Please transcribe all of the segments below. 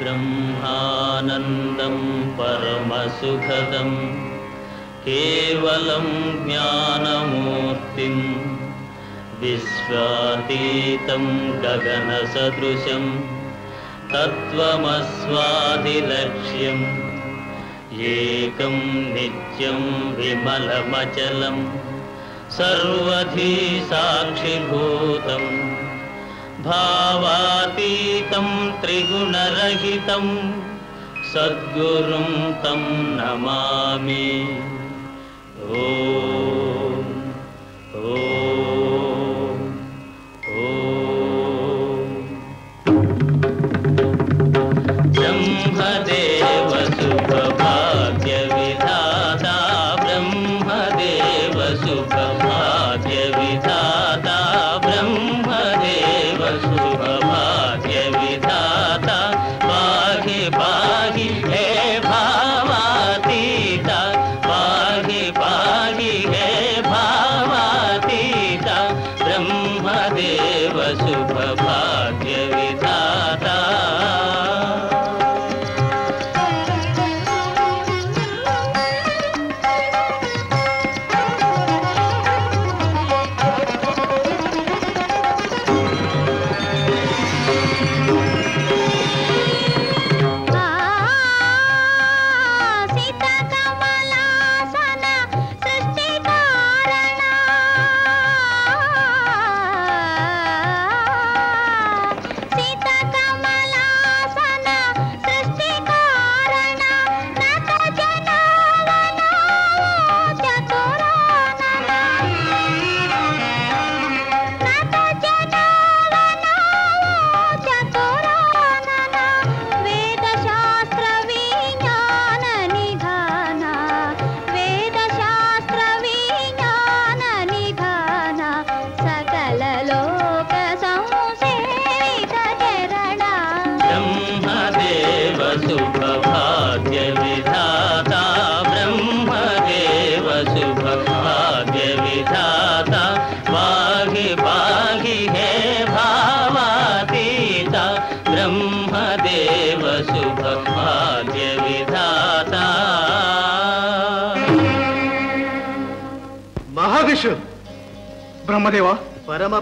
ब्रह्मानन्दं परमसुखदं केवलं ज्ञानमूर्तिं विश्वातीतं गगनसदृशं तत्त्वमस्वादिलक्ष्यम् एकं नित्यं विमलमचलं सर्वधी साक्षिभूतं भावातीतं त्रिगुणरहितं सद्गुरुं तं नमामि। ॐ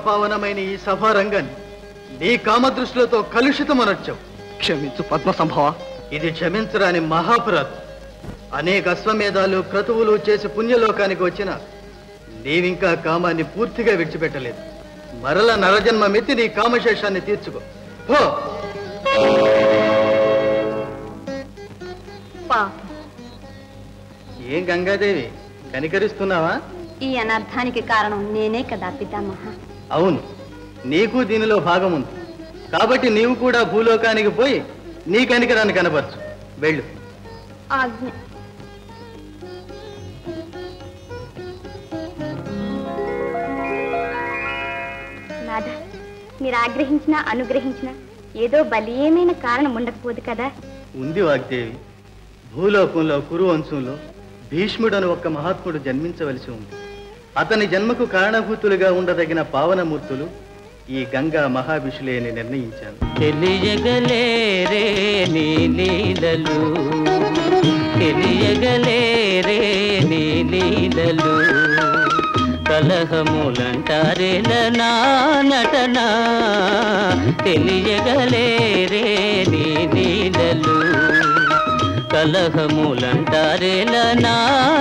పావనమైన ఈ సభారంగాన్ని నీ కామదృష్టిలతో కలుషితమనొచ్చావు. క్షమించు పద్మ సంభవ ఇది క్షమించరాని మహాపురాత్ అనేక అశ్వమేధాలు క్రతువులు చేసి పుణ్యలోకానికి వచ్చిన నీవింకా కామాన్ని పూర్తిగా విడిచిపెట్టలేదు. మరల నరజన్మమెత్తి నీ కామశేషాన్ని తీర్చుకో. ఏం గంగాదేవి కనికరిస్తున్నావా? ఈ అనర్థానికి కారణం నేనే కదా పితామహ. అవును నీకు దీనిలో భాగం ఉంది కాబట్టి నీవు కూడా భూలోకానికి పోయి నీ కనికరాన్ని కనపరచు వెళ్ళు. ఆజ్ఞ. నాథ మీరు ఆగ్రహించిన అనుగ్రహించిన ఏదో బలీయమైన కారణం ఉండకపోదు కదా? ఉంది వాగ్దేవి. భూలోకంలో కురు వంశంలో భీష్ముడను ఒక్క మహాత్ముడు జన్మించవలసి ఉంది. అతని జన్మకు కారణభూతులుగా ఉండదగిన పావనమూర్తులు ఈ గంగా మహాభిషులే అని నిర్ణయించాను తెలియగలేరే నీ లీలలు. తెలియగలేరే నీ లీలలు. కలహములంటారేల నా నటన. తెలియగలేరే నీ లీలలు. కలహములంటారేల నా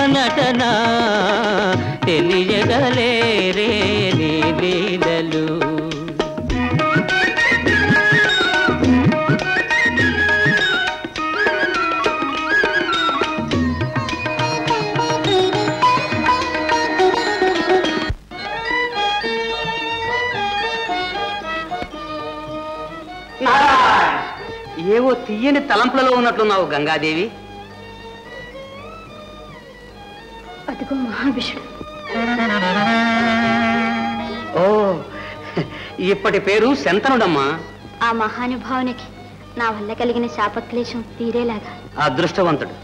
నటన తెలియగలేరే నీ లీలలు. తీయని తలంపులలో ఉన్నట్లున్నావు గంగాదేవి. అదిగో మహావిషుడు ఓ ఇప్పటి పేరు శంతనుడమ్మా. ఆ మహానుభావునికి నా వల్ల కలిగిన శాపక్లేశం తీరేలాగా. అదృష్టవంతుడు.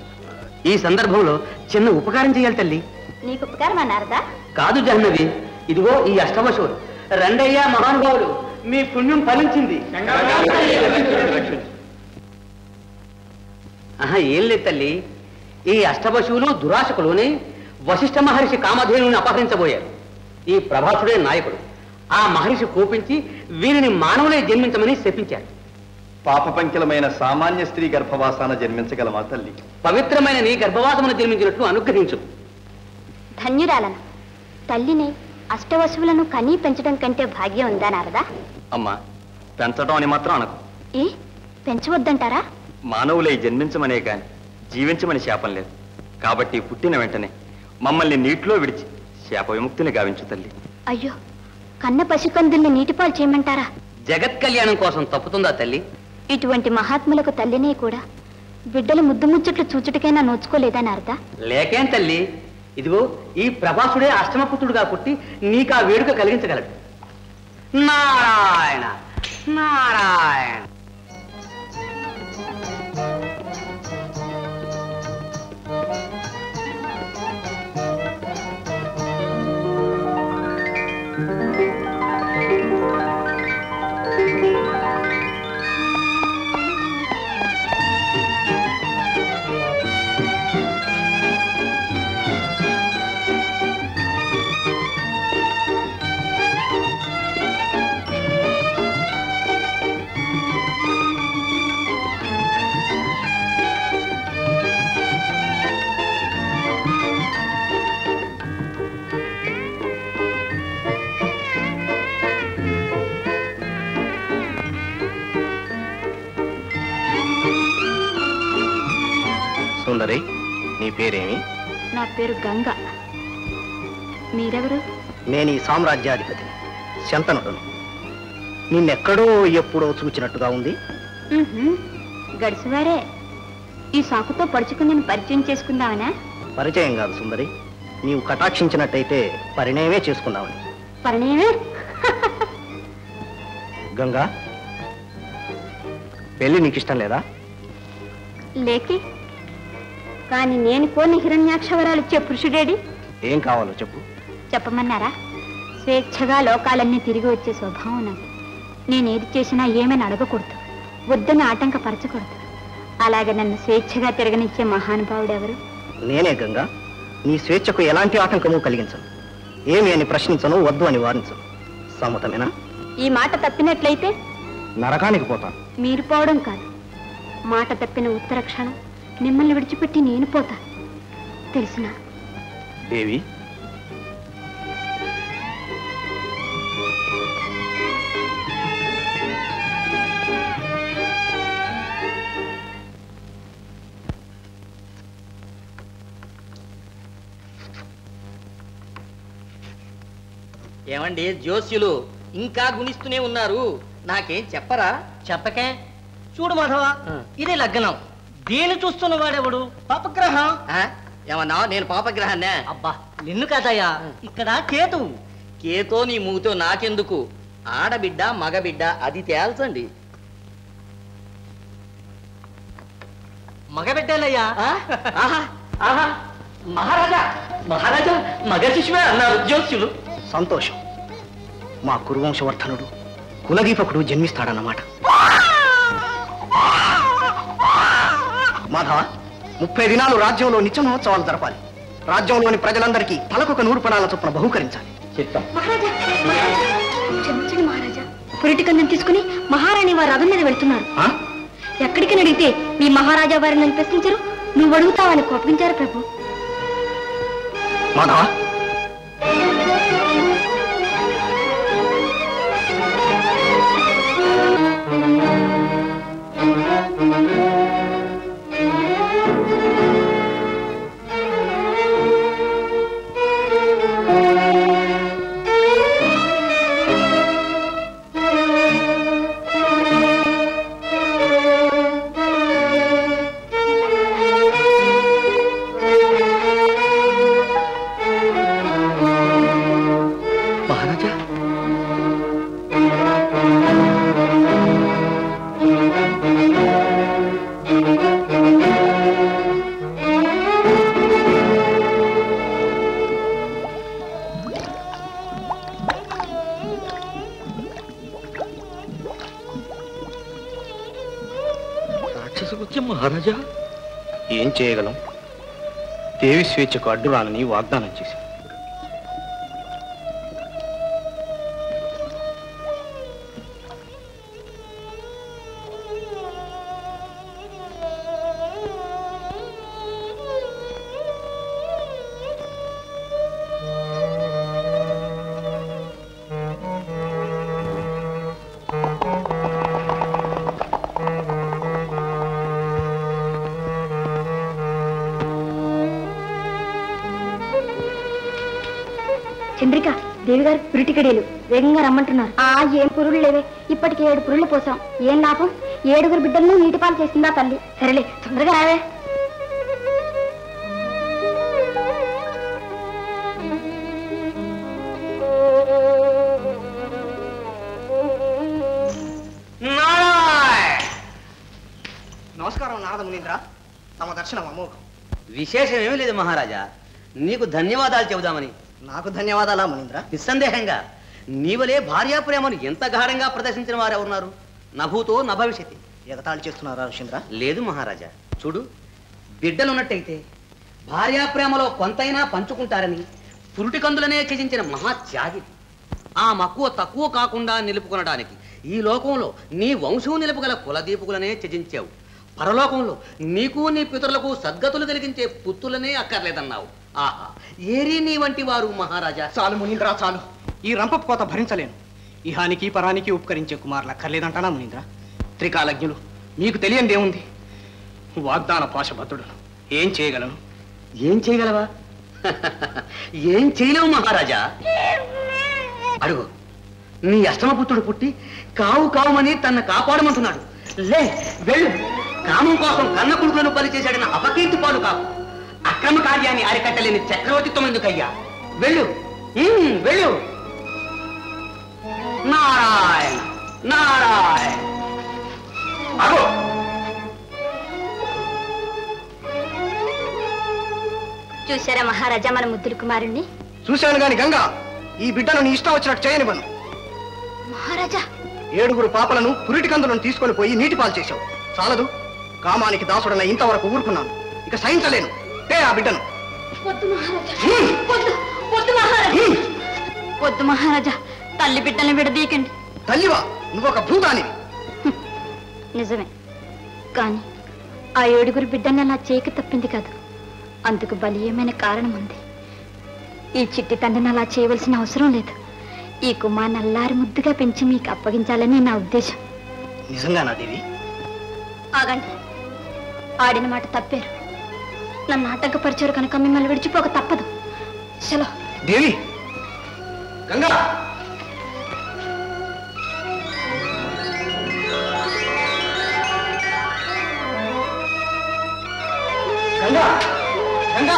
ఈ సందర్భంలో చిన్న ఉపకారం చేయాలి తల్లి. నీకు ఉపకారం అన్నారదా కాదు జాహ్నవి ఇదిగో ఈ అష్టవశువులు రెండయ్యా మహానుభావులు మీ పుణ్యం ఫలించింది. ఏం లేదు తల్లి. ఈ అష్టపశువులు దురాశకులోనే వశిష్ఠ మహర్షి కామధేనుని అపహరించబోయారు. ఈ ప్రభాసుడే నాయకుడు. ఆ మహర్షి కోపించి వీరిని మానవులే జన్మించమని శపించారు. పాప పంకిలమైన సామాన్య స్త్రీ గర్భవాసాన జన్మించగలమా తల్లి? పవిత్రమైన నీ గర్భవాసమును జన్మించినట్లు అనుగ్రహించు. ధన్యురాలను తల్లిని అష్టవశువులను కనీ పెంచడం కంటే భాగ్యం ఉందా నారదా? అమ్మా పెంచడం అని మాత్రం అనకు. ఏ పెంచవద్దంటారా? మానవులై జన్మించమనే కాని జీవించమని శాపం లేదు. కాబట్టి పుట్టిన వెంటనే మమ్మల్ని నీటిలో విడిచి శాప విముక్తిని గావించు తల్లి. అయ్యో కన్న పసికందుల్ని నీటిపాలు చేయమంటారా? జగత్ కళ్యాణం కోసం తప్పుతుందా తల్లి? ఇటువంటి మహాత్ములకు తల్లినే కూడా బిడ్డలు ముద్దు ముచ్చట్లు చూచుటికైనా నోచుకోలేదా నారదా? లేకేం తల్లి? ఇదిగో ఈ ప్రభాసుడే అష్టమపుత్రుడుగా పుట్టి నీకు ఆ వేడుక కలిగించగలడు. నారాయణ నారాయణ. పేరేమి? నా పేరు గంగ. మీరెవరు? నేను ఈ సామ్రాజ్యాధిపతిని శంతనుడను. నిన్నెక్కడో ఎప్పుడో చూచినట్టుగా ఉంది. గడిసివారే. ఈ సాకుతో పడుచుకుని నేను పరిచయం చేసుకుందామనా? పరిచయం కాదు సుందరి. నీవు కటాక్షించినట్టయితే పరిణయమే చేసుకున్నావని పరిణయమే? గంగా పెళ్ళి నీకు ఇష్టం లేదా? లేకి. కానీ నేను కోని హిరణ్యాక్షవరాలు ఇచ్చే పురుషుడేడి? ఏం కావాలో చెప్పు. చెప్పమన్నారా? స్వేచ్ఛగా లోకాలన్నీ తిరిగి వచ్చే స్వభావం నాకు. నేనేది చేసినా ఏమని అడగకూడదు. వద్దని ఆటంకపరచకూడదు. అలాగే నన్ను స్వేచ్ఛగా తిరగనిచ్చే మహానుభావుడు ఎవరు? నేనే గంగా. నీ స్వేచ్ఛకు ఎలాంటి ఆటంకము కలిగించను. ఏమి అని ప్రశ్నించను వద్దు అని వారించను. సమ్మతమేనా? ఈ మాట తప్పినట్లయితే? నరకానికి పోతాను. మీరు పోవడం కాదు. మాట తప్పిన ఉత్తర క్షణం మిమ్మల్ని విడిచిపెట్టి నేను పోతాను తెలిసిన? దేవి? ఏమండి జోస్యులు ఇంకా గుణిస్తూనే ఉన్నారు. నాకేం చెప్పరా? చెప్పకే. చూడు మాధవ ఇదే లగ్నం. దీన్ని చూస్తున్న వాడెవడు? పాపగ్రహం? ఏమన్నా? నేను పాపగ్రహాన్నే. అబ్బా నిన్ను కాదయ్యా. ఇక్కడ కేతు. కేతో నీ మూతో నాకెందుకు? ఆడబిడ్డ మగబిడ్డ అది తేల్చండి. మగబిడ్డలయ్యా? మహారాజా మహారాజా మగ శిశువే అన్నారు. జోస్యులు సంతోషం. మా కురువంశవర్ధనుడు కులదీపకుడు జన్మిస్తాడన్నమాట. మాధవ ముప్పై దినాలు రాజ్యంలో నిత్య మహోత్సవాలు జరపాలి. రాజ్యంలోని ప్రజలందరికీ తలకొక నూరు పడాల చొప్పున బహుకరించాలి. చిత్తం మహారాజా క్షమించండి మహారాజా. పురిటికందం తీసుకుని మహారాణి వారి రథం మీద వెళ్తున్నారు. ఆ? ఎక్కడికి అడిగితే మీ మహారాజా వారిని నన్ను ప్రశ్నించరు? నువ్వు అడుగుతావని కోపించారు ప్రభు. మాధవ. మహారాజా చేయగలం. దేవి స్వేచ్ఛకు అడ్డు రానని వాగ్దానం చేసి దేవి గారు పురిటికడీలు. వేగంగా రమ్మంటున్నారు. ఆ ఏం పురుళ్ళు లేవే. ఇప్పటికి ఏడు పురుళ్ళు పోసాం. ఏం లాభం? ఏడుగురు బిడ్డలను నీటి పాలు చేసిందా తల్లి? సరేలే తొందరగా రావే. నమస్కారం నారద మునీంద్ర. తమ దర్శనం అమోఘం. విశేషం ఏమీ లేదు మహారాజా. నీకు ధన్యవాదాలు చెబుదామని. నాకు ధన్యవాదాలా మునీంద్ర? నిస్సందేహంగా. నీవలే భార్యా ప్రేమను ఎంత గాఢంగా ప్రదర్శించిన వారు ఉన్నారు నభూతో నభవిష్యతి ఎగతాళి చేస్తున్నారా ఋషీంద్ర లేదు మహారాజా. చూడు బిడ్డలున్నట్టయితే భార్యా ప్రేమలో కొంతైనా పంచుకుంటారని పురుటి కందులనే త్యజించిన మహాత్యాగి. ఆ మక్కువ తక్కువ కాకుండా నిలుపుకొనడానికి ఈ లోకంలో నీ వంశం నిలుపుగల కులదీపుకులనే త్యజించావు. పరలోకంలో నీకు నీ పితరులకు సద్గతులు కలిగించే పుత్తులనే అక్కర్లేదన్నావు. ఆహా. ఏరి నీ వంటి వారు మహారాజా. చాలు మునీంద్ర చాలు. ఈ రంపపు కోత భరించలేను. ఇహానికి పరానికి ఉపకరించే కుమారులు అక్కర్లేదంటానా మునీంద్ర? త్రికాలజ్ఞులు మీకు తెలియందేముంది? వాగ్దాన పాశభద్రుడు. ఏం చేయగలను? ఏం చేయగలవా? ఏం చేయలేవు మహారాజా. అడుగు. నీ అష్టమపుత్రుడు పుట్టి కావు కావుమని తన్ను కాపాడమంటున్నాడు. లే వెళ్ళు. కామం కోసం కన్న కొడుకులను బలి చేశాడన్న అపకీర్తి పాలు కావు అక్రమ కార్యాన్ని అరికట్టలేని చక్రవర్తిత్వం ఎందుకయ్యా? వెళ్ళు. వెళ్ళు. నారాయణ నారాయణ. అగో చూసారా మహారాజా మన ముద్దుడు కుమారుణ్ణి? చూశాను గాని గంగా ఈ బిడ్డను నీ ఇష్టం వచ్చినట్టు చేయనివ్వను. మహారాజా! ఏడుగురు పాపలను పురిటి కందులను తీసుకొని పోయి నీటి పాలు చేశావు. చాలదు కామానికి దాసుడన ఇంతవరకు ఊరుకున్నాను. ఇక సహించలేను. తే ఆ బిడ్డను? వద్దు మహారాజా. తల్లి బిడ్డల్ని విడదీయకండి. తల్లివా? నువ్వొక భూతానివి నిజమే. కానీ ఆ ఏడుగురు బిడ్డని అలా చేయక తప్పింది కాదు. అందుకు బలీయమైన కారణం ఉంది ఈ చిట్టి తండ్రిని అలా చేయవలసిన అవసరం లేదు. ఈ కుమార్ని అల్లారి ముద్దుగా పెంచి మీకు అప్పగించాలని నా ఉద్దేశం. నిజంగా నా దేవి? ఆగండి. ఆడిన మాట తప్పారు. నన్ను ఆటంకపరిచారు కనుక మిమ్మల్ని విడిచిపోక తప్పదు. సెలవు దేవి! గంగా! గంగా! గంగా!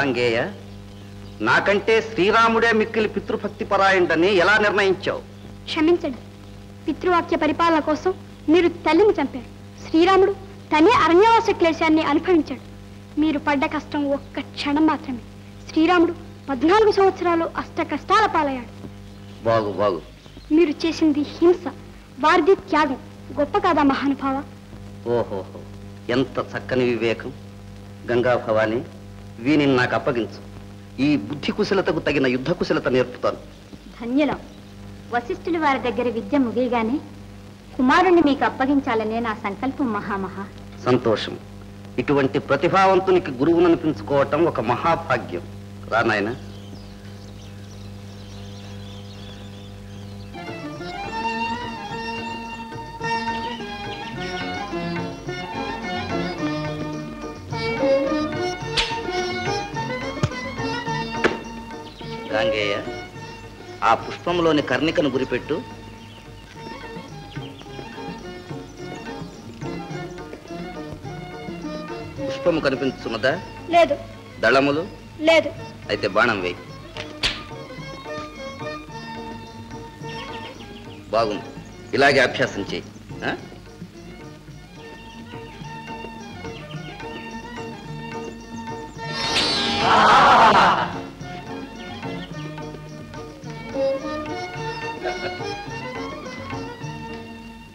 గాంగేయ నాకంటే శ్రీరాముడే మిక్కిలి పితృభక్తి పరాయణుడని ఎలా నిర్ణయించావు? క్షమించండి. పితృవాక్య పరిపాలన కోసం మీరు తల్లిని చంపారు. శ్రీరాముడు తనే అరణ్యవాస క్లేశాన్ని అనుభవించాడు. మీరు పడ్డ కష్టం ఒక్క క్షణం మాత్రమే. శ్రీరాముడు పద్నాలుగు సంవత్సరాలు అష్ట కష్టాల పాలయ్యాడు. బాగు బాగు. మీరు చేసింది హింస వారిది త్యాగం. గొప్ప కాదా మహానుభావ? ఓహోహో ఎంత చక్కని వివేకం. గంగా భవాని వీనిని నాకు అప్పగించు. ఈ బుద్ధి కుశలతకు తగిన యుద్ధ కుశలత నేర్పుతాను. ధన్యులం. వశిష్ఠుల వారి దగ్గర విద్య ముగియగానే కుమారుణ్ణి మీకు అప్పగించాలనే నా సంకల్పం మహామహా. సంతోషం. ఇటువంటి ప్రతిభావంతునికి గురువును అనిపించుకోవటం ఒక మహాభాగ్యం. రానాయన ఆ పుష్పంలోని కర్ణికను గురిపెట్టు. పుష్పము కనిపించున్నదా లేదు. దళములు. లేదు. అయితే బాణం వేయి. బాగుంది. ఇలాగే అభ్యాసం చేయి. ఆ?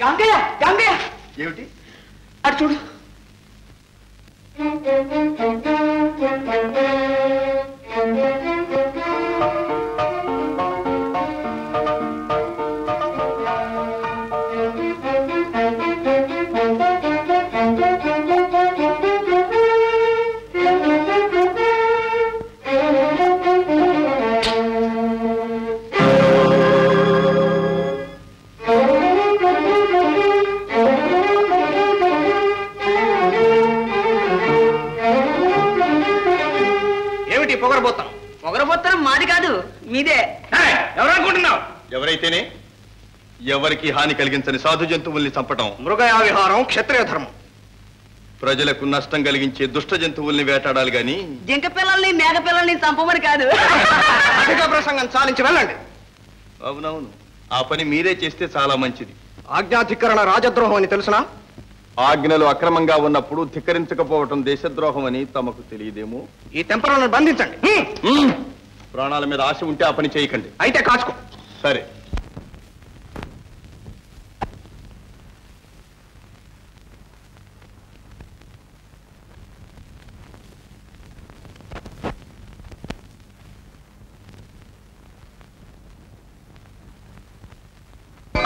గంగయ్య గంగయ్య. ఏమిటి? అటు చూడు. ఏమిటి మీదే. ఎవరనుకుంటున్నావు ఎవరైతేనే ఎవరికి హాని కలిగించని సాధు జంతువుల్ని చంపటం. మృగయా విహారం క్షత్రియ ధర్మం. ప్రజలకు నష్టం కలిగించే దుష్ట జంతువుల్ని వేటాడాలి గాని జింక పిల్లల్ని మేక పిల్లల్ని చంపమని కాదు. అధిక ప్రసంగం చాలించి వెళ్ళండి. అవునవును. ఆ పని మీరే చేస్తే చాలా మంచిది. ఆజ్ఞాధికరణ రాజద్రోహం అని తెలుసునా? ఆజ్ఞలు అక్రమంగా ఉన్నప్పుడు ధిక్కరించకపోవటం దేశద్రోహం అని తమకు తెలియదేమో? ఈ తెంపరలను బంధించండి. ప్రాణాల మీద ఆశ ఉంటే ఆ పని చేయకండి. అయితే కాచుకో. సరే.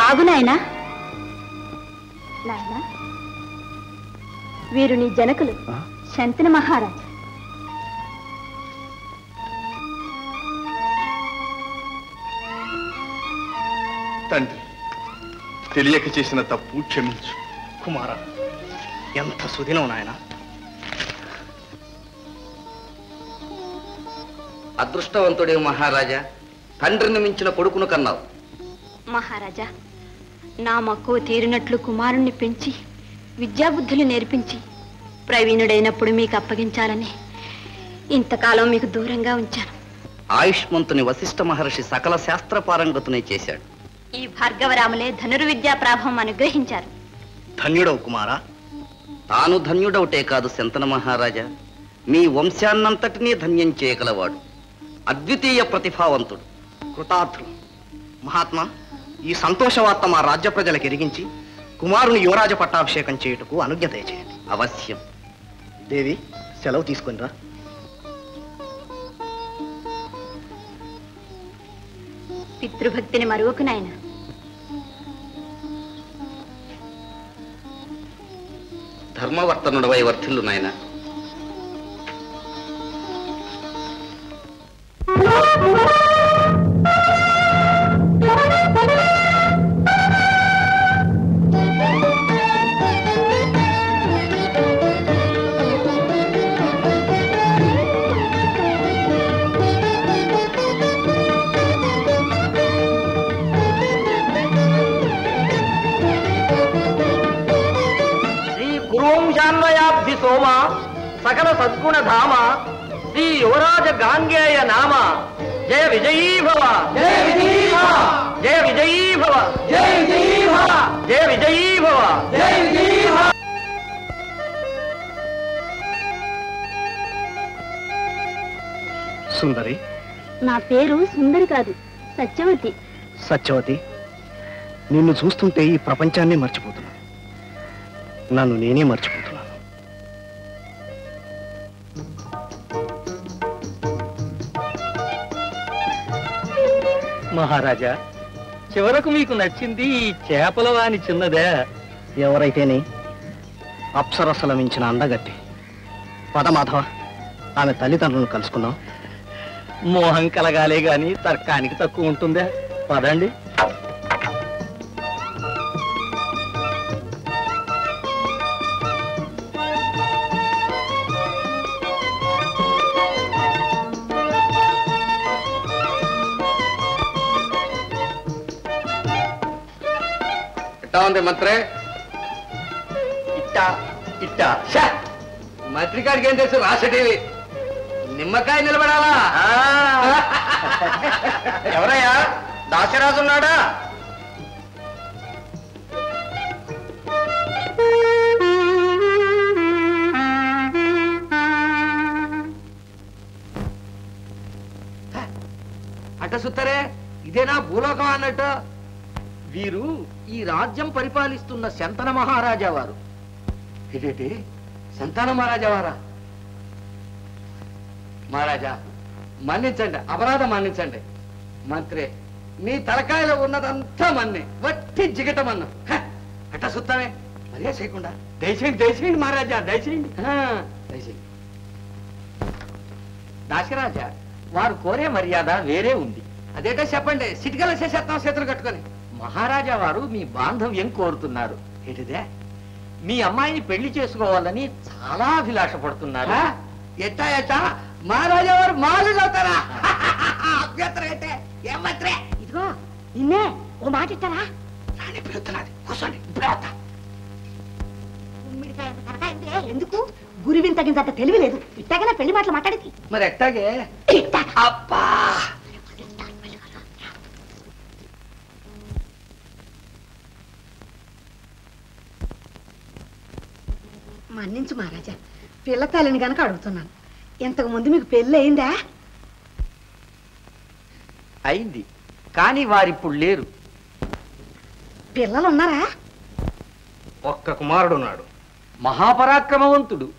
ఆగు నాయనా. నాయనా వీరు నీ జనకులు శంతన మహారాజ్. తండ్రి తెలియక చేసిన తప్పు క్షమించు. కుమార ఎంత సుదినం నాయన. అదృష్టవంతుడే మహారాజా తండ్రిని మించిన కొడుకును కన్నావు. మహారాజా నా మక్కువ తీరినట్లు కుమారుణ్ణి పెంచి విద్యాబుద్ధులు నేర్పించి ప్రవీణుడైనప్పుడు మీకు అప్పగించాలని ఇంతకాలం మీకు దూరంగా ఉంచాను. ఆయుష్మంతుని వశిష్ఠ మహర్షి సకల శాస్త్ర పారంగతునే చేశాడు. ఈ భార్గవరాములే ధనుర్విద్యా ప్రాభం అనుగ్రహించారు. ధన్యుడవు కుమారా. తాను ధన్యుడవుటే కాదు శంతన మహారాజా. మీ వంశాన్నంతటినీ ధన్యం చేయగలవాడు. అద్వితీయ ప్రతిభావంతుడు. కృతార్థులు మహాత్మా ఈ సంతోష వార్త మా రాజ్య ప్రజలకు ఎరిగించి కుమారుని యువరాజ పట్టాభిషేకం చేయుటకు అనుజ్ఞ దయచేయండి. అవశ్యం. దేవి సెలవు తీసుకుని పితృభక్తిని మరువకు నాయన ధర్మవర్తనుడవై నాయన Oh, my God. సోమ సకల సద్గుణ ధామ శ్రీ యువరాజ గాంగేయ నామ. జయ విజయీ భవ జయ విజయీ భవ జయ విజయీ భవ జయ జయ విజయీ భవ జయ సుందరి. నా పేరు సుందరి కాదు సత్యవతి. సత్యవతి నిన్ను చూస్తుంటే ఈ ప్రపంచాన్ని మర్చిపోతున్నాను నన్ను నేనే మర్చిపోతున్నాను మహారాజా చివరకు మీకు నచ్చింది ఈ చేపల వాని చిన్నదే. ఎవరైతేనే అప్సరసల మించిన అందగట్టి పదమాధవ ఆమె తల్లిదండ్రులను కలుసుకుందాం. మోహం కలగాలే గాని తర్కానికి తక్కువ ఉంటుందే. పదండి. ఉంది మంత్రే. ఇట్టా! మంత్రి గారికి ఏం తెలుసు? రాసటివి నిమ్మకాయ నిలబడాలా? ఎవరయ్యా? దాసరాజు ఉన్నాడా? అట్ట సుత్తరే ఇదేనా భూలోకం అన్నట్టు? వీరు ఈ రాజ్యం పరిపాలిస్తున్న శంతన మహారాజా వారు ఏంటి సంతాన మహారాజా వారా మహారాజా మన్నించండి అపరాధం మన్నించండి. మంత్రి నీ తలకాయలో ఉన్నదంతా మన్నే. వట్టి జిగటమన్ను! అట్ట సుత్తమే. మరే చేయకుండా. దయచేయండి దయచేయండి మహారాజా దయచేయండి. దయచేయండి. దాశరాజా వారు కోరే మర్యాద వేరే ఉంది. అదేటో చెప్పండి సిటికల చేసేస్తాం చేతులు కట్టుకొని. మహారాజా వారు మీ బాంధవ్యం కోరుతున్నారు. ఏంటిదే? మీ అమ్మాయిని పెళ్ళి చేసుకోవాలని చాలా అభిలాష పడుతున్నారు? ఎట్టా ఎట్టా మహారాజా వారు మాలు చదువుతారా అభ్యంతరం ఏంటే? ఏం మంత్రి? ఇదిగో నిన్నే ఓ మాట ఇస్తారా? రాణి పిలుస్తున్నది. కూర్చోండి ఇప్పుడే వస్తా. ఎందుకు? గురివిని తగినంత తెలివి లేదు. ఇట్టగానే పెళ్ళి మాటలు మాట్లాడేది. మరి ఎట్టాగే? అబ్బా! మన్నించు మహారాజా. పిల్ల తల్లిని గనక అడుగుతున్నాను. ఇంతకు ముందు మీకు పెళ్ళి అయిందా? అయింది. కానీ వారిప్పుడు లేరు. పిల్లలు ఉన్నారా ఒక్క కుమారుడు ఉన్నాడు. మహాపరాక్రమవంతుడు.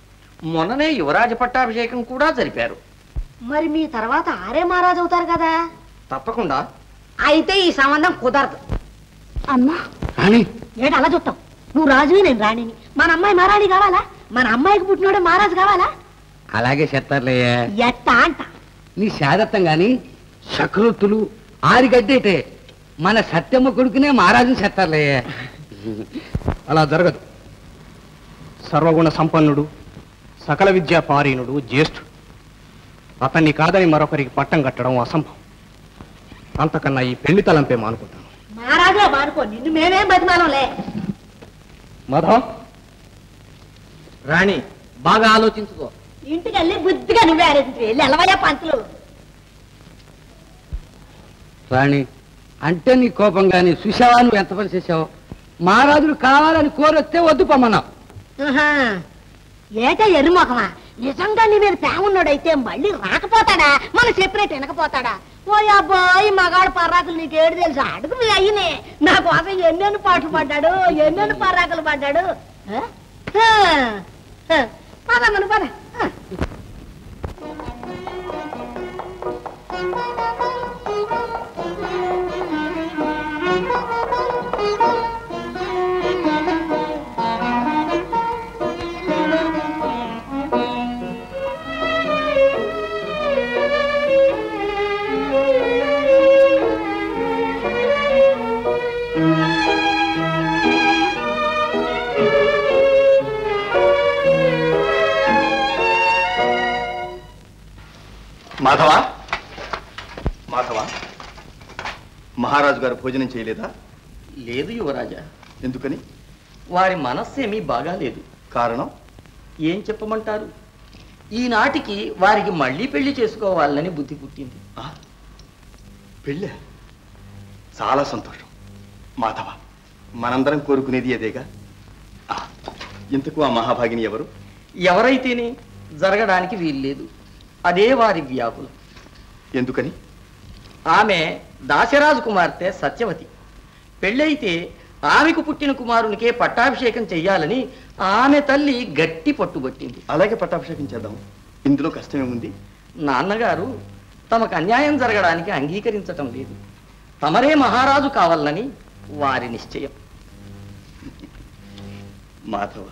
మొన్ననే యువరాజ పట్టాభిషేకం కూడా జరిపారు. మరి మీ తర్వాత ఆరే మహారాజు అవుతారు కదా? తప్పకుండా. అయితే ఈ సంబంధం కుదరదు. అమ్మా. అలా చూస్తాం నువ్వు రాజువి నేను రాణిని. మన అమ్మాయి మహారాణి కావాలా? మన అమ్మాయికి పుట్టినోడే మహారాజు కావాలా? అలాగే చెత్తారులేయే ఎట్టా అంట. నీ శాదత్తం గాని సకృతులు ఆరిగడ్డేటే. మన సత్యమ్మ కొడుకునే మహారాజు చెత్తారులేయే అలా జరగదు. సర్వగుణ సంపన్నుడు సకల విద్యా పారీనుడు జ్యేష్ఠుడు. అతన్ని కాదని మరొకరికి పట్టం కట్టడం అసంభవం. అంతకన్నా ఈ పెళ్ళి తలంపే మానుకుంటాను. మహారాజా మానుకో నిన్ను మేమేం బతిమాలంలే. మాధవ్? రాణి బాగా ఆలోచించుకో. ఇంటికి వెళ్ళి బుద్ధిగా నువ్వే వెళ్ళి ఎలవయ్యా పంతులు. రాణి అంటే నీ కోపం గాని చూసావా నువ్వు ఎంత పని చేసావు మహారాజులు కావాలని కోరొస్తే వద్దు పమ్మన్నావు. ఏటా ఎరుమొకమా నిజంగా నీ మీద ప్రేమన్నోడైతే మళ్ళీ రాకపోతాడా? మనం సెపరేట్ వినకపోతాడా? ఓ అబ్బాయి మగాడు పర్రాకులు నీకేడు తెలుసు. అడుగు మీ అయ్యనే. నా కోసం ఎన్నెన్ని పాటలు పడ్డాడు ఎన్నెన్ని పర్రాకులు పడ్డాడు ఆ? పద మన పద. మాధవ? మాధవ? మహారాజు గారు భోజనం చేయలేదా? లేదు యువరాజా. ఎందుకని? వారి మనస్సేమీ బాగాలేదు. కారణం? ఏం చెప్పమంటారు? ఈనాటికి వారికి మళ్ళీ పెళ్ళి చేసుకోవాలని బుద్ధి పుట్టింది? పెళ్ళే? చాలా సంతోషం. మాధవ మనందరం కోరుకునేది అదేగా? ఇంతకు ఆ మహాభాగిని ఎవరు? ఎవరైతేనే జరగడానికి వీల్లేదు. అదే వారి వ్యాకులం. ఎందుకని? ఆమె దాశరాజు కుమార్తె సత్యవతి. పెళ్ళైతే ఆమెకు పుట్టిన కుమారునికే పట్టాభిషేకం చెయ్యాలని ఆమె తల్లి గట్టి పట్టుబట్టింది. అలాగే పట్టాభిషేకం చేద్దాం. ఇందులో కష్టమేముంది? నాన్నగారు తమకు అన్యాయం జరగడానికి అంగీకరించటం లేదు. తమరే మహారాజు కావాలని వారి నిశ్చయం. మాధవ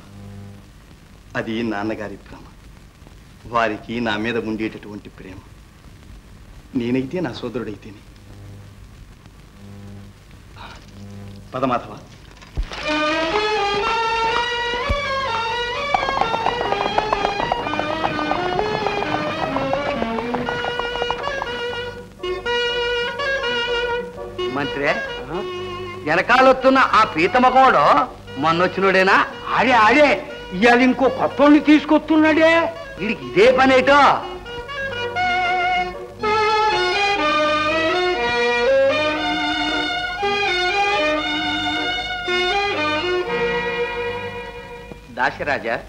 అది నాన్నగారి భ్రమ. వారికి నా మీద ఉండేటటువంటి ప్రేమ. నేనైతే నా సోదరుడైతేనే. పదమాధవ. మంత్రి వెనకాలొస్తున్న ఆ పీతమకోడు మొన్నొచ్చినోడేనా? ఆడే ఆడే ఇవాళ ఇంకో కొత్త తీసుకొస్తున్నాడే. వీడికి ఇదే పనేటో? దాశరాజా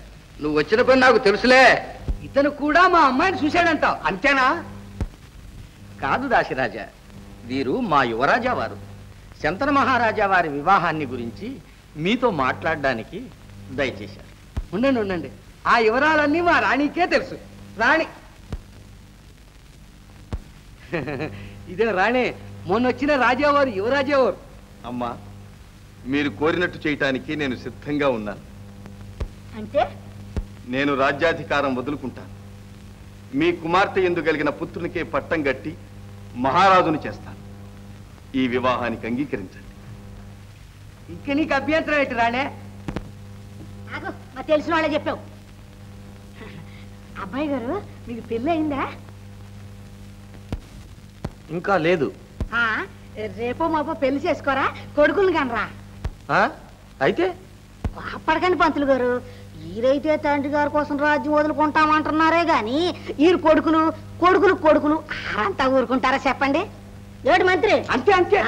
నువ్వు వచ్చిన పని నాకు తెలుసులే. ఇతను కూడా మా అమ్మాయిని చూశాడంటావు. అంతేనా? కాదు దాశరాజా వీరు మా యువరాజా వారు. శంతన మహారాజా వారి వివాహాన్ని గురించి మీతో మాట్లాడడానికి దయచేశారు. ఉండండి ఉండండి. ఆ వివరాలన్నీ మా రాణికే తెలుసు. రాణి. ఇదే రాణి మొన్న వచ్చిన రాజావారు యువరాజావారు. అమ్మా మీరు కోరినట్టు చేయటానికి నేను సిద్ధంగా ఉన్నాను. అంటే? నేను రాజ్యాధికారం వదులుకుంటాను. మీ కుమార్తె ఎందు కలిగిన పుత్రునికే పట్టం గట్టి మహారాజుని చేస్తాను. ఈ వివాహానికి అంగీకరించండి. ఇంక నీకు అభ్యంతరం ఏంటి రాణే? తెలిసిన వాళ్ళే చెప్పావు. అబ్బాయి గారు మీకు పెళ్ళి అయిందా? ఇంకా లేదు. ఆ, రేపో మాపో పెళ్ళి చేసుకోరా? కొడుకులు కనరా? ఆ? అయితే? అప్పటికండి పంతులు గారు. ఈరైతే తండ్రి గారి కోసం రాజ్యం వదులుకుంటామంటున్నారే గాని ఈ కొడుకులు కొడుకులు కొడుకులు ఆరంతా ఊరుకుంటారా చెప్పండి? ఏడు మంత్రి? అంతే అంతే.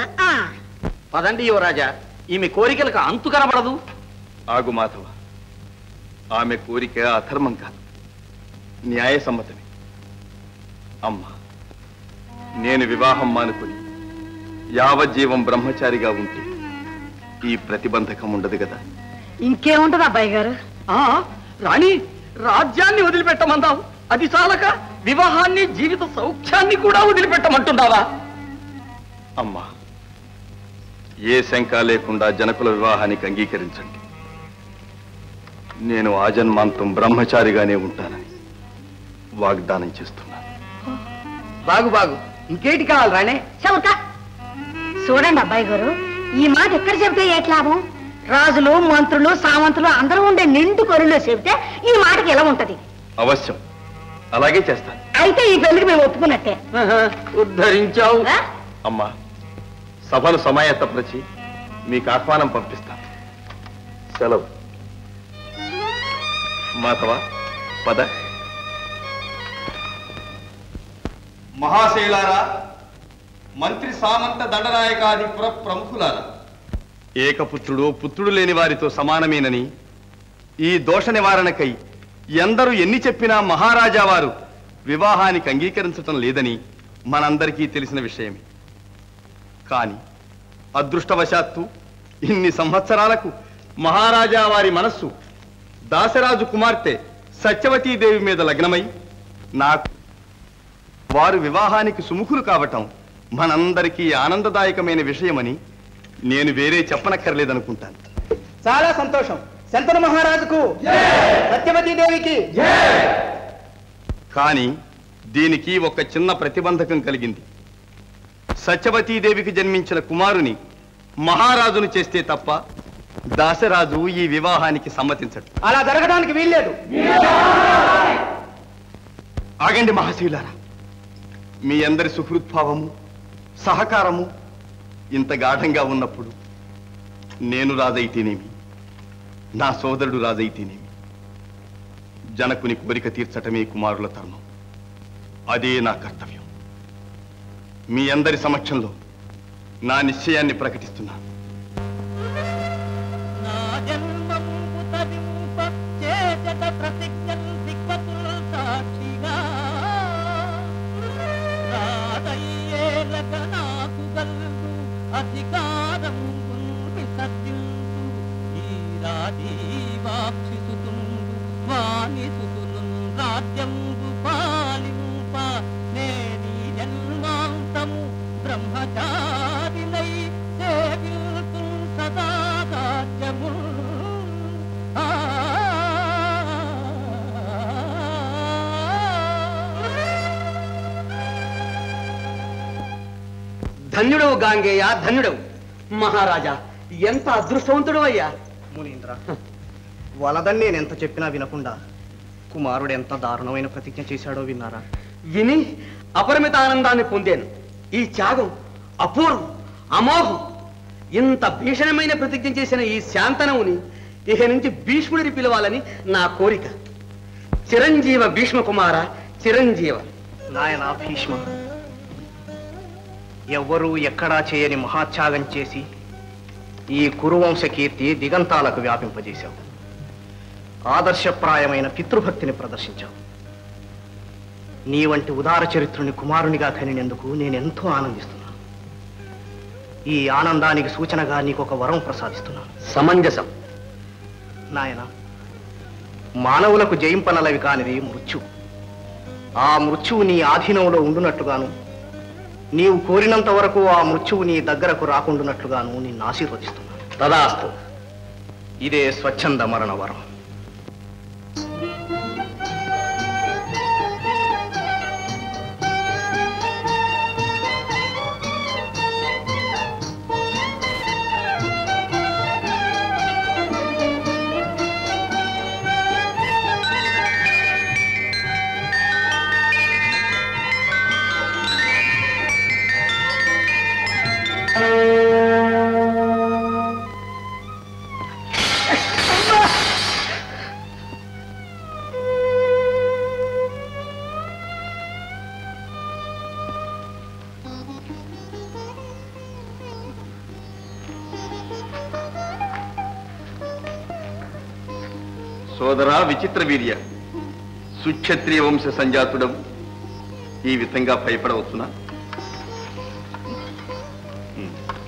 పదండి యువరాజా ఈమె కోరికలకు అంతు కనబడదు. ఆగు మాధవ ఆమె కోరిక అధర్మం కాదు. న్యాయసమ్మతమే అమ్మా నేను వివాహం మానుకొని యావజ్జీవం బ్రహ్మచారిగా ఉంటే ఈ ప్రతిబంధకం ఉండదు కదా? ఇంకేముంటది అబ్బాయి గారు? ఆ రాణి రాజ్యాన్ని వదిలిపెట్టమందాం అది చాలక వివాహాన్ని జీవిత సౌఖ్యాన్ని కూడా వదిలిపెట్టమంటున్నావా? అమ్మా ఏ శంక లేకుండా జనకుల వివాహానికి అంగీకరించండి. నేను ఆజన్మాంతం బ్రహ్మచారిగానే ఉంటానని. వాగ్దానం చేస్తున్నాను. బాగు బాగు. ఇంకేటి కావాలి రాణే? చదువుతా చూడండి అబ్బాయి గారు ఈ మాట ఎక్కడ చెబితే ఏటి లాభం? రాజులు మంత్రులు సామంతులు అందరూ ఉండే నిండు కొరిలో చెబితే ఈ మాటకి ఎలా ఉంటది? అవశ్యం. అలాగే చేస్తాను. అయితే ఈ పెళ్ళికి మేము ఒప్పుకున్నట్టే. ఉద్ధరించావు? అమ్మా సభను సమాయత్తపరిచి మీకు ఆహ్వానం పంపిస్తాను. సెలవు. మాధవ పద. మహాశైలారా మంత్రి సామంత దండనాయకాధిపుర ప్రముఖులారా. ఏకపుత్రుడు పుత్రుడు లేని వారితో సమానమేనని ఈ దోష నివారణకై ఎందరూ ఎన్ని చెప్పినా మహారాజా వారు వివాహానికి అంగీకరించటం లేదని మనందరికీ తెలిసిన విషయమే. కాని అదృష్టవశాత్తు ఇన్ని సంవత్సరాలకు మహారాజా వారి మనస్సు దాసరాజు కుమార్తె సత్యవతీదేవి మీద లగ్నమై నాకు వారు వివాహానికి సుముఖులు కావటం మనందరికీ ఆనందదాయకమైన విషయమని నేను వేరే చెప్పనక్కర్లేదనుకుంటాను. చాలా సంతోషం. శంతన మహారాజుకు. సత్యవతీ దేవికి. కానీ దీనికి ఒక చిన్న ప్రతిబంధకం కలిగింది. సత్యవతీదేవికి జన్మించిన కుమారుని మహారాజును చేస్తే తప్ప దాసరాజు ఈ వివాహానికి సమ్మతించడు. అలా జరగడానికి వీల్లేదు. ఆగండి మహాశివులారా. మీ అందరి సుహృద్భావము సహకారము ఇంత గాఢంగా ఉన్నప్పుడు నేను రాజైతేనేమి? నా సోదరుడు రాజైతేనేమి? జనకుని కోరిక తీర్చటమే కుమారుల ధర్మం అదే నా కర్తవ్యం. మీ అందరి సమక్షంలో నా నిశ్చయాన్ని ప్రకటిస్తున్నాను. వాణి సుతులు రాజ్యంబు పాలింప నేనీ జన్మాంతము బ్రహ్మచారినై సేవిల్తు సదా రాజ్యము ఆ ధన్యుడవు గాంగేయ ధన్యుడవు. మహారాజా ఎంత అదృష్టవంతుడు అయ్యా మునీంద్ర వలదని నేను ఎంత చెప్పినా వినకుండా కుమారుడు ఎంత దారుణమైన ప్రతిజ్ఞ చేశాడో విన్నారా? విని అపరిమిత ఆనందాన్ని పొందాను. ఈ త్యాగం అపూర్వం అమోఘం ఇంత భీషణమైన ప్రతిజ్ఞ చేసిన ఈ శాంతనవుని ఇక నుంచి భీష్ముడిని పిలవాలని నా కోరిక. చిరంజీవ భీష్మ కుమార చిరంజీవ. నాయన భీష్మ ఎవ్వరూ ఎక్కడా చేయని మహాత్యాగం చేసి ఈ కురువంశ కీర్తి దిగంతాలకు వ్యాపింపజేశావు. ఆదర్శప్రాయమైన పితృభక్తిని ప్రదర్శించావు. నీ వంటి ఉదార చరిత్రుని కుమారునిగా కనినందుకు నేనెంతో ఆనందిస్తున్నాను. ఈ ఆనందానికి సూచనగా నీకు ఒక వరం ప్రసాదిస్తున్నాను. సమంజసం. నాయన మానవులకు జయింపనలవి కానిది మృత్యు. ఆ మృత్యువు నీ ఆధీనంలో ఉండునట్లుగాను నీవు కోరినంత వరకు ఆ మృత్యువు నీ దగ్గరకు రాకుండునట్లుగాను నిన్ను ఆశీర్వదిస్తున్నాను. తదాస్తు. ఇదే స్వచ్ఛంద మరణ వరం. సోదరా విచిత్ర వీర్య. సుక్షత్రియ వంశ సంజాతుడం ఈ విధంగా భయపడవచ్చునా?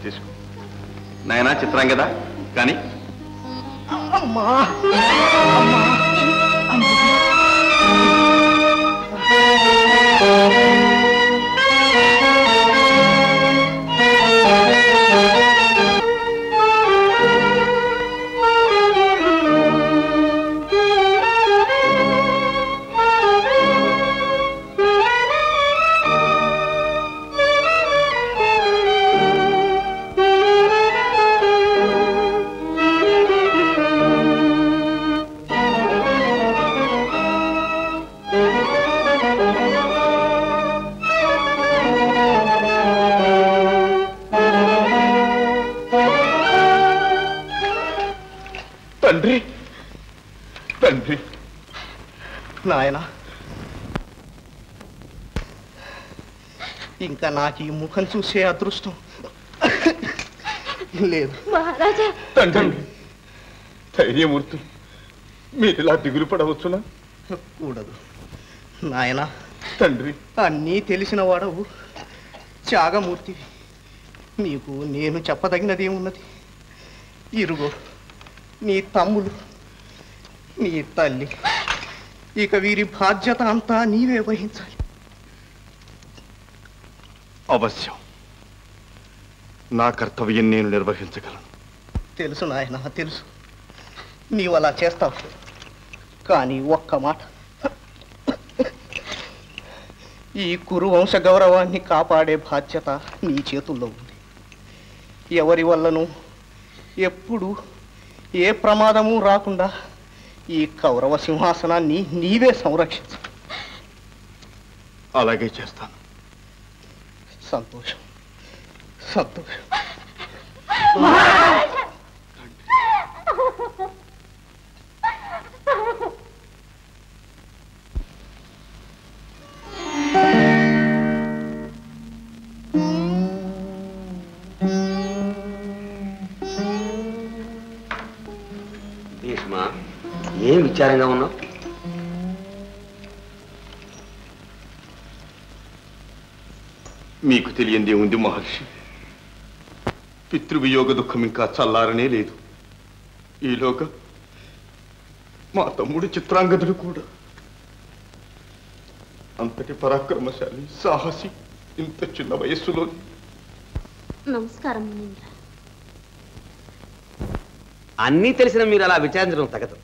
తీసుకో. నాయనా చిత్రాంగదా? కానీ అమ్మా! నాకు ఈ ముఖం చూసే అదృష్టం. లేదు. మహారాజా. తండ్రి ధైర్యమూర్తి మీరు ఇలా దిగులు పడవచ్చునా? కూడదు. నాయన. తండ్రి. అన్నీ తెలిసిన వాడవు. త్యాగమూర్తివి నీకు నేను చెప్పదగినదేమున్నది ఇరుగో నీ తమ్ముడు నీ తల్లి. ఇక వీరి బాధ్యత అంతా నీవే వహించాలి. అవశ్యం. నా కర్తవ్యం నేను నిర్వహించగలను. తెలుసు నాయన తెలుసు. నీవు అలా చేస్తావు. కానీ ఒక్క మాట. ఈ కురు వంశ గౌరవాన్ని కాపాడే బాధ్యత నీ చేతుల్లో ఉంది. ఎవరి వల్లను ఎప్పుడు ఏ ప్రమాదము రాకుండా ఈ కౌరవ సింహాసనాన్ని నీవే సంరక్షించు. అలాగే చేస్తాను. సంతోషం. సంతోషం. భీష్మ ఏం విచారంగా ఉన్నావు? తెలియందే ఉంది మహర్షి? పితృవియోగ దుఃఖం ఇంకా చల్లారనే లేదు. ఈలోగా మా తమ్ముడు చిత్రాంగదుడు కూడా. అంతటి పరాక్రమశాలి సాహసి ఇంత చిన్న వయస్సులో నమస్కారం అన్నీ తెలిసిన మీరు అలా విచారించడం తగదు.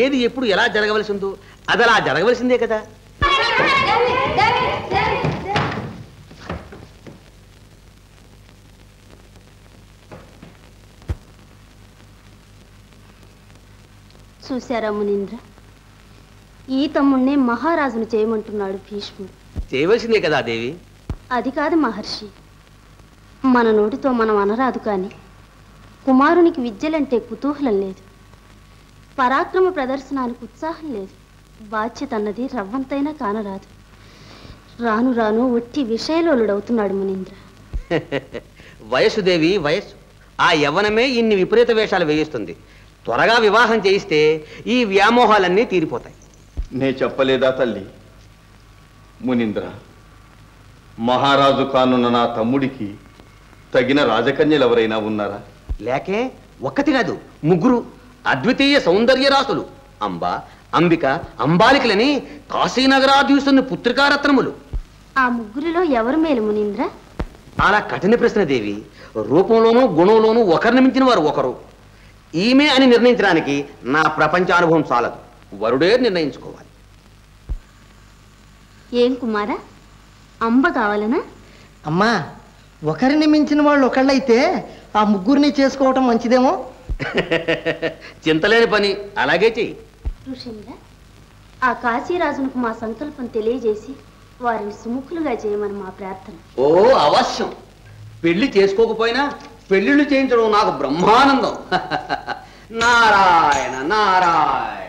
ఏది ఎప్పుడు ఎలా జరగవలసి ఉందో అది అలా జరగవలసిందే కదా. చూశారా మునీంద్ర? ఈ తమ్ముణ్ణే మహారాజును చేయమంటున్నాడు భీష్ముడు. చేయవలసిందే కదా దేవి? అది కాదు మహర్షి. మన నోటితో మనం అనరాదు కాని కుమారునికి విద్యలంటే కుతూహలం లేదు. పరాక్రమ ప్రదర్శనానికి ఉత్సాహం లేదు. బాధ్యత అన్నది రవ్వంతైనా కానరాదు. రాను రాను ఒట్టి విషయలోలుడవుతున్నాడు మునీంద్ర. వయస్సు దేవి వయస్సు. ఆ యవ్వనమే ఇన్ని విపరీత వేషాలు వేయిస్తుంది. త్వరగా వివాహం చేయిస్తే ఈ వ్యామోహాలన్నీ తీరిపోతాయి. నే చెప్పలేదా తల్లి? మునీంద్ర మహారాజు కానున్న నా తమ్ముడికి తగిన రాజకన్యలు ఎవరైనా ఉన్నారా? లేకే ఒక్కటి కాదు ముగ్గురు అద్వితీయ సౌందర్య రాసులు అంబ అంబిక అంబాలికలని కాశీనగరాధీస్తున్న పుత్రికారత్నములు. ఆ ముగ్గురిలో ఎవరు మేలు మునీంద్ర? అలా కఠిన ప్రశ్న దేవి రూపంలోనూ గుణంలోనూ ఒకరిని మించిన వారు ఒకరు. ఈమె అని నిర్ణయించడానికి నా ప్రపంచానుభవం చాలదు. వరుడే నిర్ణయించుకోవాలి. ఏం కుమారా? అంబ కావాలనా? అమ్మా ఒకరిని మించిన వాళ్ళు ఒకళ్ళైతే ఆ ముగ్గురిని చేసుకోవటం మంచిదేమో? చింతలేని పని. అలాగే చెయ్యి. ఆ కాశీరాజునకు మా సంకల్పం తెలియజేసి వారిని సుముఖులుగా చేయమని మా ప్రార్థన. ఓ అవశ్యం. పెళ్ళి చేసుకోకపోయినా పెళ్ళిళ్ళు చేయించడం నాకు బ్రహ్మానందం. నారాయణ నారాయణ.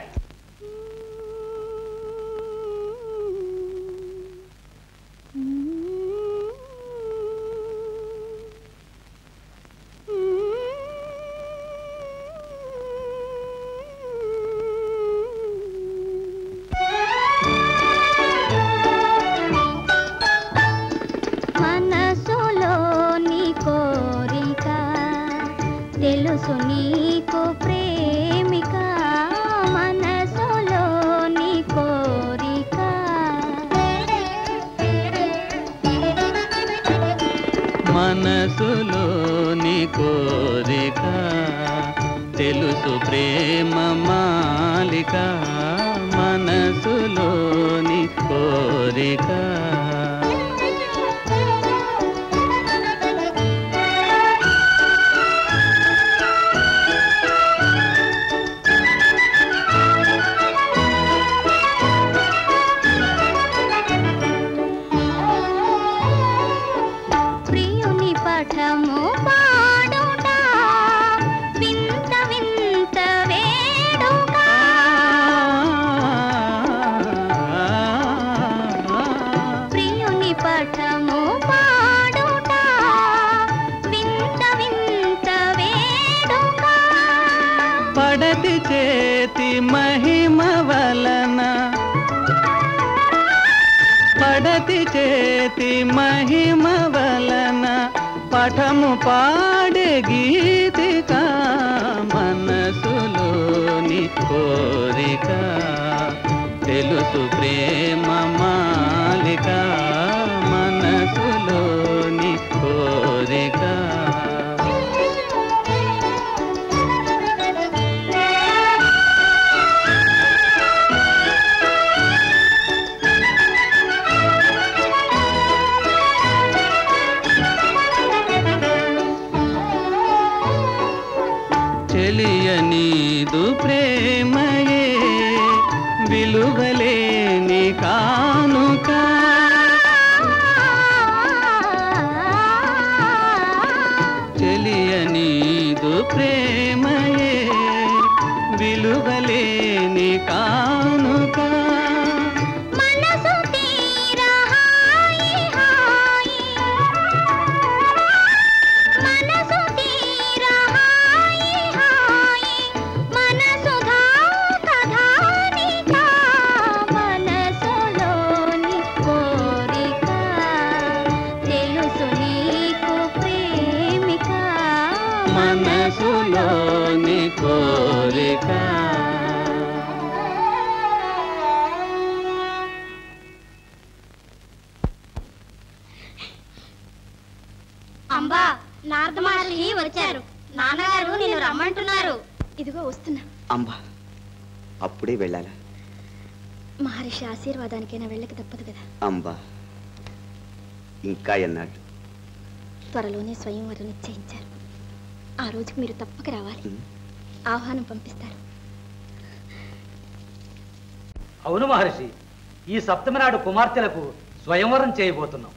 సప్తమి నాడు కుమార్తెలకు స్వయంవరం చేయబోతున్నాం.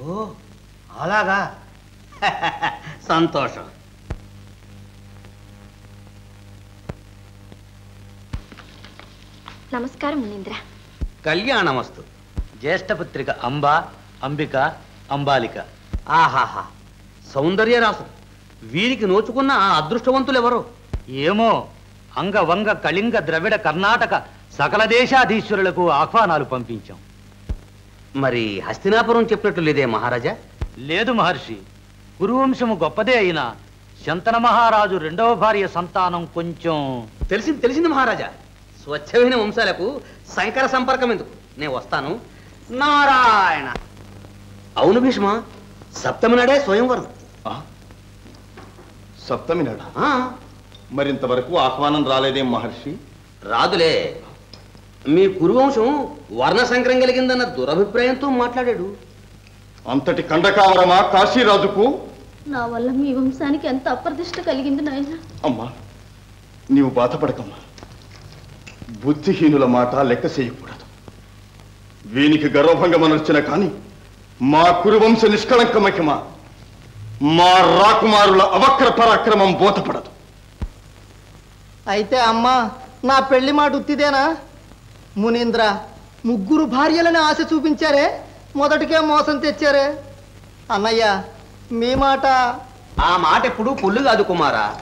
ఓ అలాగా? సంతోషం. నమస్కారం మునీంద్ర. కళ్యాణమస్తు. జ్యేష్ఠపుత్రిక అంబ అంబిక అంబాలిక. ఆహాహా సౌందర్య రాసు వీరికి నోచుకున్న ఆ అదృష్టవంతులు ఎవరు ఏమో అంగ వంగ కళింగ ద్రవిడ కర్ణాటక సకల దేశాధీశ్వరులకు ఆహ్వానాలు పంపించాం. మరి హస్తినాపురం చెప్పినట్లు లేదే మహారాజా? లేదు మహర్షి. కురువంశము గొప్పదే అయినా శంతన మహారాజు రెండవ భార్య సంతానం కొంచెం తెలిసింది తెలిసింది మహారాజా. స్వచ్ఛమైన వంశాలకు శంకర సంపర్కం ఎందుకు? నేను వస్తాను. నారాయణ. అవును భీష్మ సప్తమి నాడే స్వయంవరం. ఆ? సప్తమి నాడా? ఆ, మరింతవరకు ఆహ్వానం రాలేదేం మహర్షి? రాదులే. మీ కురువంశం వర్ణ సంకరం కలిగిందన్న దురభిప్రాయంతో మాట్లాడాడు. అంతటి కండకావరమా కాశీరాజుకు? నా వల్ల మీ వంశానికి ఎంత అప్రదిష్ట కలిగింది నాయన? అమ్మా నీవు బాధపడకమ్మా. బుద్ధిహీనుల మాట లెక్క చేయకూడదు. వీనికి గర్వభంగమనొచ్చిన కాని మా కురువంశ నిష్కళంక మహిమ మా రాకుమారుల అవక్ర పరాక్రమం బోధపడదు. అయితే అమ్మా నా పెళ్ళి మాట ఉత్తిదేనా? మునీంద్ర ముగ్గురు భార్యలని ఆశ చూపించారే? మొదటికే మోసం తెచ్చారే? అన్నయ్య మీ మాట ఆ మాట ఎప్పుడు పొల్లు కాదు కుమారా.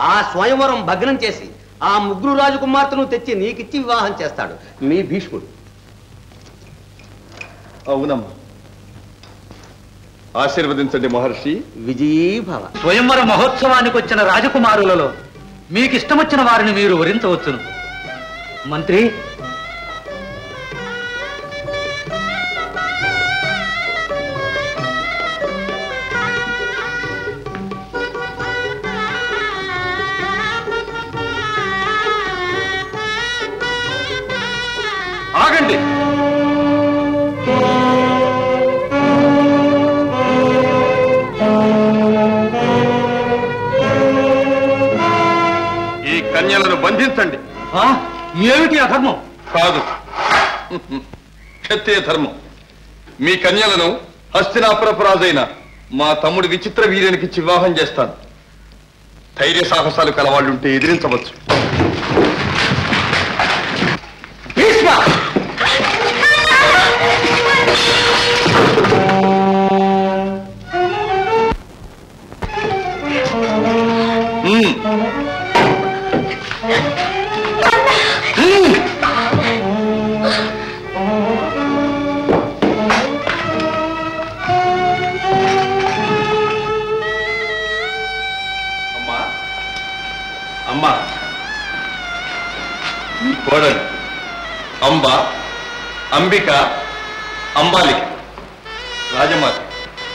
ఆ స్వయంవరం భగ్నం చేసి ఆ ముగ్గురు రాజకుమార్తెను తెచ్చి నీకిచ్చి వివాహం చేస్తాడు మీ భీష్ముడు. అవునమ్మా. ఆశీర్వదించండి మహర్షి. విజయీభవ. స్వయంవర మహోత్సవానికి వచ్చిన రాజకుమారులలో మీకు ఇష్టమొచ్చిన వారిని మీరు వరించవచ్చును. మంత్రి ధర్మం. మీ కన్యలను హస్తినాపురపు రాజైన మా తమ్ముడు విచిత్ర వీర్యానికి వివాహం చేస్తాను. ధైర్య సాహసాలు కలవాళ్ళుంటే ఎదిరించవచ్చు.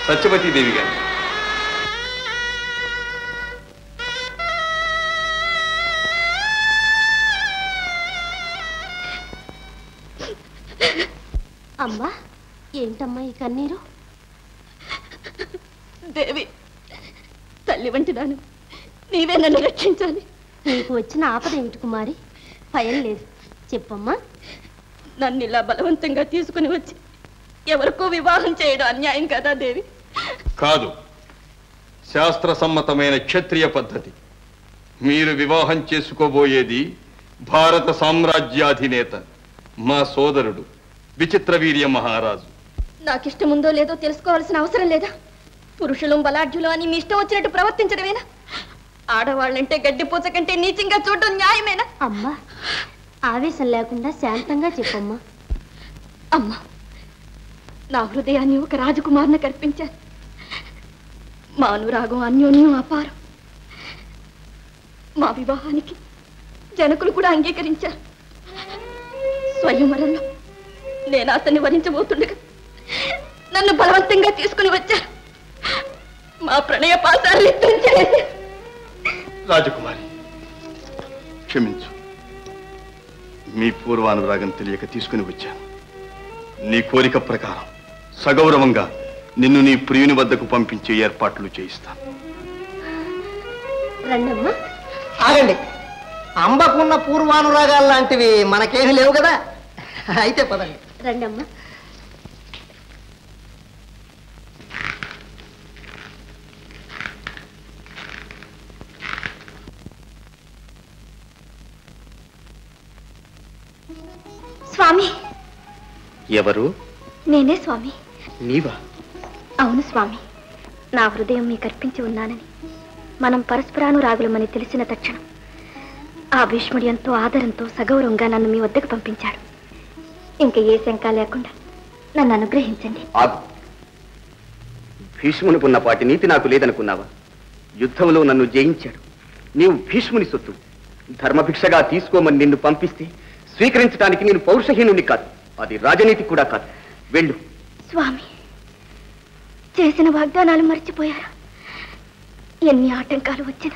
సత్యవతీదేవి గారు. అమ్మా ఏంటమ్మా ఈ కన్నీరు? దేవి తల్లి వంటి నాను నీవే నన్ను రక్షించాలి. నీకు వచ్చిన ఆపద ఏమిటి కుమారి? భయం లేదు. చెప్పమ్మా. నన్ను ఇలా బలవంతంగా తీసుకుని వచ్చి ఎవరికో వివాహం చేయడం అన్యాయం కదా దేవి? కాదు. శాస్త్ర సమ్మతమైన క్షత్రియ పద్ధతి. మీరు వివాహం చేసుకోబోయేది భారత సామ్రాజ్యాధినేత మా సోదరుడు విచిత్ర వీర్య మహారాజు. నాకు ఇష్టం ఉందో లేదో తెలుసుకోవాల్సిన అవసరం లేదా? పురుషులు బలాఢ్యులు అని మీ ఇష్టం వచ్చినట్టు ప్రవర్తించడమేనా? ఆడవాళ్ళంటే గడ్డిపూచ కంటే నీచంగా చూడడం న్యాయమేనా? అమ్మా ఆవేశం లేకుండా శాంతంగా చెప్పమ్మా. అమ్మా నా హృదయాన్ని ఒక రాజకుమారుని కల్పించాను మా అనురాగం అన్యోన్యం అపారం. మా వివాహానికి జనకులు కూడా అంగీకరించారు. స్వయంవరంలో నేను అతన్ని వరించబోతుండగా నన్ను బలవంతంగా తీసుకుని వచ్చారు. మా ప్రణయ పాశాన్ని రాజకుమారి క్షమించు. మీ పూర్వానురాగం తెలియక తీసుకుని వచ్చాను. నీ కోరిక ప్రకారం సగౌరవంగా నిన్ను నీ ప్రియుని వద్దకు పంపించే ఏర్పాట్లు చేయిస్తాను. రండమ్మా. ఆగండి. అంబకున్న పూర్వానురాగాలు లాంటివి మనకేమీ లేవు కదా? అయితే పదండి. రండమ్మా. స్వామి. ఎవరు? నేనే స్వామి. నీవా? అవును స్వామి. నా హృదయం మీకు అర్పించి ఉన్నానని మనం పరస్పరానురాగులమని తెలిసిన తక్షణం ఆ భీష్ముడు ఎంతో ఆదరంతో సగౌరవంగా నన్ను మీ వద్దకు పంపించాడు ఇంక ఏ శంక లేకుండా నన్ను అనుగ్రహించండి. ఆగు. భీష్మునికి ఉన్నపాటి నీతి నాకు లేదనుకున్నావా? యుద్ధంలో నన్ను జయించాడు. నీవు భీష్ముని సొత్తు. ధర్మభిక్షగా తీసుకోమని నిన్ను పంపిస్తే స్వీకరించడానికి నేను పౌరుషహీనుని కాదు. అది రాజనీతి కూడా కాదు. వెళ్ళు. స్వామి. చేసిన వాగ్దానాలు మర్చిపోయారా? ఎన్ని ఆటంకాలు వచ్చినా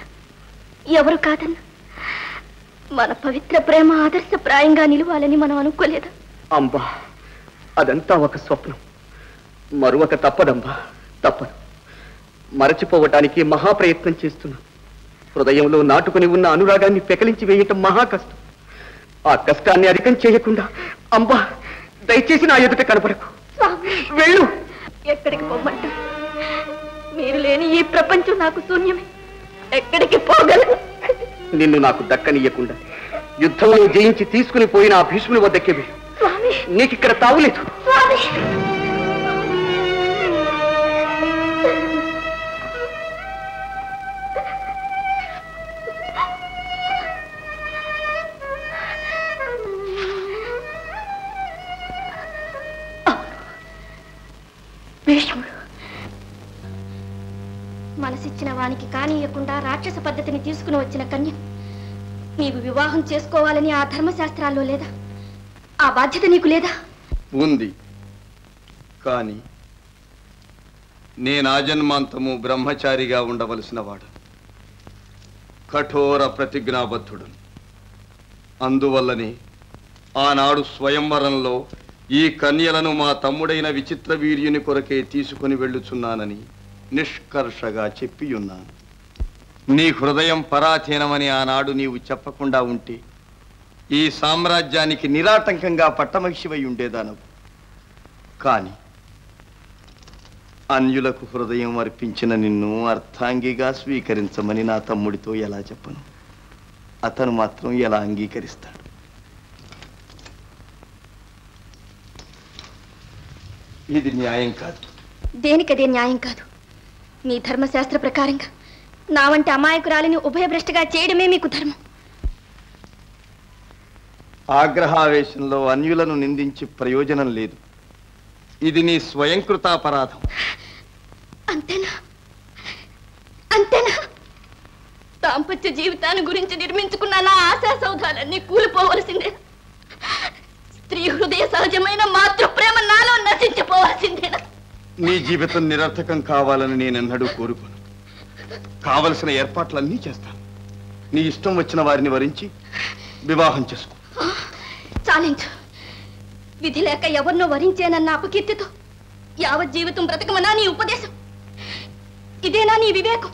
ఎవరు కాదన్నా? మన పవిత్ర ప్రేమ ఆదర్శప్రాయంగా నిలవాలని మనం అనుకోలేదు? అంబా అదంతా ఒక స్వప్నం. మరొక తప్పదంబా తప్పదు. మరచిపోవటానికి మహాప్రయత్నం చేస్తున్నా. హృదయంలో నాటుకుని ఉన్న అనురాగాన్ని పెకలించి వేయటం మహా కష్టం. ఆ కష్టాన్ని అధికం చేయకుండా అంబా దయచేసి నా ఎదుట కనపడకు. వెళ్ళు! ఎక్కడికి పొమ్మంటారు మీరు లేని ఈ ప్రపంచం నాకు శూన్యమే. ఎక్కడికి పోగలను? నిన్ను నాకు దక్కనీయకుండా యుద్ధంలో జయించి తీసుకుని పోయిన ఆ భీష్ముని వద్దకే నీకిక్కడ తావులేదు. స్వామి! భీష్ముడు మనసిచ్చిన వానికి కానీయకుండా రాక్షస పద్ధతిని తీసుకుని వచ్చిన కన్య నీవు వివాహం చేసుకోవాలని ఆ ధర్మశాస్త్రాల్లో లేదా? ఆ బాధ్యత నీకు లేదా? ఉంది. కానీ నేను ఆజన్మాంతము బ్రహ్మచారిగా ఉండవలసిన వాడు. కఠోర ప్రతిజ్ఞాబద్ధుడు. అందువల్లనే ఆనాడు స్వయంవరంలో ఈ కన్యలను మా తమ్ముడైన విచిత్ర వీర్యుని కొరకే తీసుకుని వెళ్ళుచున్నానని నిష్కర్షగా చెప్పియున్నాను. నీ హృదయం పరాధీనమని ఆనాడు నీవు చెప్పకుండా ఉంటే ఈ సామ్రాజ్యానికి నిరాటంకంగా పట్టమహిషివై ఉండేదానవు కాని అన్యులకు హృదయం అర్పించిన నిన్ను అర్థాంగిగా స్వీకరించమని నా తమ్ముడితో ఎలా చెప్పను? అతను మాత్రం ఎలా అంగీకరిస్తాడు? ఇది న్యాయం కాదు. దేనికదే న్యాయం కాదు? మీ ధర్మశాస్త్ర ప్రకారంగా నా వంటి అమాయకురాలిని ఉభయభ్రష్టగా చేయడమే మీకు ధర్మం. ఆగ్రహావేశంలో అన్యులను నిందించి ప్రయోజనం లేదు. ఇది నీ స్వయంకృతాపరాధం. అంతేనా? అంతేనా? దాంపత్య జీవితాన్ని గురించి నిర్మించుకున్న నా ఆశా సౌధాలన్నీ కూలిపోవలసిందే. స్త్రీ హృదయ సహజమైన మాతృ ప్రేమ నాలో నశించిపోవలసిందేనా? నీ జీవితం నిరర్థకం కావాలని నేనెన్నడూ కోరుకోను. కావలసిన ఏర్పాట్లన్నీ చేస్తాను. నీ ఇష్టం వచ్చిన వారిని వరించి వివాహం చేసుకో. చాలించు. విధి లేక ఎవరినో వరించేనన్న అపకీర్తితో యావత్ జీవితం బ్రతకమనా నీ ఉపదేశం? ఇదేనా నీ వివేకం?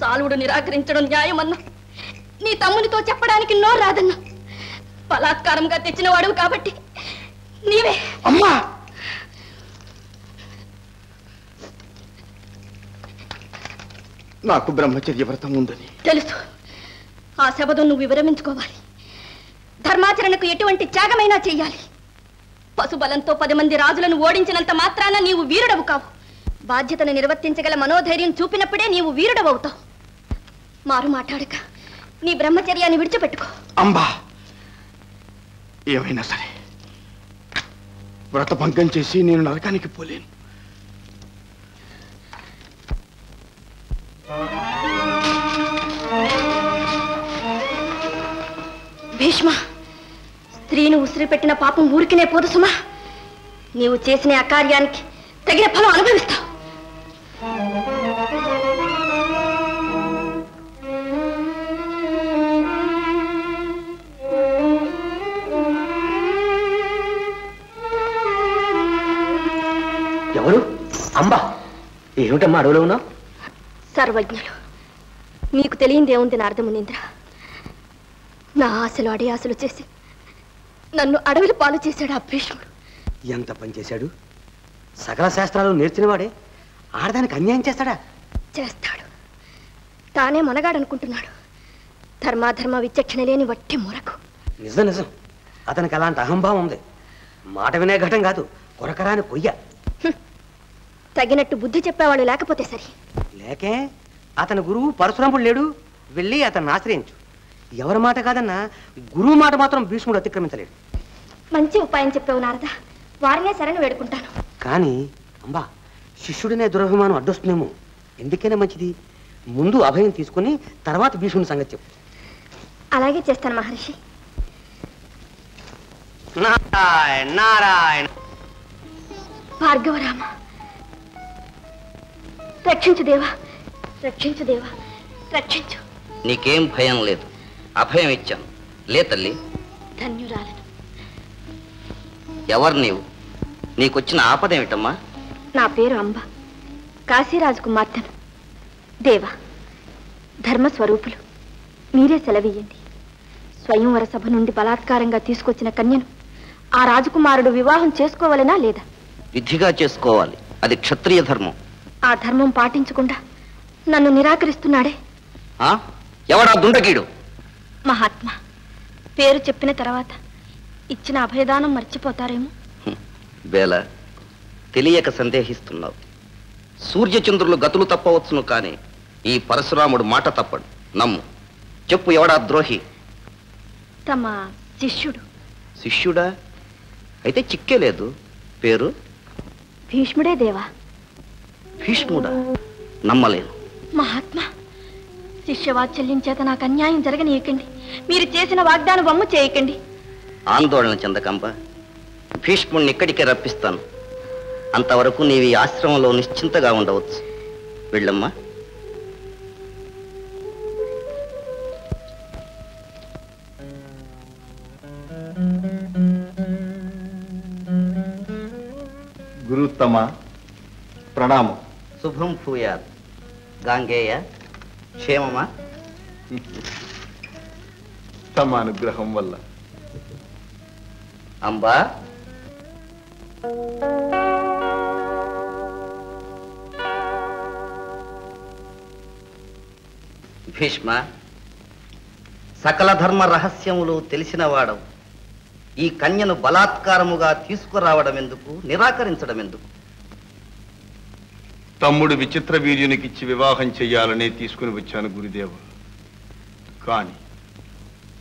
సాలుడు నిరాకరించడం న్యాయమన్నా నీ తమ్మునితో చెప్పడానికి నో రాదన్నా? బలాత్కారంగా తెచ్చిన వాడువు కాబట్టి నీవే. అమ్మా! నాకు బ్రహ్మచర్య వ్రతం ఉందని. తెలుసు. ఆ శబదం నువ్వు విరమించుకోవాలి ధర్మాచరణకు ఎటువంటి త్యాగమైనా చెయ్యాలి పశుబలంతో పది మంది రాజులను ఓడించినంత మాత్రాన నీవు వీరుడవు కావు. బాధ్యతను నిర్వర్తించగల మనోధైర్యం చూపినప్పుడే నీవు వీరుడవవుతావు. మారు మాట్లాడక. నీ బ్రహ్మచర్యాన్ని విడిచిపెట్టుకో. అంబా! ఏమైనా సరే. వ్రతభంగం చేసి నేను నరకానికి పోలేను. భీష్మ స్త్రీని ఉసిరి పెట్టిన పాపం ఊరికినే పోదు సుమా. నీవు చేసిన అకార్యానికి తగిన ఫలం అనుభవిస్తావు. అంబా ఏమిటమ్మా అడవిలో ఉన్నావు? సర్వజ్ఞులు నీకు తెలియందేముంది నారదమునింద్ర నా ఆశలు అడి ఆశలు చేసి నన్ను అడవిలో పాలు చేశాడు ఆ భీష్ముడు. ఎంత పని చేశాడు? సకల శాస్త్రాలు నేర్చినవాడే ఆడదానికి అన్యాయం చేస్తాడా? చేస్తాడు. తానే మనగాడనుకుంటున్నాడు. ధర్మాధర్మ విచక్షణ లేని వట్టి మొరకు. నిజం నిజం. అతనికి అలాంటి అహంభావం ఉంది. మాట వినే ఘటం కాదు కొరకరాని కొయ్య తగినట్టు బుద్ధి చెప్పేవాళ్ళు లేకపోతే సరి. లేకే? అతని గురువు పరశురాముడు లేడు. వెళ్ళి అతన్ని ఆశ్రయించు. ఎవరి మాట కాదన్నా గురువు మాట మాత్రం భీష్ముడు అతిక్రమించలేడు. మంచి ఉపాయం చెప్పావు నారద. వారినే శరణు వేడుకుంటాను. కానీ అంబా శిష్యుడినే దురభిమానం అడ్డొస్తుందేమో. ఎందుకైనా మంచిది. ముందు అభయం తీసుకుని తర్వాత భీష్ముని సంగతి చెప్పు. అలాగే చేస్తాను మహర్షి. నారాయణ నారాయణ. భార్గవరామ రక్షించు దేవా. రక్షించు దేవా. రక్షించు. నీకేం భయం లేదు. అభయం ఇచ్చాను. లే తల్లి. ధన్యురాలను. ఎవరు నీవు? నీకొచ్చిన ఆపదేమిటమ్మా? నా పేరు అంబ. కాశీరాజు కుమార్తెను. దేవా ధర్మస్వరూపులు. మీరే సెలవీయండి స్వయంవర సభ నుండి బలాత్కారంగా తీసుకొచ్చిన కన్యను ఆ రాజకుమారుడు వివాహం చేసుకోవాలనా లేదా? విధిగా చేసుకోవాలి. అది క్షత్రియ ధర్మం. ఆ ధర్మం పాటించకుండా నన్ను నిరాకరిస్తున్నాడే? ఆ? ఎవడా దుండగీడు మహాత్మా పేరు చెప్పిన తర్వాత ఇచ్చిన అభయదానం మర్చిపోతారేమో? వేళ తెలియక సందేహిస్తున్నావు. సూర్యచంద్రులు గతులు తప్పవచ్చును కానీ ఈ పరశురాముడు మాట తప్పడు. నమ్ము. చెప్పు ఎవడా ద్రోహి? తమ శిష్యుడు. శిష్యుడా? అయితే చిక్కే లేదు. పేరు? భీష్ముడే దేవా. భీష్ముడా నమ్మలేను. మహాత్మా శిష్యవాత్సల్యం చేత నాకు అన్యాయం జరగనీయకండి మీరు చేసిన వాగ్దానం వమ్ము చేయకండి. ఆందోళన చెందకంబ భీష్ముడిని ఇక్కడికే రప్పిస్తాను. అంతవరకు నీవు ఈ ఆశ్రమంలో నిశ్చింతగా ఉండవచ్చు. వెళ్ళమ్మా. గురుత్తమ ప్రణామం. శుభం భూయాత్ గాంగేయ క్షేమమా? తమ అనుగ్రహం వల్ల. అంబా? భీష్మ సకల ధర్మ రహస్యములు తెలిసిన వాడవు. ఈ కన్యను బలాత్కారముగా తీసుకురావడం ఎందుకు నిరాకరించడం ఎందుకు తమ్ముడు విచిత్ర వీర్యునికిచ్చి వివాహం చెయ్యాలనే తీసుకుని వచ్చాను గురుదేవ. కాని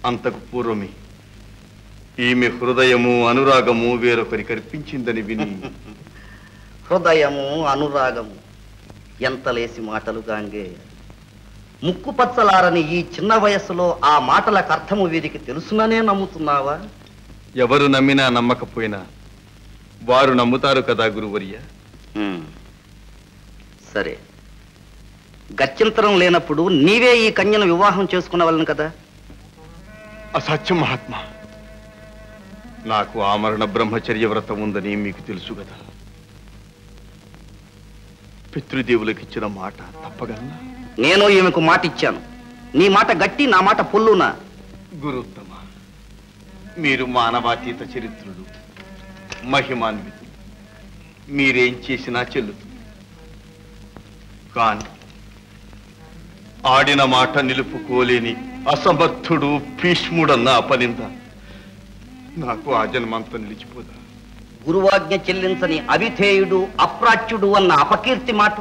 అంతకు పూర్వమే ఈమె హృదయము అనురాగము వేరొకరికి అర్పించిందని విని హృదయము అనురాగము. ఎంత లేసి మాటలు గాంగే. ముక్కు పచ్చలారని ఈ చిన్న వయస్సులో ఆ మాటలకు అర్థము వీరికి తెలుసుననే నమ్ముతున్నావా? ఎవరు నమ్మినా నమ్మకపోయినా వారు నమ్ముతారు కదా గురువర్య. సరే. గత్యంతరం లేనప్పుడు నీవే ఈ కన్యను వివాహం చేసుకున్నవలను కదా? అసత్యం మహాత్మా నాకు ఆమరణ బ్రహ్మచర్య వ్రతం ఉందని మీకు తెలుసు కదా. పితృదేవులకు ఇచ్చిన మాట తప్పగలనా? నేను ఈమెకు మాట ఇచ్చాను నీ మాట గట్టి నా మాట పొల్లునా? గురుత్తమ మీరు మానవాతీత చరిత్రులు మహిమాన్వితులు. మీరేం చేసినా చెల్లుతుంది. కాని ఆడిన మాట నిలుపుకోలేని అసమర్థుడు భీష్ముడన్న అపనింద నాకు ఆ జన్మంతా నిలిచిపోదా? గురువాజ్ఞ చెల్లించని అవిధేయుడు అప్రాచ్యుడు అన్న అపకీర్తి మాట?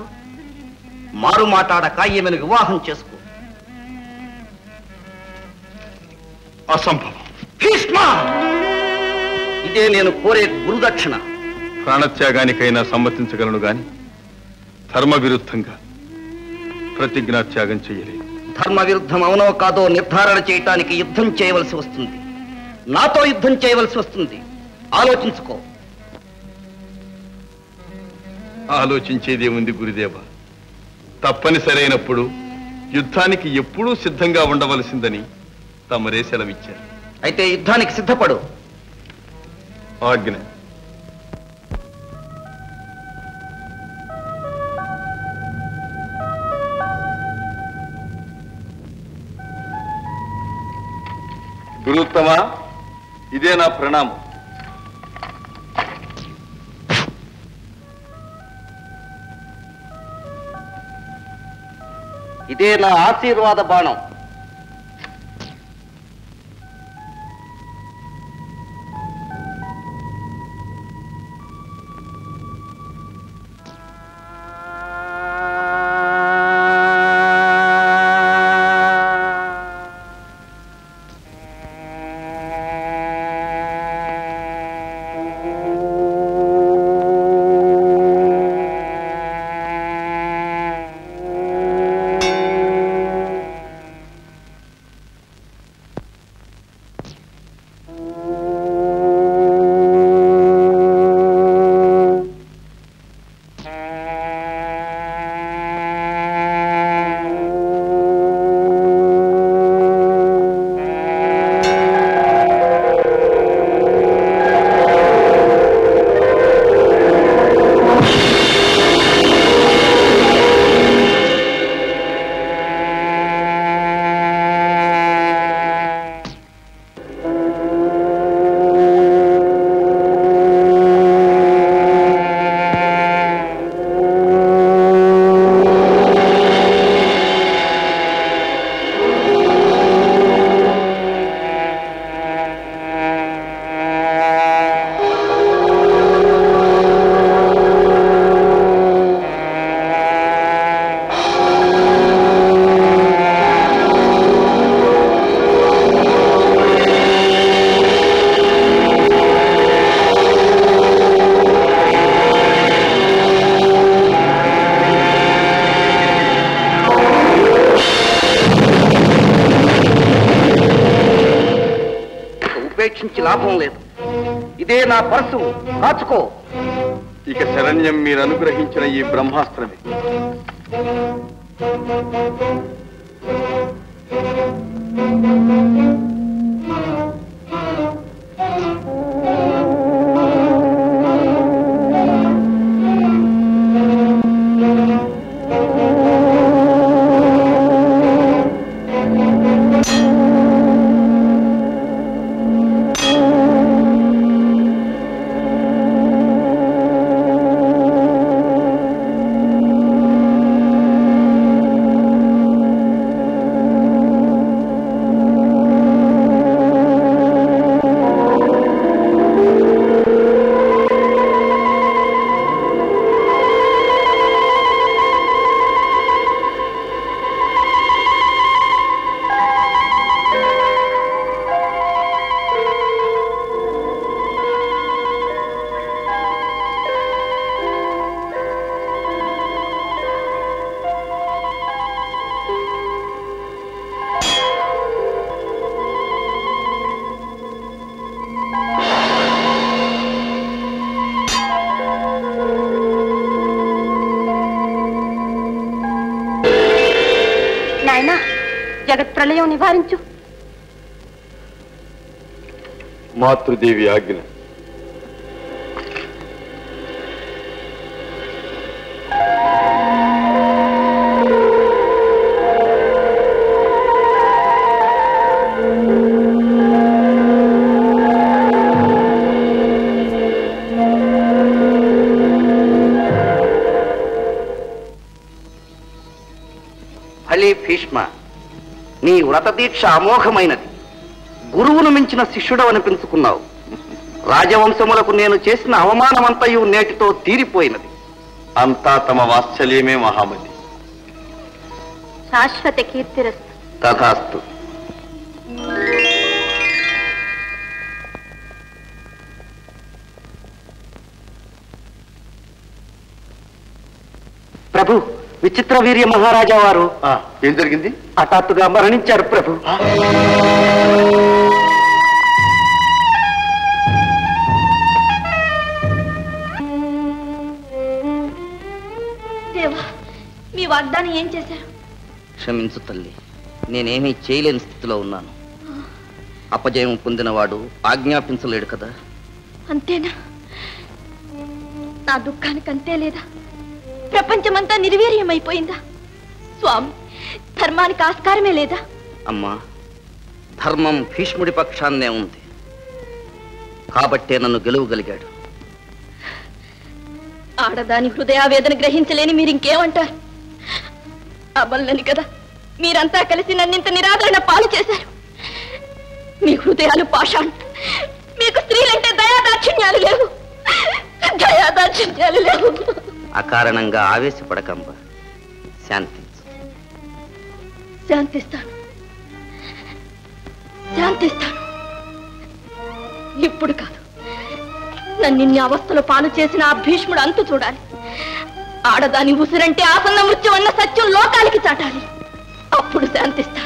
మారు మాట్లాడక ఈమెను వివాహం చేసుకో. అసంభవం. భీష్మ! ఇదే నేను కోరే గురుదక్షిణ. ప్రాణత్యాగానికైనా సమ్మతించగలను గాని? ధర్మ విరుద్ధంగా ప్రతిజ్ఞా త్యాగం చేయలేదు. ధర్మ విరుద్ధం అవునో కాదో నిర్ధారణ చేయటానికి యుద్ధం చేయవలసి వస్తుంది. నాతో యుద్ధం చేయవలసి వస్తుంది. ఆలోచించుకో. ఆలోచించేదేముంది గురుదేవ? తప్పనిసరి అయినప్పుడు యుద్ధానికి ఎప్పుడూ సిద్ధంగా ఉండవలసిందని తమరే సెలవిచ్చారు. అయితే యుద్ధానికి సిద్ధపడు. ఆజ్ఞ. గురుత్తమా ఇదే నా ప్రణామం. ఇదే నా ఆశీర్వాద బాణం. ఉపేక్షించి లాభం లేదు. ఇదే నా పరసు. కాచుకో ఇక శరణ్యం మీరు అనుగ్రహించిన ఈ బ్రహ్మాస్త్రమే. నాయనా మాతృదేవి ఆజ్ఞ భలే భీష్మ నీ వ్రత దీక్ష అమోఘమైన గురువును మించిన శిష్యుడు అనిపించుకున్నావు. రాజవంశములకు నేను చేసిన అవమానమంతయు నేటితో తీరిపోయినది. అంతా తమ వాత్సల్యమే మహామతి. శాశ్వత కీర్తిరస్తు. తథాస్తు. ప్రభు విచిత్ర వీర్య మహారాజా వారు. ఏం జరిగింది? హఠాత్తుగా మరణించారు ప్రభు. క్షమించు తల్లి. నేనేమీ చేయలేని స్థితిలో ఉన్నాను. అపజయం పొందినవాడు ఆజ్ఞాపించలేడు కదా? అంతేనా? నా దుఃఖానికి అంతే లేదా? ప్రపంచమంతా నిర్వీర్యమైపోయిందా? స్వామి ధర్మానికి ఆస్కారమే లేదా? అమ్మా ధర్మం భీష్ముడి పక్షాన్నే ఉంది. కాబట్టే నన్ను గెలువగలిగాడు. ఆడదాని హృదయావేదన గ్రహించలేని మీరు ఇంకేమంటారు అబల్లని కదా? మీరంతా కలిసి నన్నింత నిరాదరణ పాలు చేశారు. మీ హృదయాలు పాషాణ్. మీకు స్త్రీలంటే దయాదాక్షిణ్యాలు లేవు. దయాదాక్షిణ్యాలు లేవు. అకారణంగా ఆవేశపడకంబ. శాంతించు. శాంతిస్తాను. శాంతిస్తాను. ఇప్పుడు కాదు. నన్ను ఇన్ని అవస్థలు పాలు చేసిన ఆ భీష్ముడు అంతు చూడాలి. ఆడదాని ఉసిరంటే ఆసన్న మృత్యు అన్న సత్యం లోకానికి చాటాలి. అప్పుడు శాంతిస్తా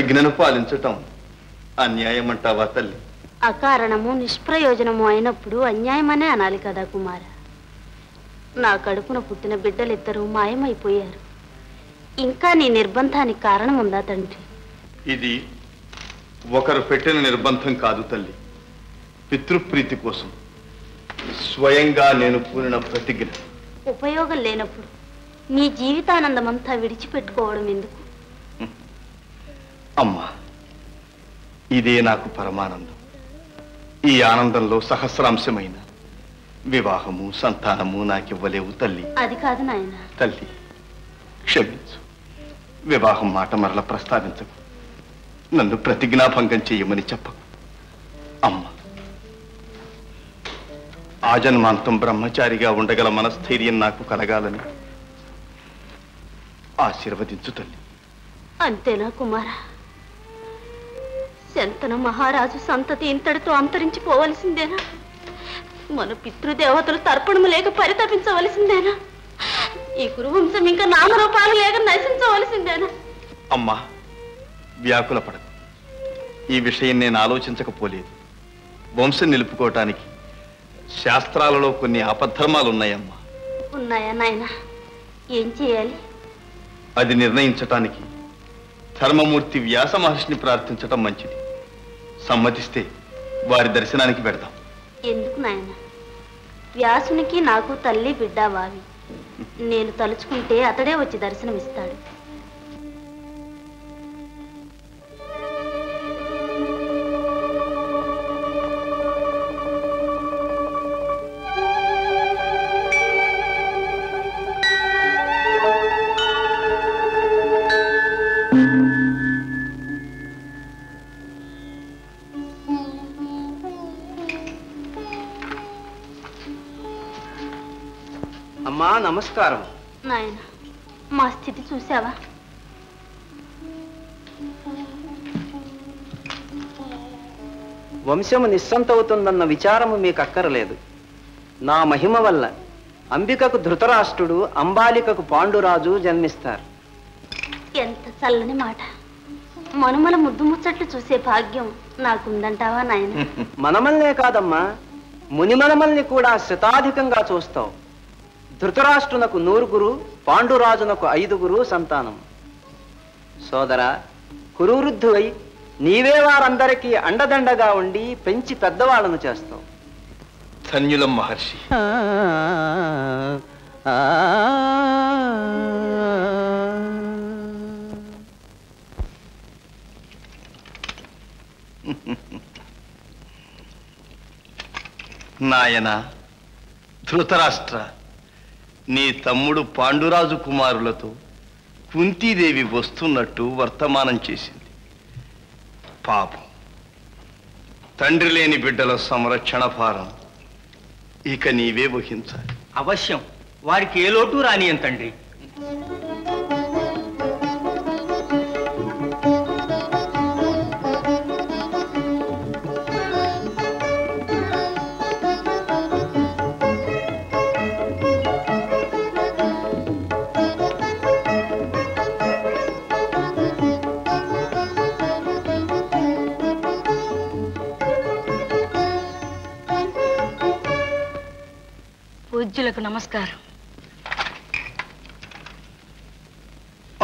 ప్రతిజ్ఞను పాలించటం అన్యాయం అంటావా తల్లి? అకారణము నిష్ప్రయోజనము అయినప్పుడు అన్యాయమనే అనాలి కదా కుమార. నా కడుపున పుట్టిన బిడ్డలిద్దరూ మాయమైపోయారు. ఇంకా నీ నిర్బంధానికి కారణం ఉందా తండ్రి? ఇది ఒకరు పెట్టిన నిర్బంధం కాదు తల్లి. పితృప్రీతి కోసం. స్వయంగా నేను పూనిన ప్రతిజ్ఞ. ఉపయోగం లేనప్పుడు నీ జీవితానందమంతా విడిచిపెట్టుకోవడం ఎందుకు? అమ్మా ఇదే నాకు పరమానందం. ఈ ఆనందంలో సహస్రాంశమైన వివాహము సంతానము నాకివ్వలేవు తల్లి. అది కాదు నాయన. తల్లి క్షమించు. వివాహం మాట మరల ప్రస్తావించకు. నన్ను ప్రతిజ్ఞాభంగం చెయ్యమని చెప్పకు. అమ్మ ఆజన్మాంతం బ్రహ్మచారిగా ఉండగల మనస్థైర్యం నాకు కలగాలని ఆశీర్వదించు తల్లి. అంతేనా కుమార? శంతన మహారాజు సంతతి ఇంతటితో అంతరించిపోవలసిందేనా? మన పితృదేవతలు తర్పణము లేక పరితపించవలసిందేనా? ఈ కురువంశం ఇంకా నామరూపాలు లేక నశించవలసిందేనా? అమ్మా వ్యాకుల పడకు ఈ విషయం నేను ఆలోచించకపోలేదు. వంశం నిలుపుకోవటానికి శాస్త్రాలలో కొన్ని అపధర్మాలు ఉన్నాయమ్మా ఉన్నాయా నాయన? ఏం చేయాలి? అది నిర్ణయించటానికి ధర్మమూర్తి వ్యాస మహర్షిని ప్రార్థించటం మంచిది. సమ్మతిస్తే వారి దర్శనానికి పెడదాం. ఎందుకు నాయన? వ్యాసునికి నాకు తల్లి బిడ్డ వావి నేను తలుచుకుంటే అతడే వచ్చి దర్శనమిస్తాడు. అమ్మా నమస్కారం. నాయన మా స్థితి చూసావా వంశము నిస్సంతవుతుందన్న విచారము మీకు అక్కరలేదు నా మహిమ వల్ల అంబికకు ధృతరాష్ట్రుడు అంబాలికకు పాండురాజు జన్మిస్తారు. ఎంత చల్లని మాట. మనుమల ముద్దు ముచ్చట్లు చూసే భాగ్యం నాకుందంటావా నాయన? మనమల్నే కాదమ్మా మునిమనమల్ని కూడా శతాధికంగా చూస్తావు. ధృతరాష్ట్రునకు నూరుగురు పాండురాజునకు ఐదుగురు సంతానం సోదరా కురువృద్ధువై నీవే వారందరికీ అండదండగా ఉండి పెంచి పెద్దవాళ్ళను చేస్తావు ధన్యులం మహర్షి నాయన ధృతరాష్ట్ర నీ తమ్ముడు పాండురాజు కుమారులతో కుంతీదేవి వస్తున్నట్టు వర్తమానం చేసింది. పాపం. తండ్రి లేని బిడ్డల సంరక్షణ భారం ఇక నీవే వహించాలి. అవశ్యం. వారికి ఏ లోటు రానియం తండ్రి. పూజ్యులకు నమస్కారం.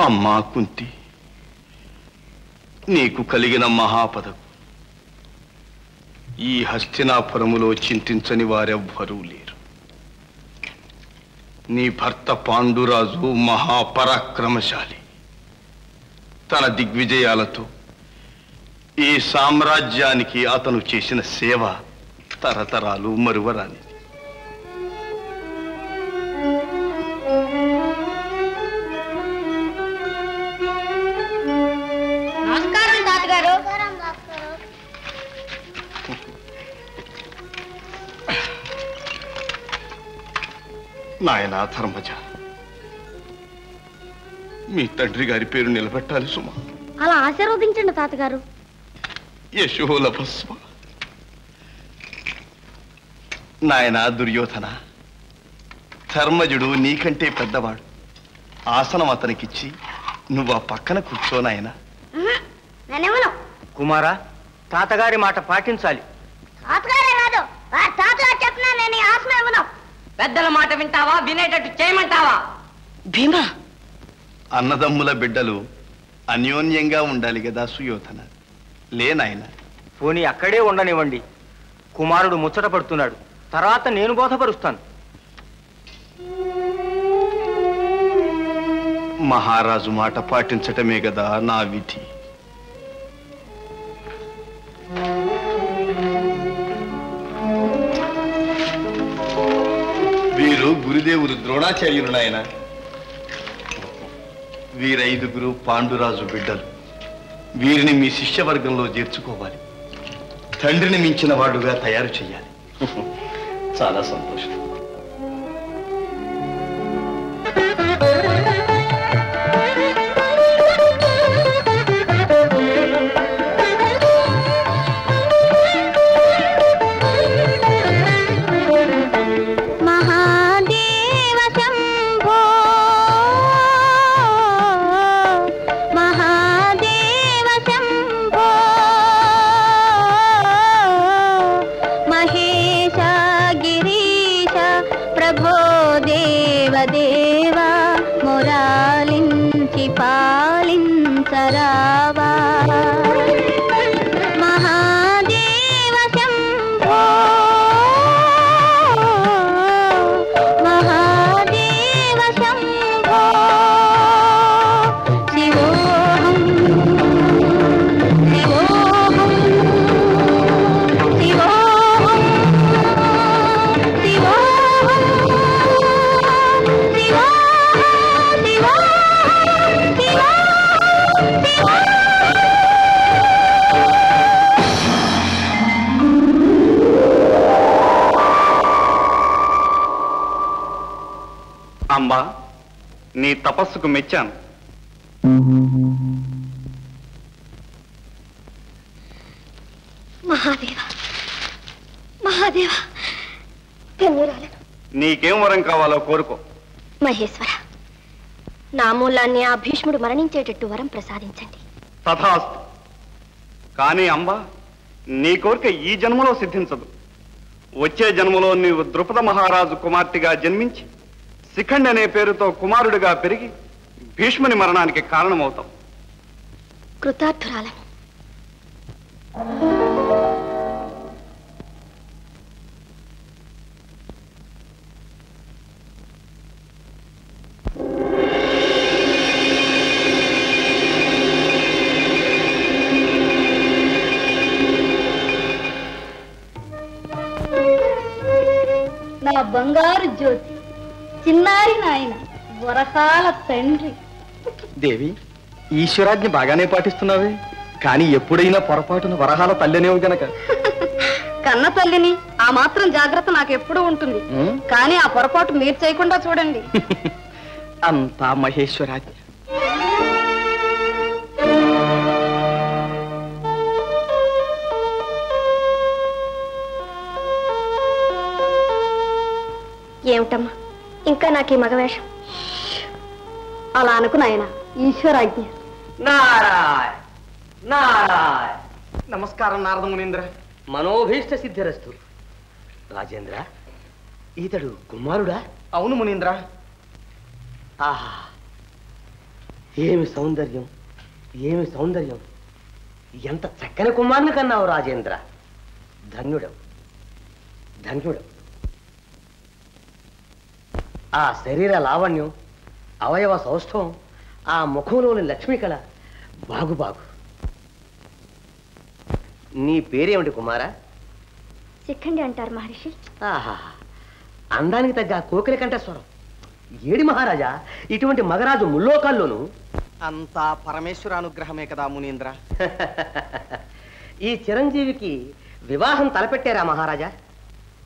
అమ్మా కుంతి నీకు కలిగిన మహాపదకు ఈ హస్తినాపురములో చింతించని వారెవ్వరూ లేరు. నీ భర్త పాండురాజు మహాపరాక్రమశాలి. తన దిగ్విజయాలతో ఈ సామ్రాజ్యానికి అతను చేసిన సేవ తరతరాలు మరువరాని నాయనా ధర్మజ. మీ తండ్రి గారి పేరు నిలబెట్టాలి సుమా. అలా ఆశీర్వదించండి తాతగారు. యశోల భస్మ నాయనా దుర్యోధన ధర్మజుడు నీకంటే పెద్దవాడు. ఆసనం అతనికిచ్చి నువ్వు ఆ పక్కన కూర్చో నాయనా. నేనేమను కుమారా తాతగారి మాట పాటించాలి. తాతగారే కాదు ఆ తాతగారు చెప్పినా నేను ఆసనం ఇవ్వను. పెద్దల మాట వింటావా? వినేటట్టు చేయమంటావా? భీమా! అన్నదమ్ముల బిడ్డలు అన్యోన్యంగా ఉండాలి కదా సుయోధన. లే నాయనా. పోనీ అక్కడే ఉండనివ్వండి. కుమారుడు ముచ్చట పడుతున్నాడు. తర్వాత నేను బోధపరుస్తాను. మహారాజు మాట పాటించటమే కదా నా విధి. వీరు గురుదేవులు ద్రోణాచార్యులు నాయన. వీరైదుగురు పాండురాజు బిడ్డలు. వీరిని మీ శిష్యవర్గంలో చేర్చుకోవాలి. తండ్రిని మించిన వాడుగా తయారు చేయాలి చాలా సంతోషం. నీ తపస్సుకు మెచ్చాను. మహాదేవ మహాదేవ ధన్యురాలను నీకేం వరం కావాలో కోరుకో. మహేశ్వర నా మూలాన్ని ఆ భీష్ముడు మరణించేటట్టు వరం ప్రసాదించండి. తథాస్తు. కానీ అంబా నీ కోరిక ఈ జన్మలో సిద్ధించదు. వచ్చే జన్మలో నీవు ద్రుపద మహారాజు కుమార్తెగా జన్మించి శిఖండ్ అనే పేరుతో కుమారుడిగా పెరిగి భీష్ముని మరణానికి కారణమవుతాం. కృతార్థురాలను. నా బంగారు జ్యోతి. చిన్నారి నాయన వరకాల తండ్రి. దేవి ఈశ్వరాజ్ఞ బాగానే పాటిస్తున్నావే. కానీ ఎప్పుడైనా పొరపాటున వరహాల తల్లనేవు గనక. కన్న తల్లిని ఆ మాత్రం జాగ్రత్త నాకు ఎప్పుడూ ఉంటుంది? కానీ ఆ పొరపాటు మీరు చేయకుండా చూడండి. అంతా మహేశ్వరాజ్ఞ. ఏమిటమ్మా? ఇంకా నాకు ఈ మగవేషం. అలా అనుకు నాయన ఈశ్వరాజ్ఞ. నారాయణ! నారాయణ! నమస్కారం నారద మునీంద్ర. మనోభీష్ట సిద్ధిరస్తు. రాజేంద్ర ఇతడు కుమారుడా? అవును మునీంద్ర. ఆహా! ఏమి సౌందర్యం ఏమి సౌందర్యం. ఎంత చక్కని కుమారుని కన్నావు రాజేంద్ర. ధన్యుడవు ధన్యుడవు ఆ శరీర లావణ్యం అవయవ సౌష్ఠవం ఆ ముఖంలోని లక్ష్మీ కళ బాగు బాగు. నీ పేరేమిటి కుమారా? శిఖండి అంటారు మహర్షి. ఆహా అందానికి తగ్గ కోకిల కంఠ స్వరం. ఏడి మహారాజా ఇటువంటి మగరాజు ముల్లోకాల్లోనూ? అంతా పరమేశ్వర అనుగ్రహమే కదా మునీంద్ర. ఈ చిరంజీవికి వివాహం తలపెట్టారా మహారాజా?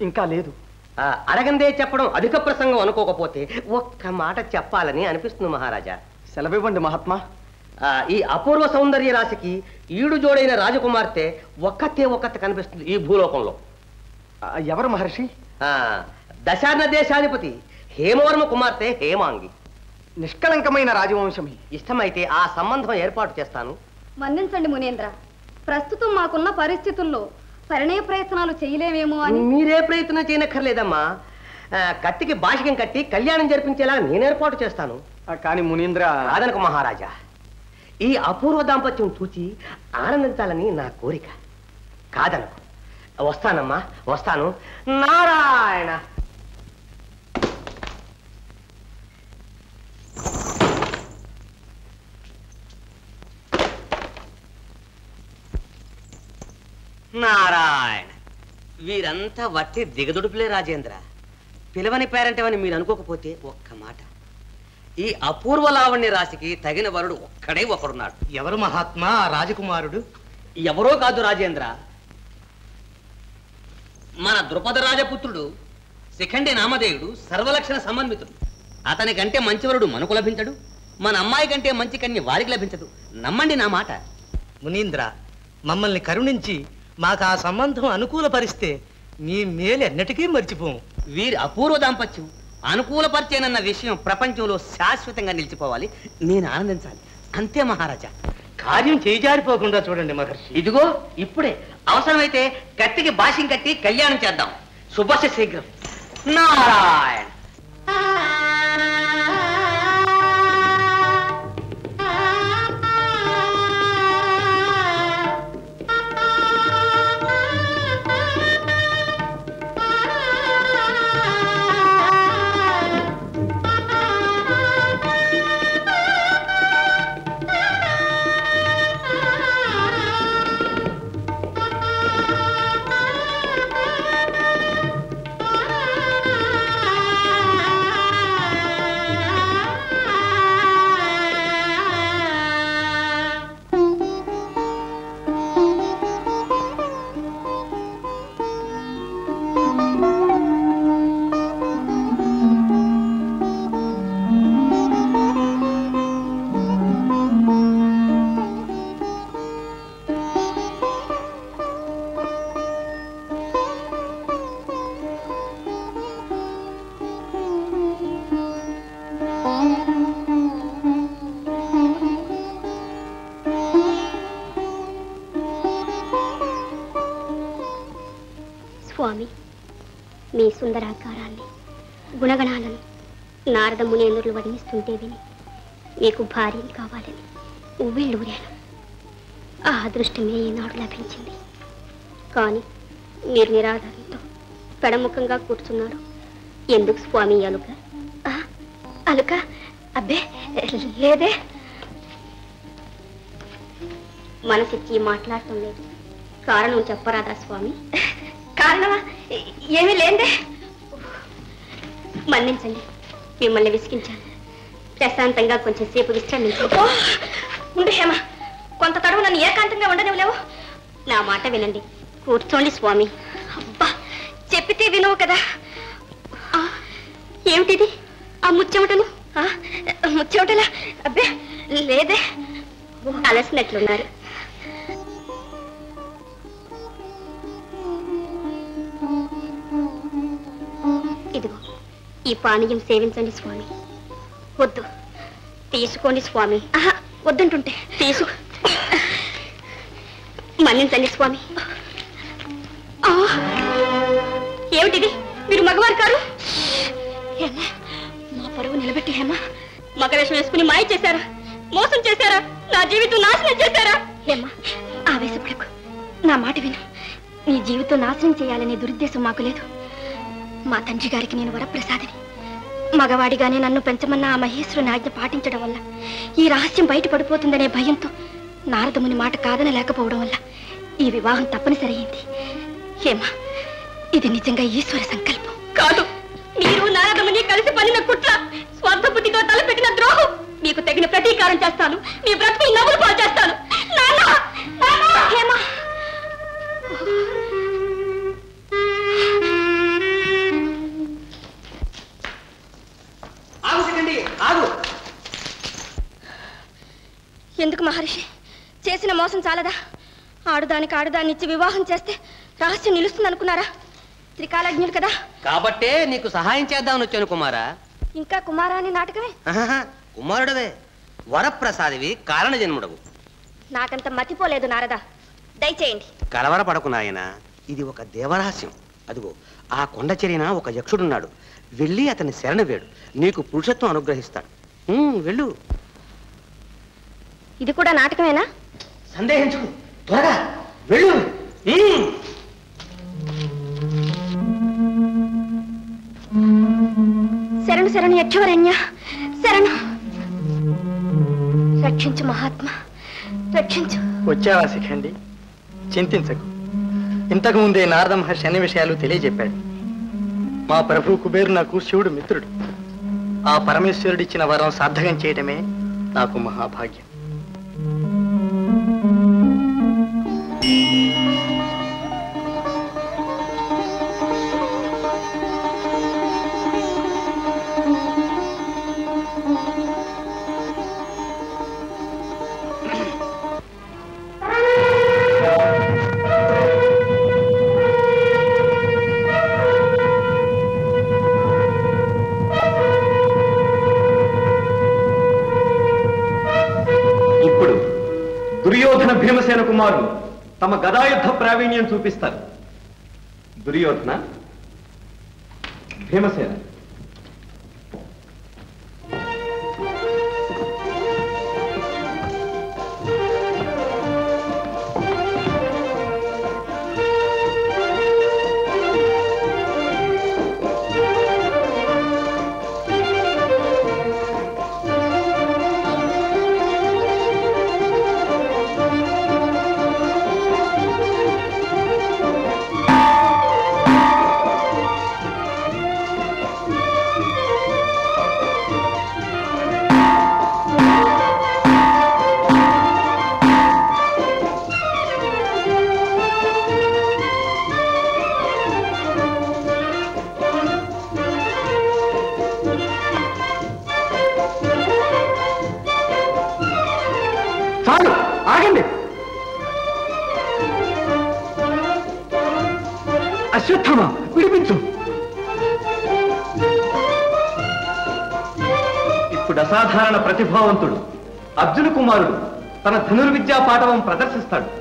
ఇంకా లేదు. అడగందే చెప్పడం అధిక ప్రసంగం అనుకోకపోతే ఒక్క మాట చెప్పాలని అనిపిస్తుంది మహారాజా. సెలవివ్వండి మహాత్మా. ఆ, ఈ అపూర్వ సౌందర్య రాశికి ఈడు జోడైన రాజకుమార్తె ఒక్కతే ఒక్కతే కనిపిస్తుంది ఈ భూలోకంలో. ఎవరు మహర్షి? ఆ, దశార్ణ దేశాధిపతి హేమవర్మ కుమార్తె హేమాంగి. నిష్కళంకమైన రాజవంశమే ఇష్టమైతే ఆ సంబంధం ఏర్పాటు చేస్తాను. మన్నించండి మునేంద్ర. ప్రస్తుతం మాకున్న పరిస్థితుల్లో పరిణయ ప్రయత్నాలు చేయలేమేమో అని. మీరే ప్రయత్నం చేయనక్కర్లేదమ్మా. కత్తికి బాషికం కట్టి కళ్యాణం జరిపించేలా నేను ఏర్పాటు చేస్తాను. కానీ మునీంద్ర. కాదనకు మహారాజా ఈ అపూర్వ దాంపత్యం చూచి ఆనందించాలని నా కోరిక. కాదనకు. వస్తానమ్మా వస్తాను. నారాయణ! నారాయణ వీరంతా వట్టి దిగదుడుపులే రాజేంద్ర. పిలవని పేరంటవని మీరు అనుకోకపోతే ఒక్క మాట. ఈ అపూర్వ లావణ్య రాశికి తగిన వరుడు ఒక్కడే ఒకడున్నాడు. ఎవరు మహాత్మా రాజకుమారుడు? ఎవరో కాదు రాజేంద్ర. మన ద్రుపద రాజపుత్రుడు శిఖండి నామధేయుడు సర్వలక్షణ సమన్వితుడు అతని కంటే మంచివరుడు మనకు లభించడు మన అమ్మాయి కంటే మంచి కన్య వారికి లభించదు. నమ్మండి నా మాట. మునీంద్ర మమ్మల్ని కరుణించి మాకు ఆ సంబంధం అనుకూలపరిస్తే మీ మేలు ఎన్నటికీ మర్చిపోము. వీరి అపూర్వ దాంపత్యం అనుకూలపరిచేనన్న విషయం ప్రపంచంలో శాశ్వతంగా నిలిచిపోవాలి. నేను ఆనందించాలి. అంతే మహారాజా. కార్యం చేజారిపోకుండా చూడండి మహర్షి. ఇదిగో ఇప్పుడే. అవసరమైతే కత్తికి భాష్యం కట్టి కళ్యాణం చేద్దాం. శుభస్య శీఘ్రం నారాయణ నారద మునేంద్రులు వర్ణిస్తుంటే విని మీకు భార్యని కావాలని ఉవ్విళ్ళూరాను ఆ అదృష్టమే ఈనాడు లభించింది. కానీ మీరు నిరాధారంతో పెడముఖంగా కూర్చున్నారు. ఎందుకు స్వామి అలుక? అలుక? అబ్బే లేదే. మనసిచ్చి మాట్లాడటం లేదు. కారణం చెప్పరాదా స్వామి? కారణమా? ఏమీ లేదే. మన్నించండి. మిమ్మల్ని విసిగించాను ప్రశాంతంగా కొంచెం సేపు విశ్రమించండి. ఉండు హేమ కొంత తడవు నన్ను ఏకాంతంగా ఉండనివ్వలేవు నా మాట వినండి. కూర్చోండి స్వామి. అబ్బా చెప్పితే వినవు కదా. ఏమిటిది? ఆ ముచ్చెమటలు ముచ్చెమటలా? అబ్బే లేదే. అలసినట్లున్నారు. ఈ పానీయం సేవించండి స్వామి. వద్దు. తీసుకోండి స్వామి. వద్దంటుంటే. తీసు. మన్నించండి స్వామి. ఏమిటిది? మీరు మగవారు కారు? మా పరువు నిలబెట్టి హేమా. మగవేషం వేసుకుని మాయ చేశారా? మోసం చేశారా? నా జీవితం నాశనం చేశారా? హేమా ఆవేశపడకు. నా మాట విను. నీ జీవితం నాశనం చేయాలనే దురుద్దేశం మాకు లేదు. మా తండ్రి గారికి నేను వరప్రసాదిని. మగవాడిగానే నన్ను పెంచమన్న ఆ మహేశ్వరుని ఆజ్ఞ పాటించడం వల్ల ఈ రహస్యం బయటపడిపోతుందనే భయంతో నారదముని మాట కాదనలేకపోవడం వల్ల ఈ వివాహం తప్పనిసరి అయింది. హేమా ఇది నిజంగా ఈశ్వర సంకల్పం. కాదు. మీరు నారదముని కలిసి పనిన కుట్ర స్వార్థ బుద్ధితో తలపెట్టిన ద్రోహం. మీకు తగిన ప్రతీకారం చేస్తాను. మీ బ్రతుకులు నవ్వులు పాలు చేస్తాను. నాన్న! ఆగు. ఎందుకు మహర్షి? చేసిన మోసం చాలదా? ఆడుదానికి ఆడుదాన్ని ఇచ్చి వివాహం చేస్తే రహస్యం నిలుస్తుంది అనుకున్నారా త్రికాలజ్ఞులు కదా? కాబట్టే నీకు సహాయం చేద్దామని వచ్చాను కుమారా. ఇంకా కుమారాని నాటకమే? ఆహాహా, కుమారుడవే. వరప్రసాదివి కారణ జన్ముడవు నాకంత మతిపోలేదు నారదా. దయచేయండి. కలవరపడకు నాయన. ఇది ఒక దేవరహస్యం. అదిగో ఆ కొండ చెరిన ఒక యక్షుడున్నాడు. వెళ్ళి అతని శరణ వేడు. నీకు పురుషత్వం అనుగ్రహిస్తాడు. ఉమ్, వెళ్ళు. ఇది కూడా నాటకమేనా? సందేహించుకు. త్వరగా వెళ్ళు. శరణు శరణు యక్షవరణ్య. శరణు. రక్షించు మహాత్మా. రక్షించు. వచ్చావా శిఖండి? చింతించకు. ఇంతకు ముందే నారద మహర్షి అన్ని విషయాలు తెలియజెప్పాడు. మా ప్రభు కుబేరు నాకు శివుడు మిత్రుడు. ఆ పరమేశ్వరుడిచ్చిన వరం సార్థకం చేయటమే నాకు మహాభాగ్యం. దుర్యోధన భీమసేన కుమారులు తమ గదాయుద్ధ ప్రావీణ్యం చూపిస్తారు. దుర్యోధన భీమసేన. అసాధారణ ప్రతిభావంతుడు. అర్జున కుమారుడు తన ధనుర్విద్యా పాఠవం ప్రదర్శిస్తాడు.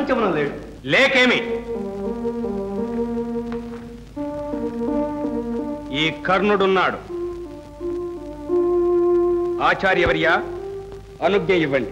ప్రపంచమున లేడు. లేకేమి? ఈ కర్ణుడున్నాడు. ఆచార్యవర్య అనుజ్ఞ ఇవ్వండి.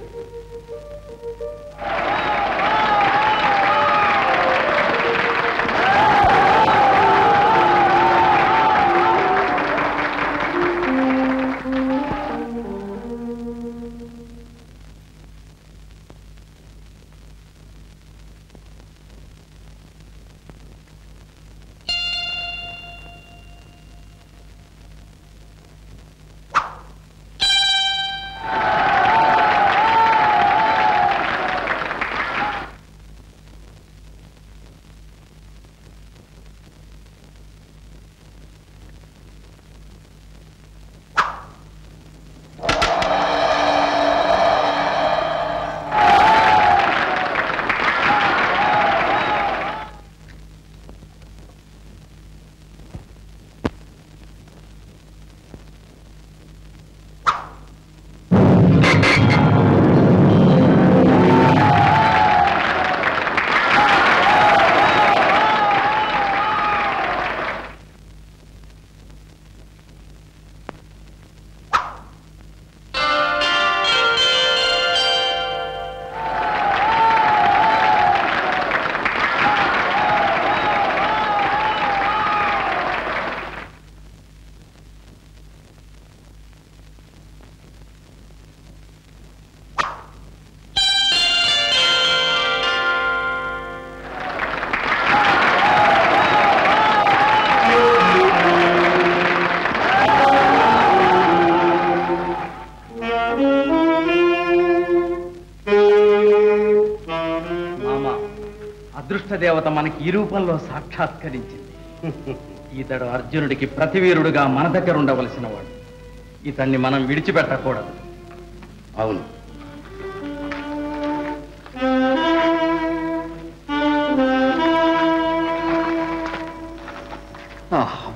దేవత మనకి ఈ రూపంలో సాక్షాత్కరించింది. ఇతడు అర్జునుడికి ప్రతివీరుడుగా మన దగ్గర ఉండవలసిన వాడు ఇతన్ని మనం విడిచిపెట్టకూడదు. అవును.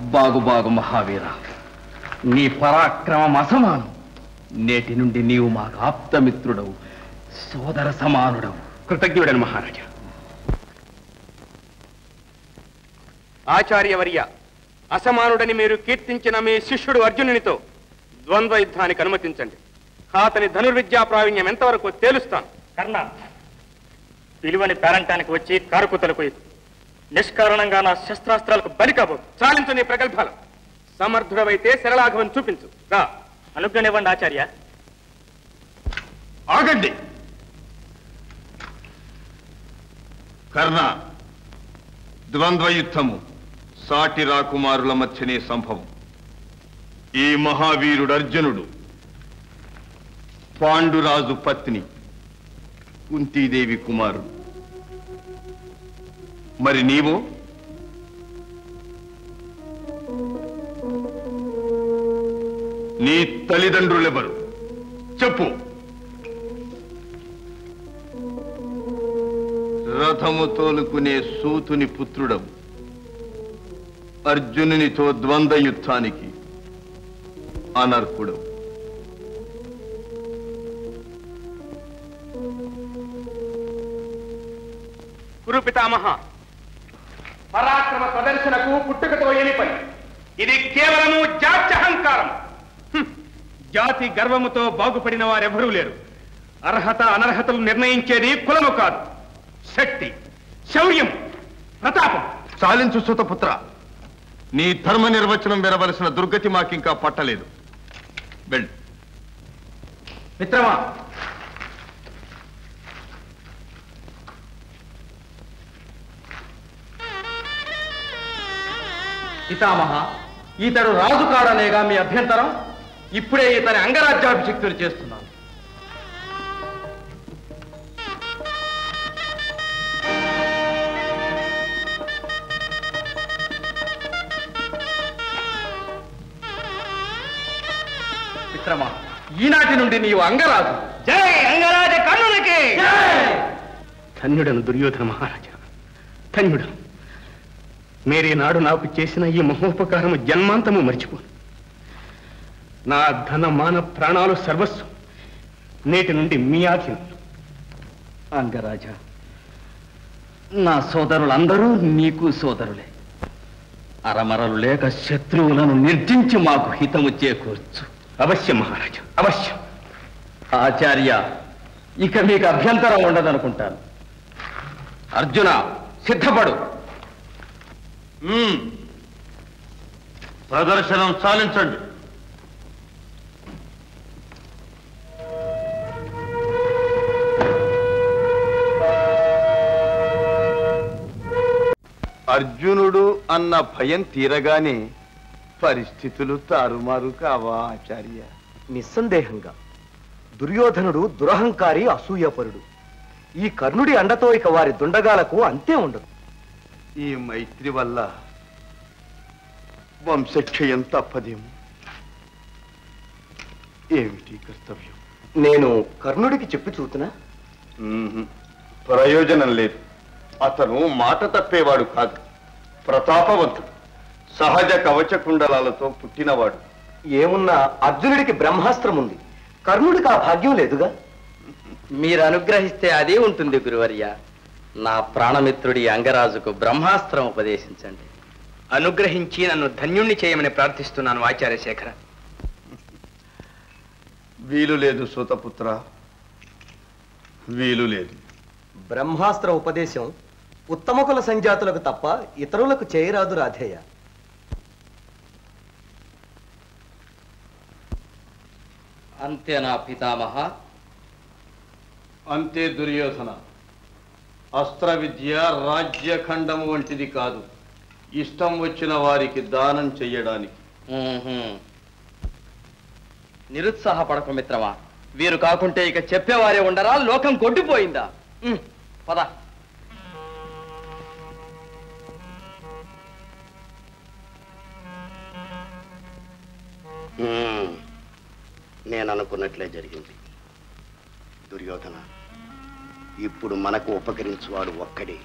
బాగు బాగు మహావీర. నీ పరాక్రమం అసమానం. నేటి నుండి నీవు మాకు ఆప్తమిత్రుడవు. సోదర సమానుడవు. కృతజ్ఞుడను మహారాజా. ఆచార్యవర్య అసమానుడని మీరు కీర్తించిన మీ శిష్యుడు అర్జునునితో ద్వంద్వ యుద్ధానికి అనుమతించండి. అతని ధనుర్విద్యా ప్రావీణ్యం ఎంతవరకు తేలుస్తాను? కర్ణ విలువని పేరంటానికి వచ్చి కారుకుతలకు నిష్కారణంగా నా శస్త్రాస్త్రాలకు బలి కాబోదు చాలించు నీ ప్రగల్భాలు. సమర్థుడవైతే శరలాఘవం చూపించు. రా. అనుజ్ఞనివ్వండి ఆచార్య. ఆగండి. కర్ణ ద్వంద్వ యుద్ధము. సాటి రాకుమారుల మధ్యనే సంభవం. ఈ మహావీరుడు అర్జునుడు పాండురాజు పత్ని కుంతీదేవి కుమారుడు. మరి నీవు? నీ తల్లిదండ్రులెవరు? చెప్పు. రథము తోలుకునే సూతుని పుత్రుడవు. అర్జునునితో ద్వంద్వ యుద్ధానికి అనర్కుడవు కురు పితామహ పరాక్రమ ప్రదర్శనకు పుట్టుకతో ఏమి పని ఇది కేవలము జాత్యహంకారం. జాతి గర్వముతో బాగుపడిన వారెవరూ లేరు. అర్హత అనర్హతలు నిర్ణయించేది కులము కాదు. శక్తి శౌర్యం ప్రతాపం. చాలించు సుతపుత్ర నీ ధర్మ నిర్వచనం వినవలసిన దుర్గతి మాకింకా పట్టలేదు. వెళ్ళు. మిత్రమా! పితామహ ఇతడు రాజు కాడనేగా మీ అభ్యంతరం? ఇప్పుడే ఇతని అంగరాజ్యాభిషిక్తులు చేస్తున్నారు. మిత్రమా ఈనాటి నుండి నీవు అంగరాజు. జై అంగరాజ కర్ణునికి! ధన్యుడను దుర్యోధన మహారాజా. ధన్యుడను మేరీ నాడు నాకు చేసిన ఈ మహోపకారము జన్మాంతము మర్చిపోను. నా ధన మాన ప్రాణాలు సర్వస్వం నేటి నుండి మీ ఆధీనం. అంగరాజా నా సోదరులందరూ నీకు సోదరులే. అరమరలు లేక శత్రువులను నిర్జించి మాకు హితము చేకూర్చు. అవశ్యం మహారాజా అవశ్యం. ఆచార్య ఇక మీకు అభ్యంతరం ఉండదనుకుంటాను. అర్జున సిద్ధపడు. ప్రదర్శనం చాలించండి అర్జునుడు అన్న భయం తీరగానే పరిస్థితులు తారుమారు కావా ఆచార్య? నిస్సందేహంగా. దుర్యోధనుడు దురహంకారి అసూయపరుడు. ఈ కర్ణుడి అండతో ఇక వారి దుండగాలకు అంతే ఉండదు. ఈ మైత్రి వల్ల వంశక్షయం తప్పదేమో ఏమిటి కర్తవ్యం? నేను కర్ణుడికి చెప్పి చూతున్నా. ప్రయోజనం లేదు. అతను మాట తప్పేవాడు కాదు. ప్రతాపవంతుడు. సహజ కవచ కుండలాలతో పుట్టినవాడు. ఏమున్నా అర్జునుడికి బ్రహ్మాస్త్రం ఉంది కర్ణుడికి ఆ భాగ్యం లేదుగా? మీరు అనుగ్రహిస్తే అదే ఉంటుంది గురువర్య. నా ప్రాణమిత్రుడి అంగరాజుకు బ్రహ్మాస్త్రం ఉపదేశించండి. అనుగ్రహించి నన్ను ధన్యుణ్ణి చేయమని ప్రార్థిస్తున్నాను ఆచార్య శేఖర. వీలు లేదు సూతపుత్ర. వీలు లేదు. బ్రహ్మాస్త్ర ఉపదేశం ఉత్తమకుల సంజాతులకు తప్ప ఇతరులకు చేయరాదు రాధేయ. అంతేనా పితామహ. అంతే దుర్యోధన. అస్త్ర విద్య రాజ్యఖండము వంటిది కాదు. ఇష్టం వచ్చిన వారికి దానం చెయ్యడానికి. నిరుత్సాహపడకు మిత్రమా. వీరు కాకుంటే ఇక చెప్పేవారే ఉండరా? లోకం కొట్టిపోయిందా పద. నేను అనుకున్నట్లే జరిగింది. దుర్యోధన ఇప్పుడు మనకు ఉపకరించువాడు ఒక్కడే.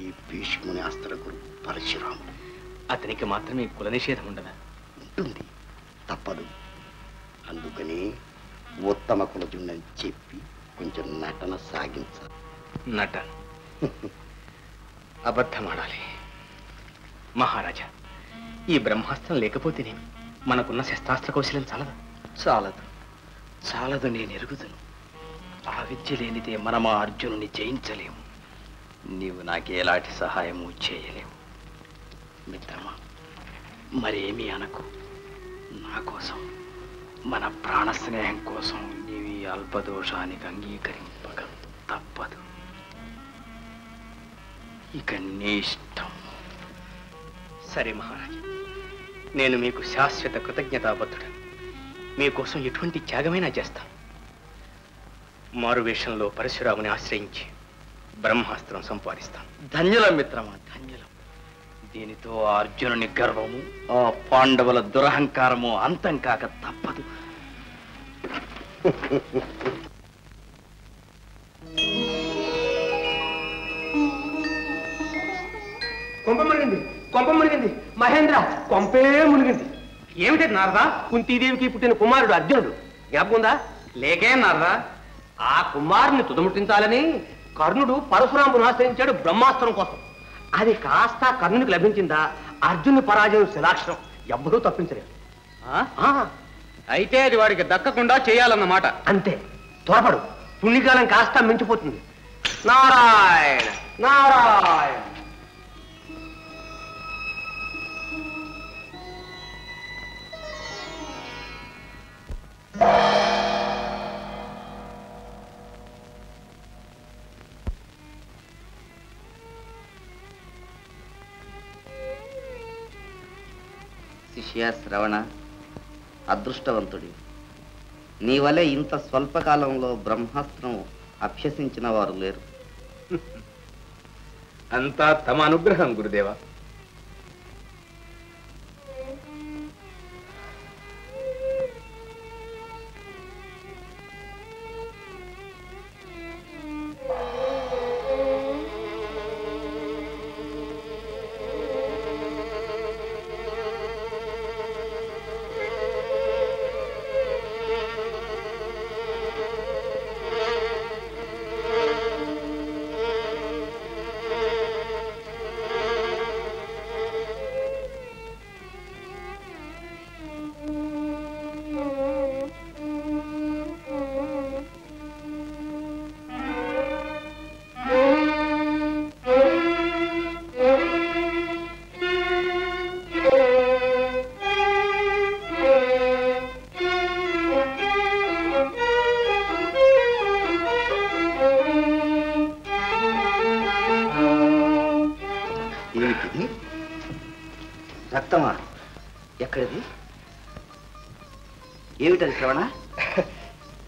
ఈ భీష్ముని అస్త్రగురు పరశురాముడు. అతనికి మాత్రమే కుల నిషేధం ఉండదా? ఉంటుంది. తప్పదు. అందుకని ఉత్తమ కులజుండని చెప్పి కొంచెం నటన సాగించాలి నట. అబద్ధమాడాలి. మహారాజా ఈ బ్రహ్మాస్త్రం లేకపోతేనేమి? మనకున్న శస్త్రాస్త్ర కౌశలం చాలదా. చాలదు. చాలదు నేను ఎరుగుదును. ఆ విద్య లేనిదే మనం ఆ అర్జునుని జయించలేము. నీవు నాకు ఎలాంటి సహాయము చేయలేవు. మిత్రమా మరేమీ అనకు. నా కోసం మన ప్రాణ స్నేహం కోసం నీవి అల్పదోషానికి అంగీకరింపక తప్పదు. ఇక నీ ఇష్టం. సరే మహారాజా. నేను మీకు శాశ్వత కృతజ్ఞతాబద్ధుడను మీకోసం ఎటువంటి త్యాగమైనా చేస్తాను మారువేషంలో పరశురాముని ఆశ్రయించి బ్రహ్మాస్త్రం సంపాదిస్తాను ధన్యులం మిత్రమా ధన్యులం. దీనితో ఆ అర్జునుని గర్వము ఆ పాండవుల దురహంకారము అంతం కాక తప్పదు. కొంప మునిగింది కొంప మునిగింది. మహేంద్ర కొంపే మునిగింది. ఏమిటి నారదా? కుంతీదేవికి పుట్టిన కుమారుడు అర్జునుడు. జ్ఞాపకుందా లేకే నారదా. ఆ కుమారుని తుదముట్టించాలని కర్ణుడు పరశురామును ఆశ్రయించాడు బ్రహ్మాస్త్రం కోసం. అది కాస్త కర్ణునికి లభించిందా? అర్జునుని పరాజయం శిలాక్షరం. ఎవ్వరూ తప్పించలేదు. అయితే అది వాడికి దక్కకుండా చేయాలన్నమాట. అంతే. త్వరపడు. పుణ్యకాలం కాస్త మించిపోతుంది. నారాయణ నారాయణ. శిష్య శ్రవణ అదృష్టవంతుడి. నీ వలె ఇంత స్వల్పకాలంలో బ్రహ్మాస్త్రం అభ్యసించిన వారు లేరు. అంతా తమ అనుగ్రహం గురుదేవా. శ్రవణ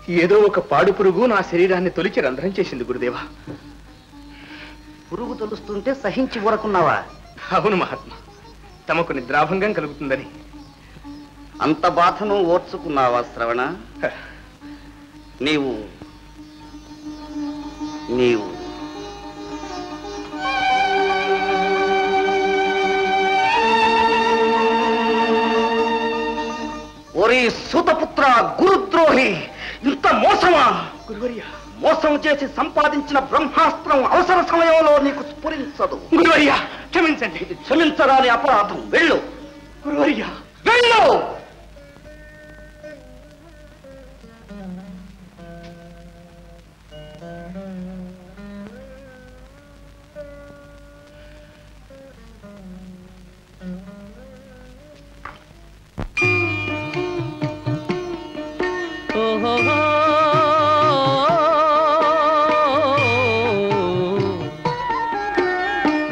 ఏదో ఒక పాడు పురుగు నా శరీరాన్ని తొలిచి రంధ్రం చేసింది గురుదేవా. పురుగు తొలుస్తుంటే సహించి ఊరకున్నావా? అవును మహాత్మా. తమకు నిద్రాభంగం కలుగుతుందని. అంత బాధను ఓర్చుకున్నావా శ్రవణ? నీవు నీవు ఒరే సూతపుత్ర గురుద్రోహి ఇంత మోసమా? గురువర్య. మోసం చేసి సంపాదించిన బ్రహ్మాస్త్రం అవసర సమయంలో నీకు స్ఫురించదు. గురువర్య క్షమించండి. ఇది క్షమించరాని అపరాధం. వెళ్ళు. గురువర్య. వెళ్ళు!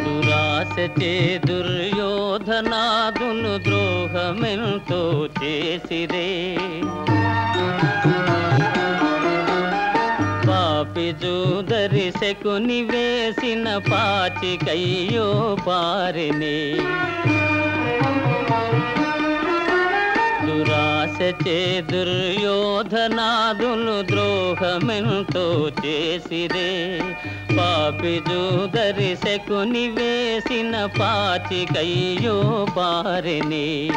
దురాశచే దుర్యోధనాదును ద్రోహమెంతో చేసిరే. పాపిజూదరి శకుని వేసిన పాచికయ్యో పారినే. దురాశచే దుర్యోధనాదులు ద్రోహమెంతో చేసిరే. పాపి జూదరి శకుని వేసిన పాచికయ్యో పారిని.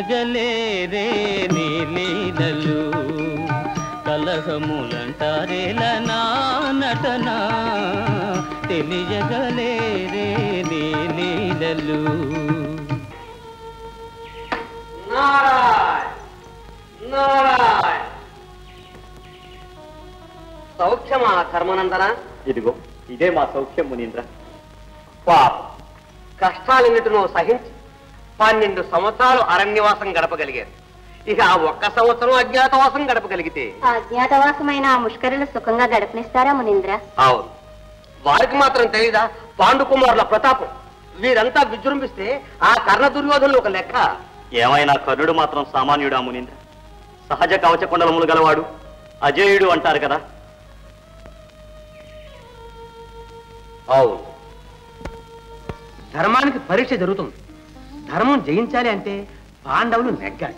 తెలియగలేరే నీలీలలు కలహములంటారేల నా నటన. తెలియగలేరే నీలీలలు సౌఖ్యమా ధర్మనందన? ఇదిగో ఇదే మా సౌఖ్యం మునీంద్ర. పాప. కష్టాలన్నిటినో సహించి పన్నెండు సంవత్సరాలు అరణ్యవాసం గడపగలిగారు. ఇక ఆ ఒక్క సంవత్సరం అజ్ఞాతవాసం గడపగలిగితే? అజ్ఞాతవాసమైన ఆ ముష్కరులు సుఖంగా గడపనిస్తారా మునీంద్ర? అవును. వారికి మాత్రం తెలీదా? పాండుకుమారుల ప్రతాపం. వీరంతా విజృంభిస్తే ఆ కర్ణ దుర్యోధనులు ఒక లెక్క. ఏమైనా కర్ణుడు మాత్రం సామాన్యుడా మునీంద్ర? సహజ కవచ కుండలములు గలవాడు. అజేయుడు అంటారు కదా. అవును. ధర్మానికి పరీక్ష జరుగుతుంది. ధర్మం జయించాలి అంటే పాండవులు నెగ్గాలి.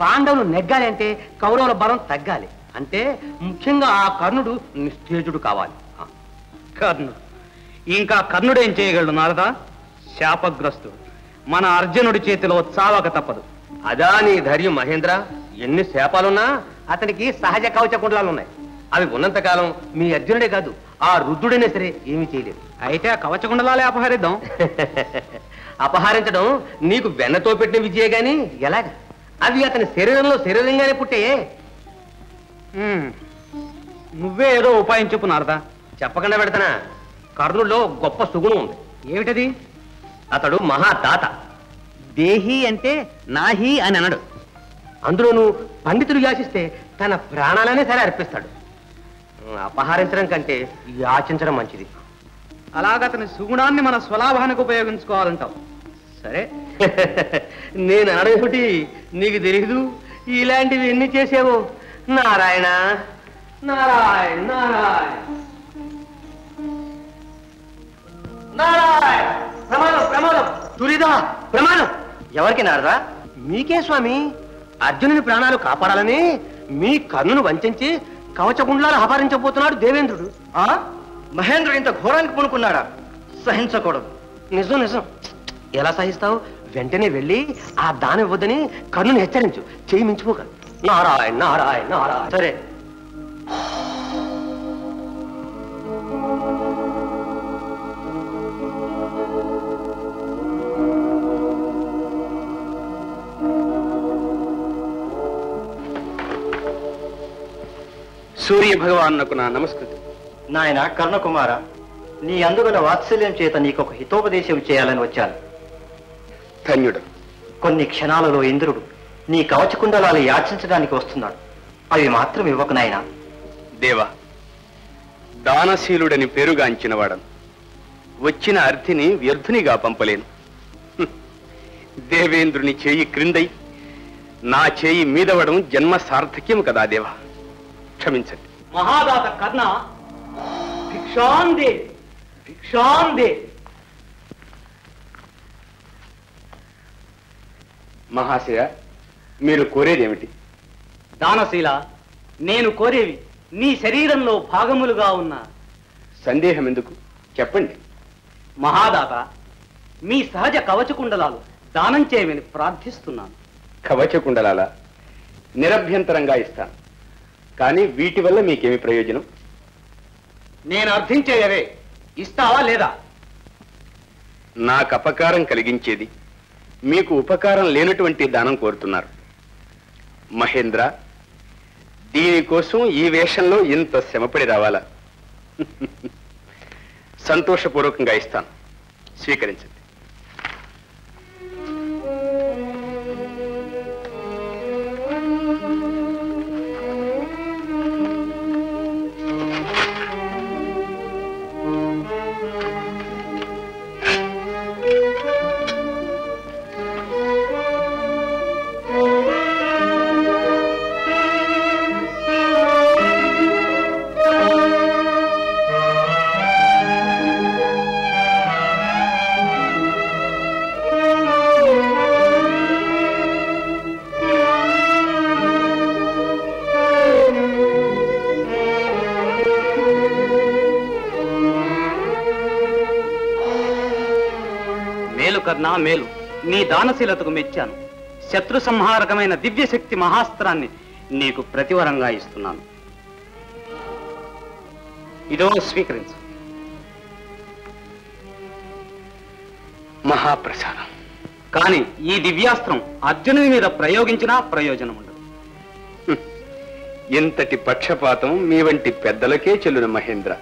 పాండవులు నెగ్గాలి అంటే కౌరవుల బలం తగ్గాలి. అంటే ముఖ్యంగా ఆ కర్ణుడు నిస్తేజుడు కావాలి. కర్ణుడు. ఇంకా కర్ణుడు ఏం చేయగలడు నారదా? శాపగ్రస్తుడు మన అర్జునుడి చేతిలో చావక తప్పదు. అదా నీ ధైర్యం మహేంద్ర. ఎన్ని శాపాలున్నా అతనికి సహజ కవచ కుండలాలు ఉన్నాయి అవి ఉన్నంతకాలం మీ అర్జునుడే కాదు ఆ రుద్రుడైనా సరే ఏమీ చేయలేదు. అయితే ఆ కవచకుండలాలే అపహరిద్దాం. అపహరించడం నీకు వెన్నతో పెట్టిన విజయే గాని? ఎలాగ? అవి అతని శరీరంలో శరీరంగానే పుట్టాయే? ఉమ్, నువ్వే ఏదో ఉపాయం చెప్పు నారదా. చెప్పకుండా పెడతానా? కర్ణుల్లో గొప్ప సుగుణం ఉంది. ఏమిటది? అతడు మహాదాత. దేహి అంటే నాహి అని అనడు. అందులోనూ పండితుడు యాచిస్తే తన ప్రాణాలనే సరే అర్పిస్తాడు. అపహరించడం కంటే యాచించడం మంచిది. అలాగతని సుగుణాన్ని మన స్వలాభానికి ఉపయోగించుకోవాలంటావు. సరే? నేను అనడం నీకు తెలీదు? ఇలాంటివి ఎన్ని చేసావు? నారాయణ! నారాయణ! నారాయణ! నారాయణ! ప్రమాదం ప్రమాదం! ఎవరికి నారదా? మీకే స్వామి! అర్జునుని ప్రాణాలు కాపాడాలని మీ కన్నును వంచి కవచగుండ్లాలు అపహరించబోతున్నాడు దేవేంద్రుడు. ఆ? మహేంద్రుడు ఇంత ఘోరానికి పూనుకున్నాడా? సహించకూడదు. నిజం నిజం. ఎలా సహిస్తావు? వెంటనే వెళ్ళి ఆ దానం ఇవ్వద్దని కన్నుని హెచ్చరించు. చేయి మించిపోక. నారాయణ నారాయణ నారాయణ. సరే. సూర్య భగవాన్నకు నా నమస్కృతి. నాయన కర్ణకుమార నీ అందుగల వాత్సల్యం చేత నీకొక హితోపదేశం చేయాలని వచ్చాను. ధన్యుడు. కొన్ని క్షణాలలో ఇంద్రుడు నీ కవచకుండలాలు యాచించడానికి వస్తున్నాడు. అవి మాత్రం ఇవ్వకు నాయనా. దేవా దానశీలుడని పేరుగాంచిన వాడను వచ్చిన అర్థిని వ్యర్థునిగా పంపలేను. దేవేంద్రుని చేయి క్రిందై నా చేయి మీదవడం జన్మ సార్థక్యం కదా దేవా. క్షమించండి. మహాదాత కర్ణ భిక్షాందే భిక్షాందే మహాశయ మీరు కోరేదేమిటి దానశీల నేను కోరేవి నీ శరీరంలో భాగములుగా ఉన్న సందేహం ఎందుకు? చెప్పండి. మహాదాత మీ సహజ కవచకుండలాలు దానం చేయమని ప్రార్థిస్తున్నాను. కవచకుండలాల నిరభ్యంతరంగా ఇస్తాను. కానీ వీటి వల్ల మీకేమి ప్రయోజనం? నేను అర్థించేయవే. ఇస్తావా లేదా? నాకు అపకారం కలిగించేది. మీకు ఉపకారం లేనటువంటి దానం కోరుతున్నారు. మహేంద్ర దీనికోసం ఈ వేషంలో ఇంత శ్రమపడి రావాలా? సంతోషపూర్వకంగా ఇస్తాను. స్వీకరించండి. దానశీలతకు మెచ్చాను. శత్రు సంహారకమైన దివ్యశక్తి మహాస్త్రాన్ని నీకు ప్రతివరంగా ఇస్తున్నాను. ఇదో స్వీకరించు. మహాప్రసాదం. కానీ ఈ దివ్యాస్త్రం అర్జునుని మీద ప్రయోగించినా ప్రయోజనం ఉండదు ఇంతటి పక్షపాతం మీ వంటి పెద్దలకే చెల్లును మహేంద్ర.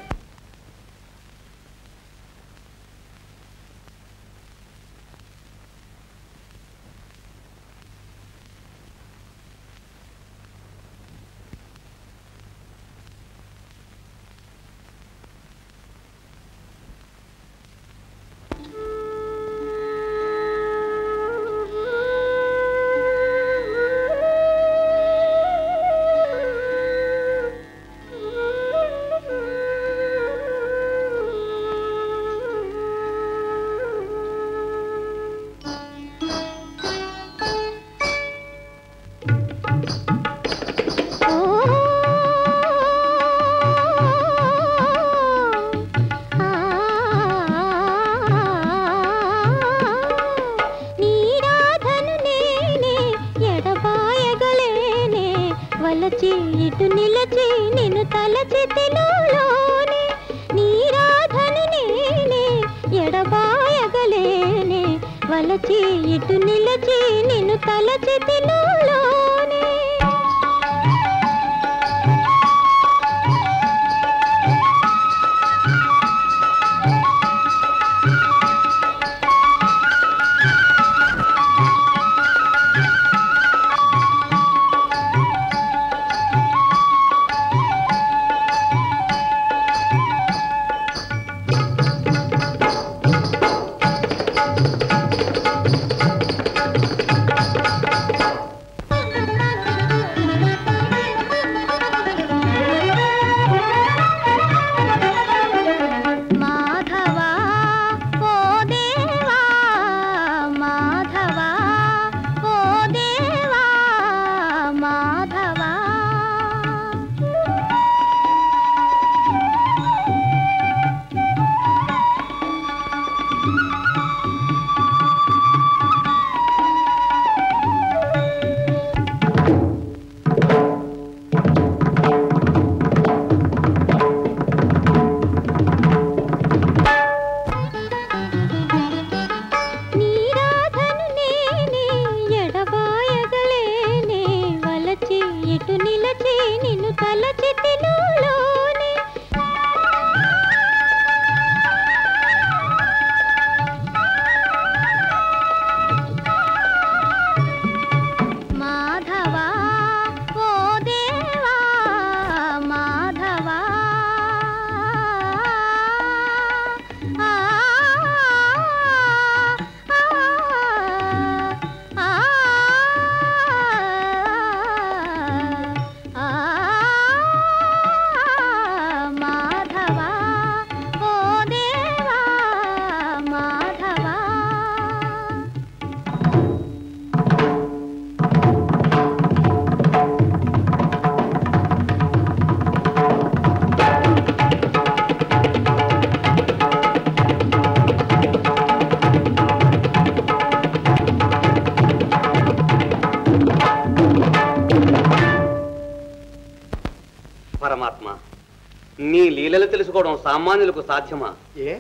తెలుసుకోవడం సామాన్యులకు సాధ్యమా? ఏ?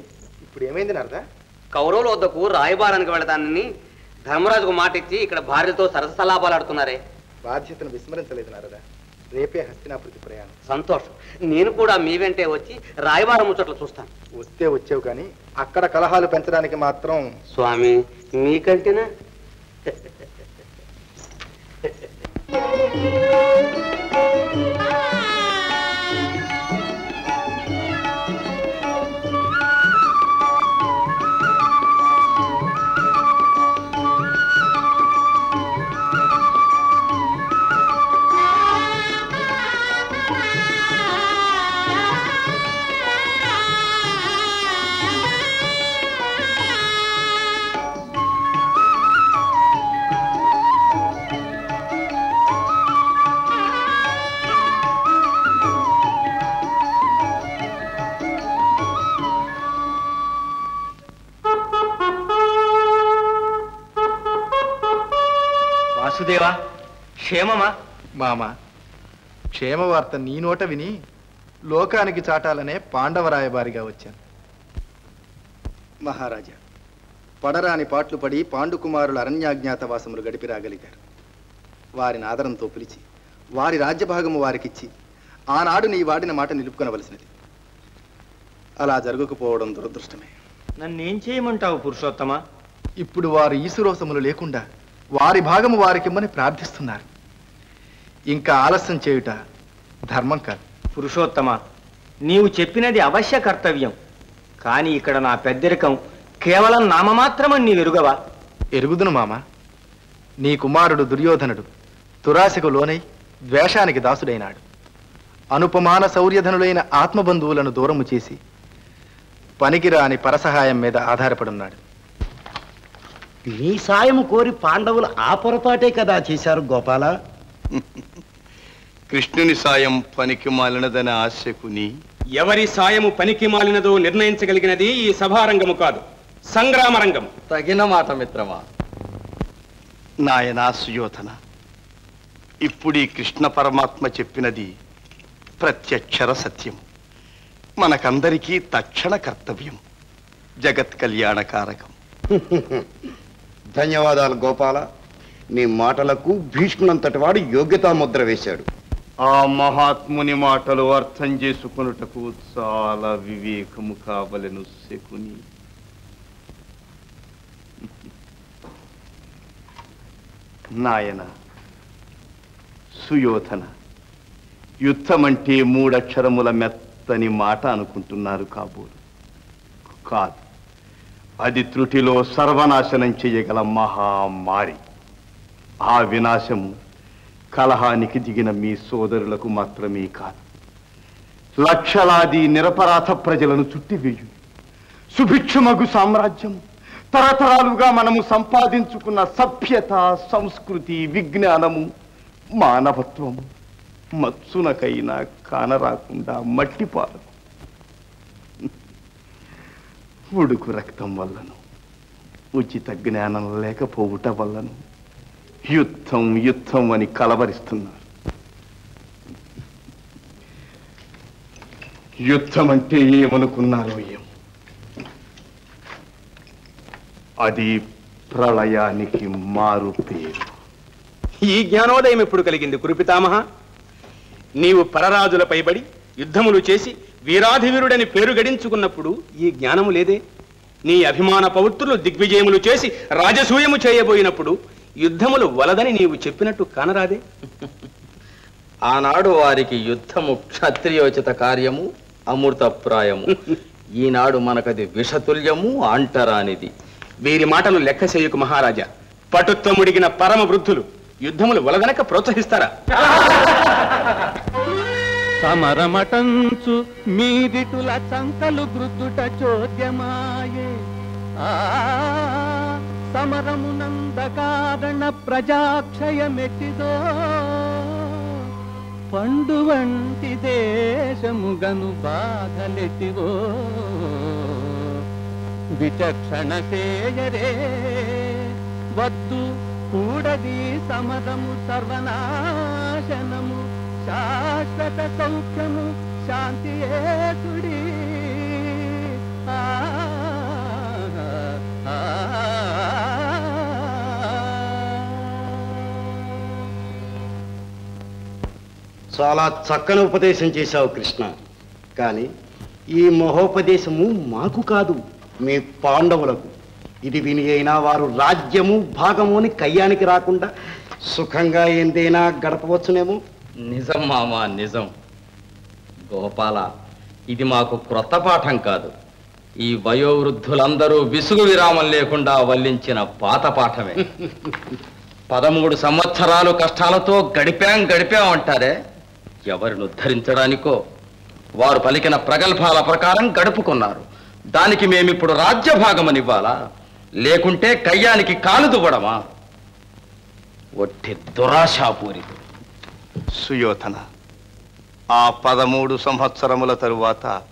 ఇప్పుడు ఏమైంది నారదా? కౌరవుల వద్దకు రాయబారానికి వెళదానని ధర్మరాజుకు మాట ఇచ్చి ఇక్కడ భార్యతో సరసలాపాలు ఆడుతున్నారే. బాధ్యతను విస్మరించలేదు నారదా. రేపే హస్తినాపురికి ప్రయాణం. సంతోషం. నేను కూడా మీ వెంటే వచ్చి రాయబారం ముచ్చట్లు చూస్తాను. వస్తే వచ్చావు కానీ అక్కడ కలహాలు పెంచడానికి మాత్రం స్వామి మీకంటేనా? వార్త నీ నోట విని లోకానికి చాటాలనే పాండవరాయబారిగా వచ్చాను. మహారాజా పడరాని పాట్లు పడి పాండుకుమారుల అరణ్యాజ్ఞాతవాసములు గడిపి రాగలిగారు వారిని ఆదరంతో పిలిచి వారి రాజ్యభాగము వారికిచ్చి ఆనాడు నీ వాడిన మాట నిలుపుకొనవలసినది. అలా జరగకపోవడం దురదృష్టమే. నన్నేం చేయమంటావు పురుషోత్తమా? ఇప్పుడు వారు ఈసురోసములు లేకుండా వారి భాగము వారికిమ్మని ప్రార్థిస్తున్నారు. ఇంకా ఆలస్యం చేయుట ధర్మం కాదు. పురుషోత్తమా నీవు చెప్పినది అవశ్య కర్తవ్యం. కానీ ఇక్కడ నా పెద్దరికం కేవలం నామమాత్రమని నీ ఎరుగవా? ఎరుగుదును మామ. నీ కుమారుడు దుర్యోధనుడు దురాశకు లోనై ద్వేషానికి దాసుడైనాడు. అనుపమాన శౌర్యధనులైన ఆత్మబంధువులను దూరము చేసి పనికిరాని పరసహాయం మీద ఆధారపడున్నాడు. నీ సాయము కోరి పాండవులు ఆ పొరపాటే కదా చేశారు గోపాల? కృష్ణుని సాయం పనికి మాలినదనే ఆశకు నీ? ఎవరి సాయము పనికి మాలినదో నిర్ణయించగలిగినది ఈ సభారంగము కాదు సంగ్రామరంగం తగిన మాట మిత్రమా? నాయనా సుయోధన ఇప్పుడు ఈ కృష్ణ పరమాత్మ చెప్పినది ప్రత్యక్షర సత్యం మనకందరికీ తక్షణ కర్తవ్యం జగత్ కళ్యాణకారకం ధన్యవాదాలు గోపాల. నీ మాటలకు భీష్మునంతటి వాడు యోగ్యతా ముద్ర వేశాడు. ఆ మహాత్ముని మాటలు అర్థం చేసుకున్నటకు చాలా వివేకము కావలను శకుని. నాయన సుయోధన యుద్ధమంటే మూడక్షరముల మెత్తని మాట అనుకుంటున్నారు కాబోలు. కాదు అది త్రుటిలో సర్వనాశనం చేయగల మహామారి ఆ వినాశము కలహానికి దిగిన మీ సోదరులకు మాత్రమే కాదు. లక్షలాది నిరపరాధ ప్రజలను చుట్టివేయు. సుభిక్షమగు సామ్రాజ్యం తరతరాలుగా మనము సంపాదించుకున్న సభ్యత సంస్కృతి విజ్ఞానము మానవత్వము మత్సునకైనా కానరాకుండా మట్టిపాలు. ఉడుకు రక్తం వల్లను ఉచిత జ్ఞానం లేకపోవుట వల్లను యుద్ధం యుద్ధం అని కలవరిస్తున్నారు. యుద్ధం అంటే ఏమనుకున్నారో ఏం అది ప్రళయానికి మారు పేరు. ఈ జ్ఞానోదయం ఎప్పుడు కలిగింది కురుపితామహ? నీవు పరరాజుల పైబడి యుద్ధములు చేసి వీరాధివీరుడని పేరు గడించుకున్నప్పుడు ఈ జ్ఞానము లేదే? నీ అభిమాన పౌత్రులు దిగ్విజయములు చేసి రాజసూయము చేయబోయినప్పుడు యుద్ధములు వలదని నీవు చెప్పినట్టు కానరాదే. ఆనాడు వారికి యుద్ధము క్షత్రియోచిత కార్యము అమృతప్రాయము. ఈనాడు మనకది విషతుల్యము అంటరానిది. వీరి మాటలు లెక్క చేయకు మహారాజా. పటుత్వముడిగిన పరమ వృద్ధులు యుద్ధములు వలదనక ప్రోత్సహిస్తారా? సమరమటంచు మీదిటుల చంకలు గృద్దుట చోద్యమాయే. ఆ సమరమునందకారణ ప్రజాక్షయమెట్టిదో పండు వంటి దేశముగను బాధలెట్టివో విచక్షణ చేయరే వద్దు కూడది సమరము సర్వనాశనము శాశ్వత సౌఖ్యము శాంతి ఏసుడి ఆ, చాలా చక్కని ఉపదేశం చేశావు కృష్ణ. కానీ ఈ మహోపదేశము మాకు కాదు మీ పాండవులకు. ఇది విని అయినా వారు రాజ్యము భాగము అని కయ్యానికి రాకుండా సుఖంగా ఏందైనా గడపవచ్చునేమో? నిజం మామ నిజం. గోపాల ఇది మాకు క్రొత్త పాఠం కాదు. ఈ వయోవృద్ధులందరూ విసుగు విరామం లేకుండా వల్లించిన పాత పాఠమే. పదమూడు సంవత్సరాలు కష్టాలతో గడిపాం గడిపాం అంటారే? ఎవరిని ఉద్ధరించడానికో వారు పలికిన ప్రగల్భాల ప్రకారం గడుపుకున్నారు. దానికి మేమిప్పుడు రాజ్యభాగమనివ్వాలా? లేకుంటే కయ్యానికి కాలు దువ్వడమా? ఒట్టి దురాశాపూరితం సుయోధన ఆ పదమూడు సంవత్సరముల తరువాత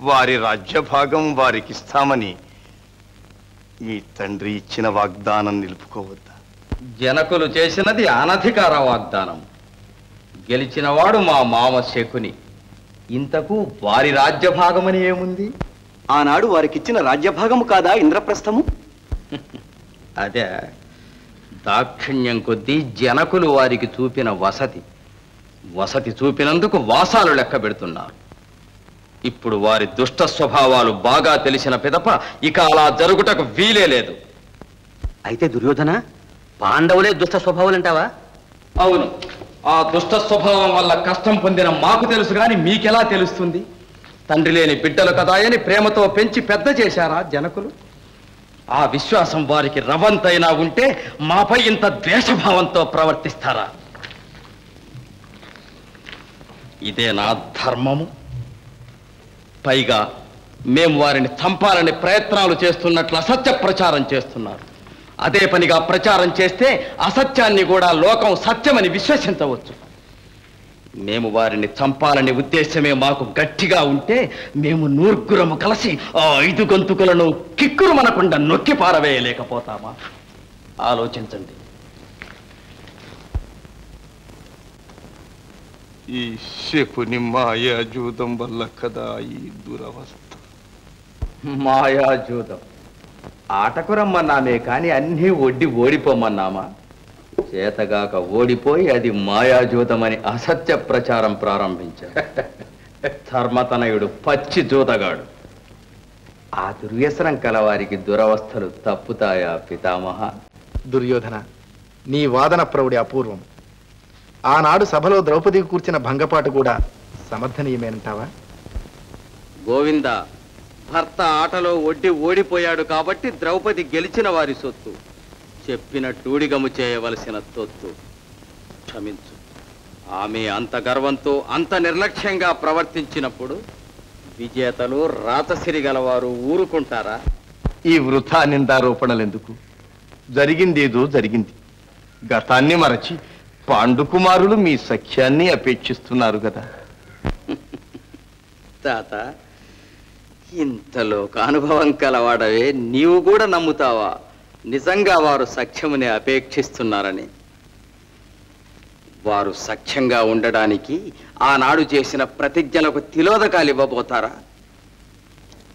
వారి రాజ్యభాగం వారికిస్తామని మీ తండ్రి ఇచ్చిన వాగ్దానం నిలుపుకోవద్దా? జనకులు చేసినది అనధికార వాగ్దానం. గెలిచినవాడు మా మామ శకుని. ఇంతకు వారి రాజ్యభాగమని ఏముంది? ఆనాడు వారికిచ్చిన రాజ్యభాగము కాదా ఇంద్రప్రస్థము? అదే దాక్షిణ్యం కొద్దీ జనకులు వారికి చూపిన వసతి. వసతి చూపినందుకు వాసాలు లెక్క పెడుతున్నారు. ఇప్పుడు వారి దుష్ట స్వభావాలు బాగా తెలిసిన పిదప ఇక అలా జరుగుటకు వీలే లేదు. అయితే దుర్యోధన పాండవులే దుష్ట స్వభావాలంటావా? అవును. ఆ దుష్ట స్వభావం వల్ల కష్టం పొందిన మాకు తెలుసు గాని మీకెలా తెలుస్తుంది? తండ్రి లేని బిడ్డలు కదాయని ప్రేమతో పెంచి పెద్ద చేశారా జనకులు? ఆ విశ్వాసం వారికి రవంతైనా ఉంటే మాపై ఇంత ద్వేషభావంతో ప్రవర్తిస్తారా? ఇదే నా ధర్మము. పైగా మేము వారిని చంపాలని ప్రయత్నాలు చేస్తున్నట్లు అసత్య ప్రచారం చేస్తున్నారు. అదే పనిగా ప్రచారం చేస్తే అసత్యాన్ని కూడా లోకం సత్యమని విశ్వసించవచ్చు. మేము వారిని చంపాలనే ఉద్దేశమే మాకు గట్టిగా ఉంటే మేము నూర్గురము కలిసి ఆ ఐదు గొంతుకులను కిక్కురు మనకుండా నొక్కి పారవేయలేకపోతామా? ఆలోచించండి. ఈ శకుని మాయా జూదం వల్ల కదా ఈ దురవస్థ? మాయాజూదం. ఆటకు రమ్మన్నామే కానీ అన్నీ ఒడ్డి ఓడిపోమన్నామా? చేతగాక ఓడిపోయి అది మాయాజూతమని అసత్య ప్రచారం ప్రారంభించాడు. ధర్మతనయుడు పచ్చి జూతగాడు. ఆ దుర్వ్యసనం కలవారికి దురవస్థలు తప్పుతాయా పితామహ? దుర్యోధన నీ వాదన ప్రౌఢి అపూర్వం. ఆనాడు సభలో ద్రౌపదికి కూర్చిన భంగపాటు కూడా సమర్థనీయమేనంటావా? గోవింద భర్త ఆటలో ఒడ్డి ఓడిపోయాడు కాబట్టి ద్రౌపది గెలిచిన వారి సొత్తు. చెప్పినట్టూడిగము చేయవలసిన తొత్తు. క్షమించు. ఆమె అంత గర్వంతో అంత నిర్లక్ష్యంగా ప్రవర్తించినప్పుడు విజేతలు రాతసిరి గలవారు ఊరుకుంటారా? ఈ వృథా నిందారోపణలెందుకు? జరిగిందేదో జరిగింది. గతాన్ని మరచి పాండుకుమారులు మీ సఖ్యాన్ని అపేక్షిస్తున్నారు కదా. తాత ఇంతలో అనుభవం కలవాడవే. నీవు కూడా నమ్ముతావా? నిజంగా వారు సఖ్యముని అపేక్షిస్తున్నారని. వారు సఖ్యంగా ఉండడానికి ఆనాడు చేసిన ప్రతిజ్ఞలకు తిలోదకాలు ఇవ్వబోతారా?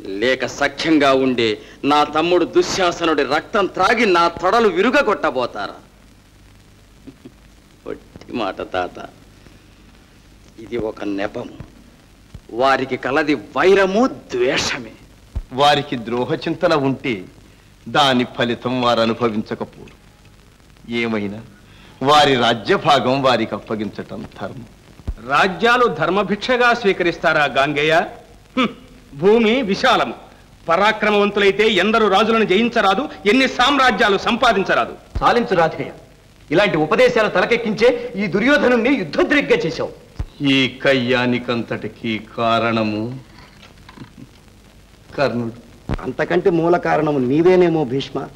లేక సఖ్యంగా ఉండే నా తమ్ముడు దుశ్శాసనుడి రక్తం త్రాగి నా తొడలు విరుగగొట్టబోతారా? ఒట్టి మాట తాత. ఇది ఒక నెపము. వారికి కలది వైరము ద్వేషమే. వారికి ద్రోహ చింతన ఉంటే దాని ఫలితం వారు అనుభవించకపోరు. ఏమైనా? వారి రాజ్యభాగం వారికి అప్పగించటం ధర్మం. రాజ్యాలు ధర్మభిక్షగా స్వీకరిస్తారా గాంగేయ. భూమి విశాలము. పరాక్రమవంతులైతే ఎందరు రాజులను జయించరాదు ఎన్ని సామ్రాజ్యాలు సంపాదించరాదు. సాలించు రాధేయ ఇలాంటి ఉపదేశాలు తలకెక్కించే ఈ దుర్యోధను యుద్ధద్రిగ్గా చేశావు. ఈ కయ్యానికంతటికి కారణము? కర్ణుడు. అంతకంటే మూల కారణము నీవేనేమో భీష్మ.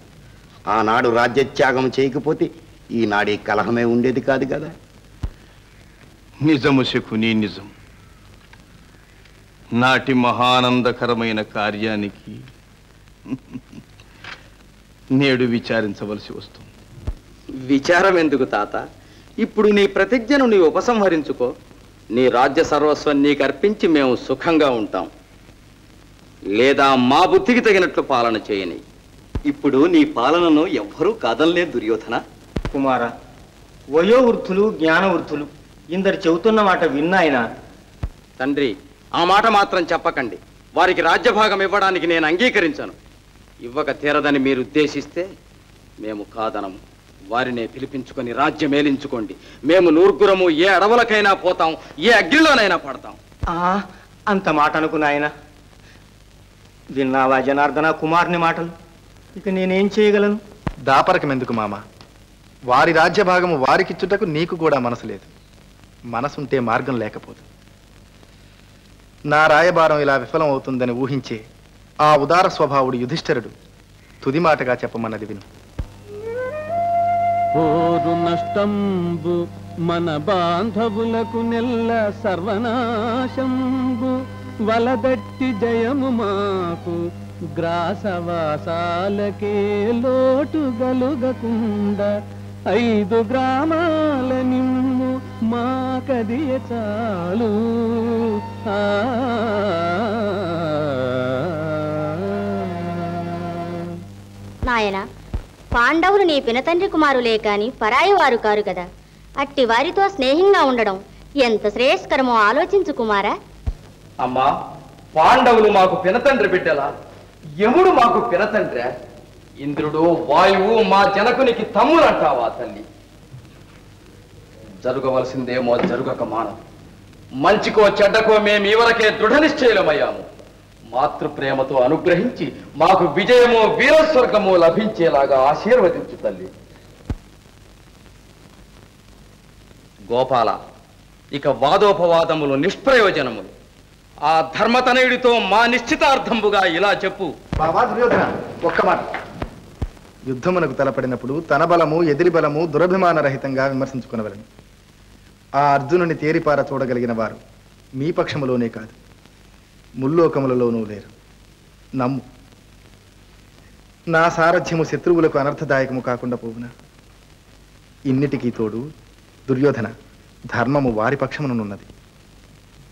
ఆనాడు రాజ్యత్యాగం చేయకపోతే ఈనాడు ఈ కలహమే ఉండేది కాదు కదా. నిజము శకుని నిజం. నాటి మహానందకరమైన కార్యానికి నేడు విచారించవలసి వస్తుంది. విచారం ఎందుకు తాత? ఇప్పుడు నీ ప్రతిజ్ఞను నీవు ఉపసంహరించుకో. నీ రాజ్య సర్వస్వం నీకు అర్పించి మేము సుఖంగా ఉంటాం. లేదా మా బుద్ధికి తగినట్లు పాలన చేయని. ఇప్పుడు నీ పాలనను ఎవ్వరూ కాదనలేదు దుర్యోధన. కుమార వయోవృద్ధులు జ్ఞానవృద్ధులు ఇందరు చెబుతున్న మాట విన్నాయన తండ్రి ఆ మాట మాత్రం చెప్పకండి. వారికి రాజ్యభాగం ఇవ్వడానికి నేను అంగీకరించను. ఇవ్వక తీరదని మీరు ఉద్దేశిస్తే మేము కాదనము. వారినే పిలిపించుకొని రాజ్యం ఏలించుకోండి. మేము నూర్గురము ఏ అడవులకైనా పోతాం ఏ అగ్నిలోనైనా పడతాం. ఆ, అంత మాట అనుకు నాయన. విన్నావా జనార్దన కుమారుని మాటలు? ఇక నేనేం చేయగలను? దాపరకమెందుకు మామ? వారి రాజ్యభాగము వారికిచ్చుటకు నీకు కూడా మనసు లేదు. మనసుంటే మార్గం లేకపోదు. నా రాయబారం ఇలా విఫలం అవుతుందని ఊహించే ఆ ఉదార స్వభావుడు యుధిష్ఠరుడు తుది మాటగా చెప్పమన్నది విను. పోరు నష్టంబు మన బాంధవులకు నెల్ల సర్వనాశంబు. వలదట్టి జయము మాకు గ్రాసవాసాలకే లోటు గలుగకుండ. ఐదు గ్రామాల నిమ్ము మాకదియ చాలు. ఆ. నాయన పాండవులు నీ పినతండ్రి కుమారులే కాని పరాయి వారు కారు కదా అట్టి వారితో స్నేహంగా ఉండడం ఎంత శ్రేయస్కరమో ఆలోచించు కుమారా. అమ్మా పాండవులు మాకు పినతండ్రి బిడ్డలా. యముడు మాకు పినతండ్రి. ఇంద్రుడు వాయువు మా జనకునికి తమ్ములంటావా తల్లి. జరగవలసిందేమో జరుగక మానం. మంచికో చెడ్డకో మేము ఇవరకే దృఢ నిశ్చయమయ్యాము మాతృ ప్రేమతో అనుగ్రహించి మాకు విజయమో వీరస్వర్గమో లభించేలాగా ఆశీర్వదించు తల్లి. గోపాల ఇక వాదోపవాదములు నిష్ప్రయోజనములు. ఆ ధర్మతనయుడితో మా నిశ్చితార్థంబుగా ఇలా చెప్పు. ఒక్క మాట. యుద్ధమునకు తలపడినప్పుడు తన బలము ఎదిరి బలము దురభిమాన రహితంగా విమర్శించుకునవలను. ఆ అర్జునుని తేరిపార చూడగలిగిన వారు మీ పక్షములోనే కాదు. ముల్లోకములలోనూ లేరు. నమ్ము. నా సారథ్యము శత్రువులకు అనర్థదాయకము కాకుండా పోవునా? ఇన్నిటికీ తోడు దుర్యోధన ధర్మము వారి పక్షమునున్నది.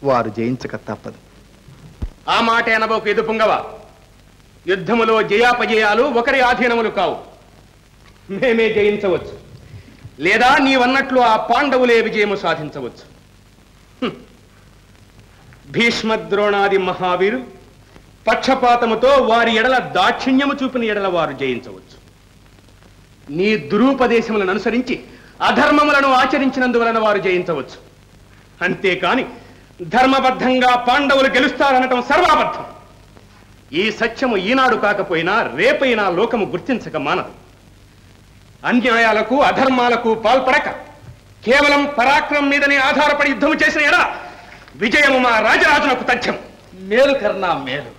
వారు జయించక తప్పదు. ఆ మాట ఎనబోకు ఎదు పుంగవ? యుద్ధములో జయాపజయాలు ఒకరి ఆధీనములు కావు. మేమే జయించవచ్చు. లేదా నీవన్నట్లు ఆ పాండవులే విజయము సాధించవచ్చు. భీష్మద్రోణాది మహావీరు పక్షపాతముతో వారి ఎడల దాక్షిణ్యము చూపిన ఎడల వారు జయించవచ్చు. నీ దురూపదేశములను అనుసరించి అధర్మములను ఆచరించినందువలన వారు జయించవచ్చు. అంతేకాని ధర్మబద్ధంగా పాండవులు గెలుస్తారనటం సర్వాబద్ధం. ఈ సత్యము ఈనాడు కాకపోయినా రేపైనా లోకము గుర్తించక మానదు. అన్యాయాలకు అధర్మాలకు పాల్పడక కేవలం పరాక్రమం మీదనే ఆధారపడి యుద్ధము చేసిన ఎడ విజయము మా రాజరాజునకు తథ్యం. మేలు కర్ణా మేలు.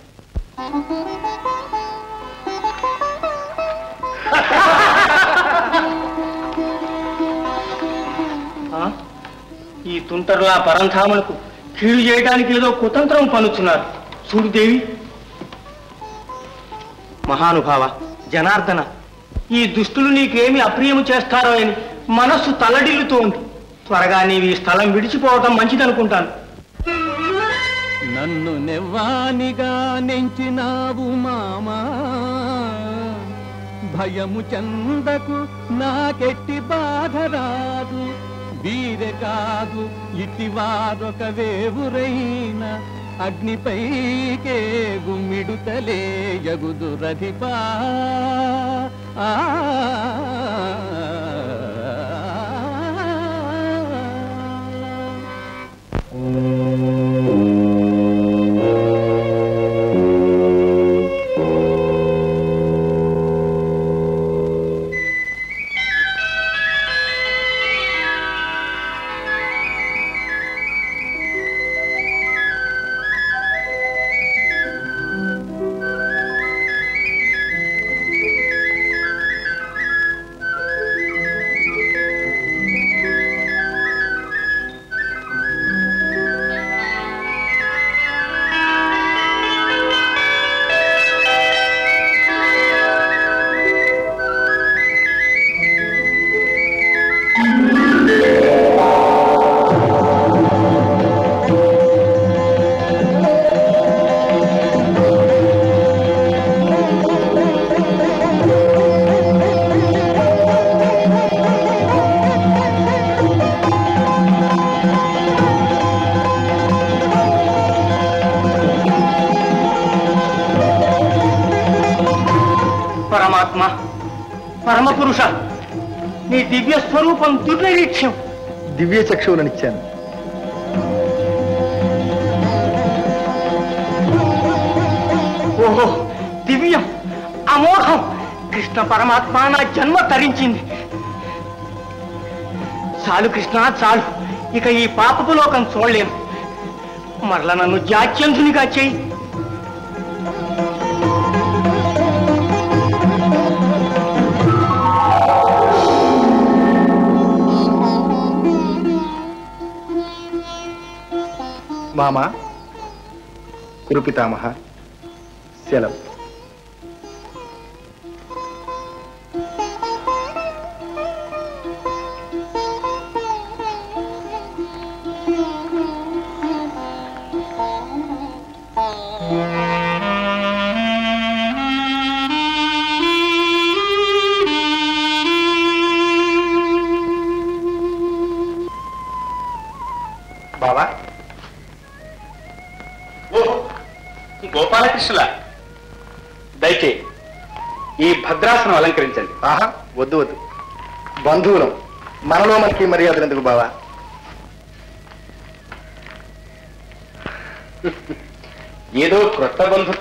ఆ? ఈ తుంటరులా పరంధాములకు కీడు చేయడానికి ఏదో కుతంత్రం పనుచున్నారు చూడుదేవి మహానుభావ జనార్దన ఈ దుష్టులు నీకేమి అప్రియము చేస్తారో అని మనస్సు తలడిల్లుతోంది. త్వరగా నీవి ఈ స్థలం విడిచిపోవటం మంచిదనుకుంటాను. నన్ను నెవ్వానిగా నెంచినావు మామా. భయము చందకు నాకెట్టి బాధ రాదు వీరే కాదు ఇటి వారొక వేవురైన అగ్నిపైకే గుమ్మిడుతలే యగుదురధిపా ఆ చక్షువులనిచ్చాను ఓహో దివ్యం అమోఘం. కృష్ణ పరమాత్మ నా జన్మ తరించింది. చాలు కృష్ణ చాలు. ఇక ఈ పాపపు లోకం చూడలేను. మరల నన్ను జాత్యంధునిగా చేయి. మామ కురుపితామహ సెలవు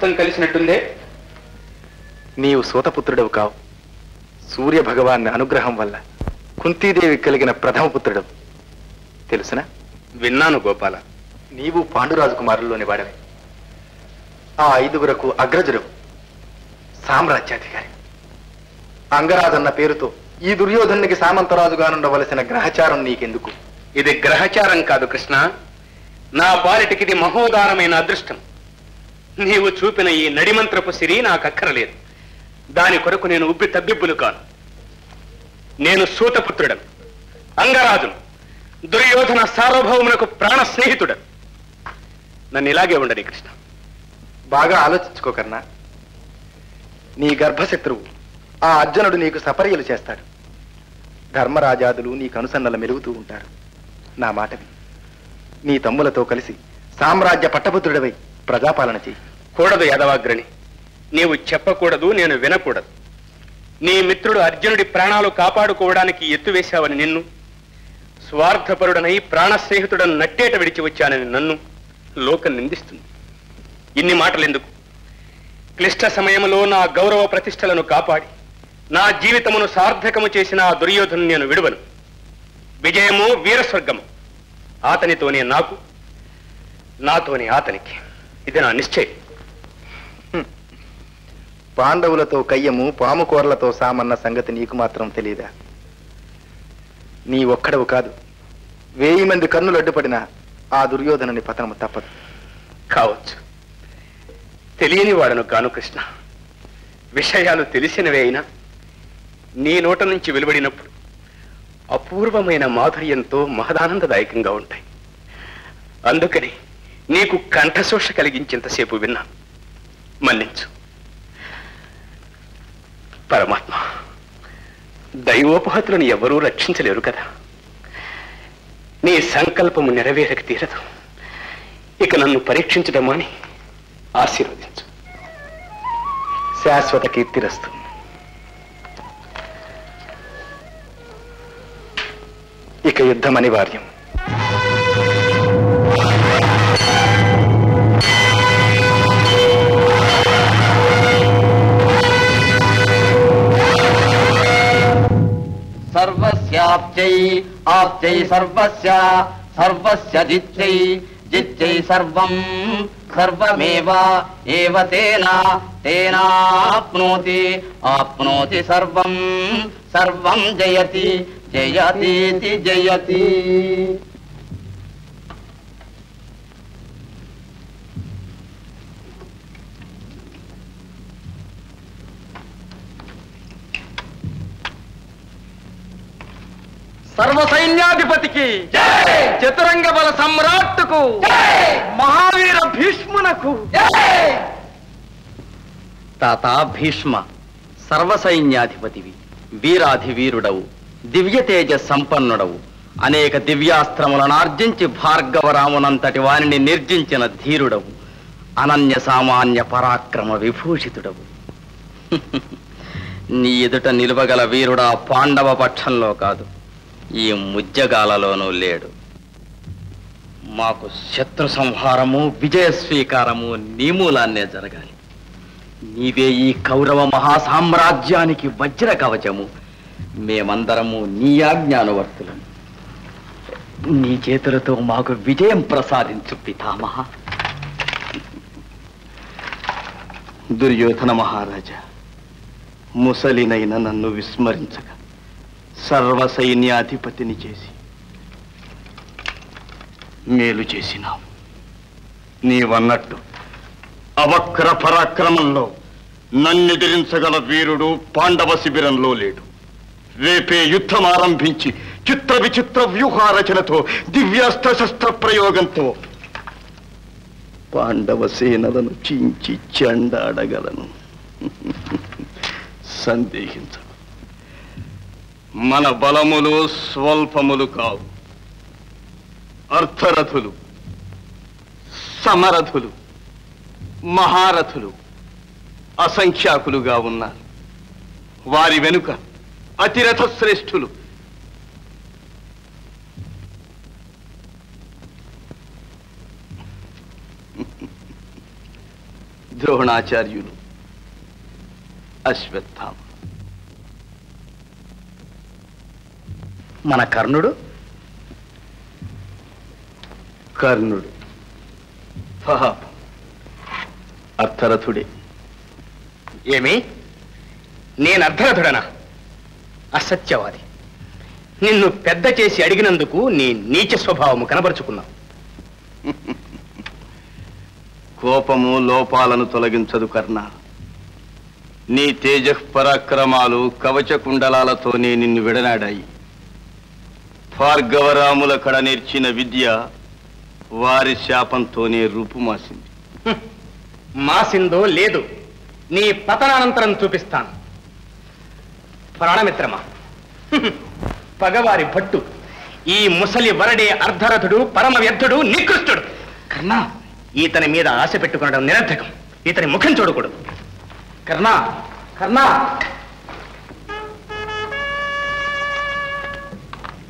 బంధుత్వం కలిసినట్టుందే. నీవు సూతపుత్రుడవు కావు. సూర్య భగవాన్ అనుగ్రహం వల్ల కుంతీదేవి కలిగిన ప్రథమ పుత్రుడవు. తెలుసునా? విన్నాను గోపాల. నీవు పాండురాజు కుమారుల్లోని వాడవి. ఆ ఐదుగురకు అగ్రజుడవు సామ్రాజ్యాధికారి. అంగరాజన్న పేరుతో ఈ దుర్యోధనునికి సామంతరాజుగానుండవలసిన గ్రహచారం నీకెందుకు? ఇది గ్రహచారం కాదు కృష్ణ. నా పాలిటికి ఇది మహోదారమైన అదృష్టం. నీవు చూపిన ఈ నడిమంత్రపు సిరి నాకు అక్కరలేదు దాని కొరకు నేను ఉబ్బి తబ్బిబ్బులు కాను. నేను సూతపుత్రుడను అంగరాజును దుర్యోధన సార్వభౌమునకు ప్రాణ స్నేహితుడను. నన్ను ఇలాగే ఉండని కృష్ణ బాగా ఆలోచించుకోకర్నా నీ గర్భశత్రువు ఆ అర్జునుడు నీకు సపర్యలు చేస్తాడు. ధర్మరాజాదులు నీకు అనుసన్నల మెరుగుతూ ఉంటారు. నా మాటవి నీ తమ్ములతో కలిసి సామ్రాజ్య పట్టభద్రుడవై ప్రజాపాలన చెయ్యి. కూడదు యదవాగ్రణి నీవు చెప్పకూడదు నేను వినకూడదు. నీ మిత్రుడు అర్జునుడి ప్రాణాలు కాపాడుకోవడానికి ఎత్తువేశావని నిన్ను. స్వార్థపరుడనై ప్రాణస్నేహితుడను నట్టేట విడిచి వచ్చానని నన్ను. లోకం నిందిస్తుంది. ఇన్ని మాటలెందుకు? క్లిష్ట సమయంలో నా గౌరవ ప్రతిష్టలను కాపాడి నా జీవితమును సార్థకము చేసిన ఆ దుర్యోధను నేను విడువను. విజయము వీరస్వర్గము. అతనితోనే నాకు నాతోనే అతనికి ఇది నా నిశ్చయం. పాండవులతో కయ్యము పాము కూరలతో సామన్న సంగతి నీకు మాత్రం తెలియదా నీ ఒక్కడవు కాదు. వేయి మంది కన్నులు అడ్డుపడిన ఆ దుర్యోధనుని పతనము తప్పదు. కావచ్చు. తెలియని వాడను కాను కృష్ణ. విషయాలు తెలిసినవే అయినా నీ నోట నుంచి వెలువడినప్పుడు అపూర్వమైన మాధుర్యంతో మహదానందదాయకంగా ఉంటాయి. అందుకని నీకు కంఠశోష కలిగించేంతసేపు విన్నాను. మన్నించు. పరమాత్మ దైవోపహతులను ఎవరూ రక్షించలేరు కదా. నీ సంకల్పము నెరవేరక తీరదు. ఇక నన్ను పరీక్షించడమని ఆశీర్వదించు. శాశ్వత కీర్తిరస్తు. ఇక యుద్ధం అనివార్యం आप्त्यै आप्त्यै सर्वस्य सर्वस्य जित्यै जित्यै सर्वम् सर्वमेव एव तेन तेनाप्नोति आप्नोति सर्वम् सर्वम् जयति जयतीति जयति। సర్వ సైన్యాధిపతికి చతురంగ బల సమ్రాట్టుకు మహావీర భీష్మునకు తాత భీష్మ సర్వసైన్యాధిపతివి వీరాధి వీరుడవు దివ్య తేజ సంపన్నుడవు. అనేక దివ్యాస్త్రములను ఆర్జించి భార్గవరామునంతటి వారిని నిర్జించిన ధీరుడవు. అనన్య సామాన్య పరాక్రమ విభూషితుడవు. నీ ఎదుట నిలవగల వీరుడా పాండవ పక్షంలో కాదు. ఈ ముజ్జగాలలోనూ లేడు. మాకు శత్రు సంహారము విజయ స్వీకారము నీ మూలాన్నే జరగాలి. నీవే ఈ కౌరవ మహాసామ్రాజ్యానికి వజ్ర కవచము. మేమందరము నీ ఆజ్ఞానువర్తులం. నీ చేతులతో మాకు విజయం ప్రసాదించు పితామహ. దుర్యోధన మహారాజా ముసలినైన నన్ను విస్మరించక. సర్వ సైన్యాధిపతిని చేసి మేలు చేసినాం నీవన్నట్టు అవక్ర పరాక్రమంలో నన్నెదిరించగల వీరుడు పాండవ శిబిరంలో లేడు. రేపే యుద్ధం ఆరంభించి చిత్ర విచిత్ర వ్యూహారచనతో దివ్యాస్త్ర శస్త్ర ప్రయోగంతో పాండవ సేనలను చించి చెండాడగలను. సందేహించ మన బలములు స్వల్పములు కావు. అర్థరథులు సమరథులు మహారథులు అసంఖ్యాకులుగా ఉన్నారు. వారి వెనుక అతిరథ శ్రేష్ఠులు ద్రోణాచార్యులు అశ్వత్థామ. మన కర్ణుడు? కర్ణుడు. పాపం అర్థరథుడే. ఏమి? నేను అర్ధరథుడనా అసత్యవాది. నిన్ను పెద్ద చేసి అడిగినందుకు నీ నీచ స్వభావము కనబరుచుకున్నావు. కోపము లోపాలను తొలగించదు కర్ణ. నీ తేజ పరాక్రమాలు కవచ కుండలాలతోనే నిన్ను విడనాడాయి. భార్గవరాముల కడ నేర్చిన విద్య వారి శాపంతోనే రూపుమాసింది. మాసిందో లేదు. నీ పతనానంతరం చూపిస్తాను. ప్రాణమిత్రమా? పగవారి భట్టు. ఈ ముసలి వరడే అర్ధరథుడు పరమ వ్యర్థుడు నికృష్టుడు. కర్ణా ఇతని మీద ఆశ పెట్టుకునడం నిరర్థకం. ఇతని ముఖం చూడకూడదు. కర్ణా కర్ణా.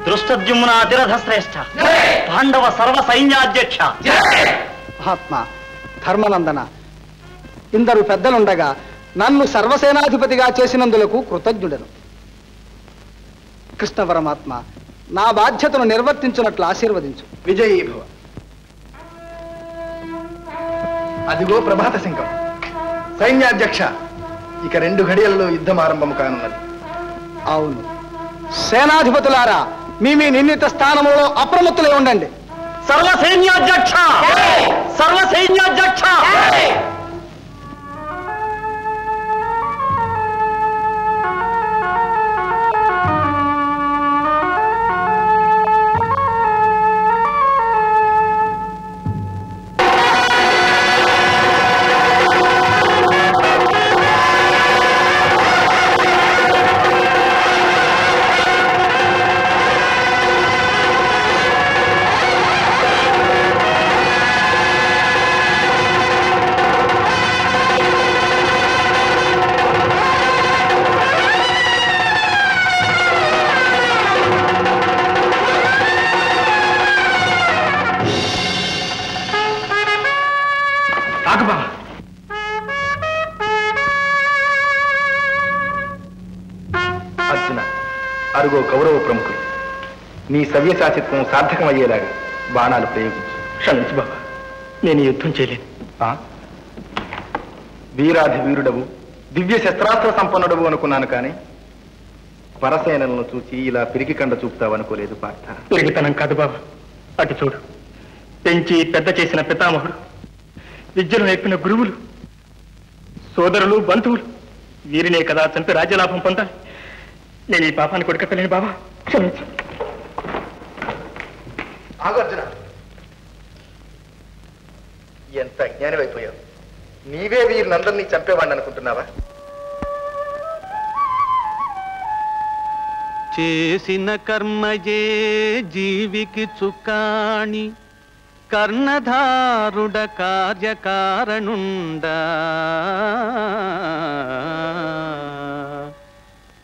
దృష్టద్యుమ్న అతిరథ శ్రేష్ఠ పాండవ సర్వ సైన్యాధ్యక్ష. మహాత్మా ధర్మనందన ఇందరు పెద్దలుండగా నన్ను సర్వసేనాధిపతిగా చేసినందులకు కృతజ్ఞుడను. కృష్ణ పరమాత్మ నా బాధ్యతను నిర్వర్తించున్నట్లు ఆశీర్వదించు. విజయీ భవ అదిగో ప్రభాత సింహం సైన్యాధ్యక్ష ఇక రెండు ఘడియలలో యుద్ధం ఆరంభము కానున్నది. అవును. సేనాధిపతులారా మీ మీ నిర్ణీత స్థానంలో అప్రమత్తులై ఉండండి. సర్వ సైన్యాధ్యక్ష సర్వ సైన్యాధ్యక్ష అరుగో కౌరవ ప్రముఖులు. నీ సవ్యశాసిత్వం సార్థకమయ్యేలాగా బాణాలు ప్రయోగించు. క్షమించు బాబా నేను యుద్ధం చేయలేను. ఆ? వీరాధి వీరుడవు దివ్య శస్త్రాస్త్ర సంపన్నుడవు అనుకున్నాను కానీ పరసేనలను చూసి ఇలా పిరికి కండ చూపుతావనుకోలేదు పార్థ. పెరిగితనం కాదు బాబా అటు చూడు. పెంచి పెద్ద చేసిన పితామహుడు విద్యను నేర్పిన గురువులు సోదరులు బంధువులు వీరినే కదా చంపి రాజ్యలాభం పొందాలి. నేను ఈ పాపాన్ని కొడుకపోలేను బాబా క్షమించు ఎంత అజ్ఞానమైపోయావు. నీవే వీరినందరినీ చంపేవాడిని అనుకుంటున్నావా చేసిన కర్మయే జీవికి చుక్కాణి కర్ణధారుడ కార్యకారణుండా.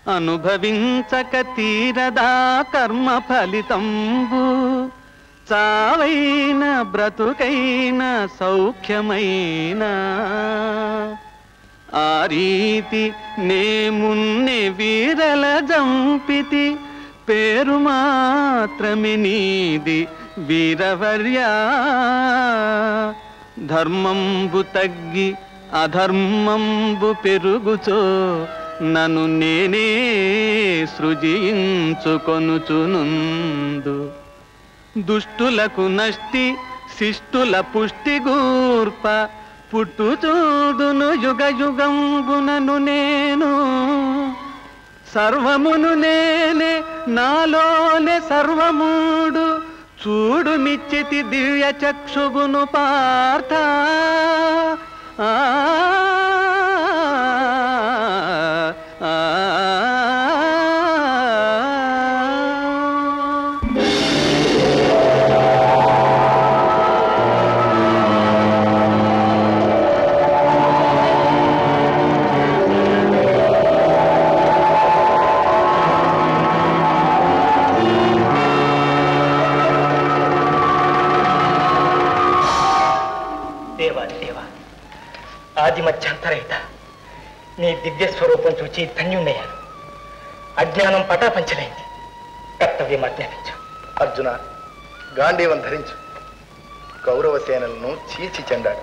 అనుభవించక తీరదా కర్మ ఫలితంబు. చావైన బ్రతుకైన సౌఖ్యమైన. ఆ రీతి నేమున్నె వీరల జంపితి. పేరు మాత్రమే నీది వీరవర్యా. ధర్మంబు తగ్గి అధర్మంబు పెరుగుచో. నన్ను నేనే సృజించుకొనుచునుందు. దుష్టులకు నష్టి శిష్టుల పుష్టి గూర్ప పుట్టు చూడును యుగ యుగంబునను నేను. సర్వమును నేనే నాలోనే సర్వముడు చూడు మిచ్చితి దివ్య చక్షుగును పార్థ. ఆ, దివ్యస్వరూపం స్వరూపం చూచి ధన్యున్నయ్యాను. అజ్ఞానం పటాపంచలైంది. కర్తవ్యం అజ్ఞాపించు అర్జున గాంధీవం ధరించు. కౌరవ సేనలను చీల్చి చెండాడు.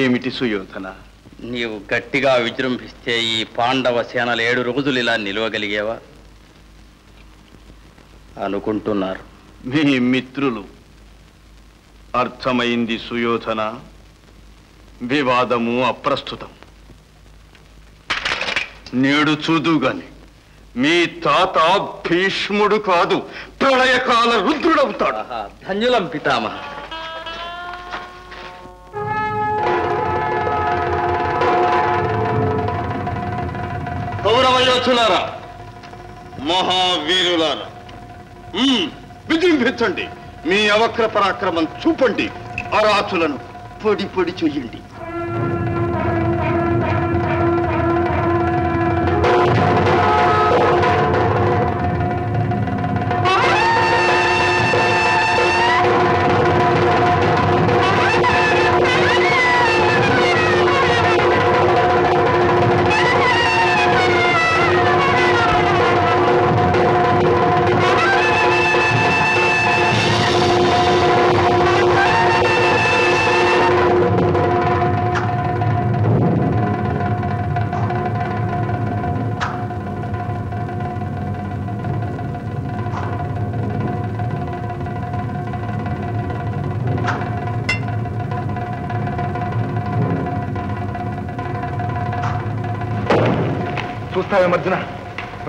ఏమిటి సుయోధన? నీవు గట్టిగా విజృంభిస్తే ఈ పాండవ సేనలు ఏడు రోజులు ఇలా నిలవగలిగేవా? అనుకుంటున్నారు. మీ మిత్రులు. అర్థమైంది సుయోధన? వివాదము అప్రస్తుతం. నేడు చూదుగాని మీ తాత భీష్ముడు కాదు ప్రళయకాల రుద్రుడవుతాడు. ధన్యులం పితామహ. కౌరవ యోధులారా మహావీరులారా విజృంభించండి. మీ అవక్ర పరాక్రమం చూపండి. అరాచులను పొడి పొడి చెయ్యండి.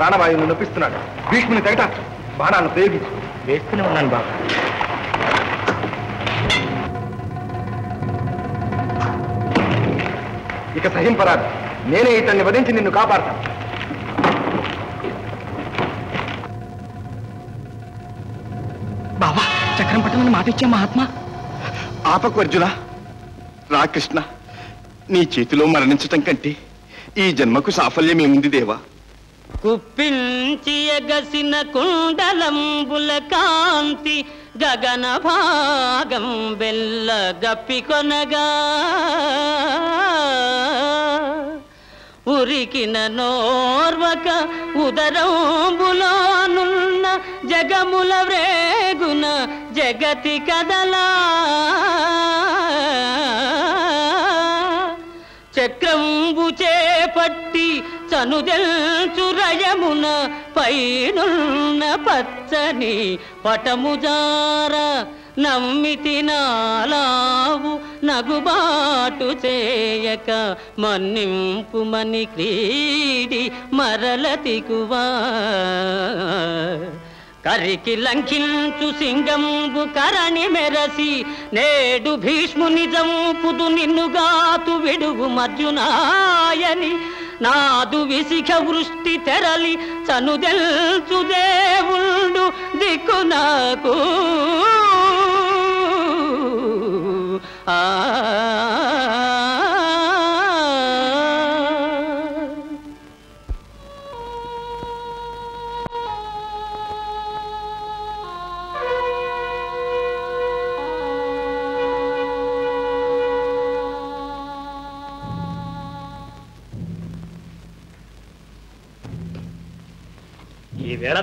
ప్రాణవాయువును నొప్పిస్తున్నాడు. భీష్ముని తెగట బాణాలను ప్రయోగించు. వేస్తూనే ఉన్నాను బాబు. ఇక సహింపరాదు. నేనే ఇతన్ని వధించి నిన్ను కాపాడతాను. బాబా చక్రం పట్టమని మాట ఇచ్చా మహాత్మా. ఆపకు అర్జున. రా కృష్ణ నీ చేతిలో మరణించటం కంటే ఈ జన్మకు సాఫల్యం ఏముంది దేవా? కుప్పించి ఎగసిన కుండలంబుల కాంతి గగన భాగం బెల్ల గప్పికొనగా ఉరికిన నోర్వక ఉదరంబులోనున్న జగముల వ్రేగున జగతి కదలా. కనుదెల్చురయమున పైనున్న పచ్చని పటముజార నమ్మితి నాలావు నగుబాటు చేయక మన్నింపుమని క్రీడి మరల తిగువా కరికి లంకించు సింగంబు కరణి మెరసి నేడు భీష్ముని జంపుదు నిన్నుగాతు విడుగు మర్జునాయని. నాదు విసిఖ వృష్టి తెరలి చనుదెల్చు దేవుళ్ళు దిక్కు నాకు ఆ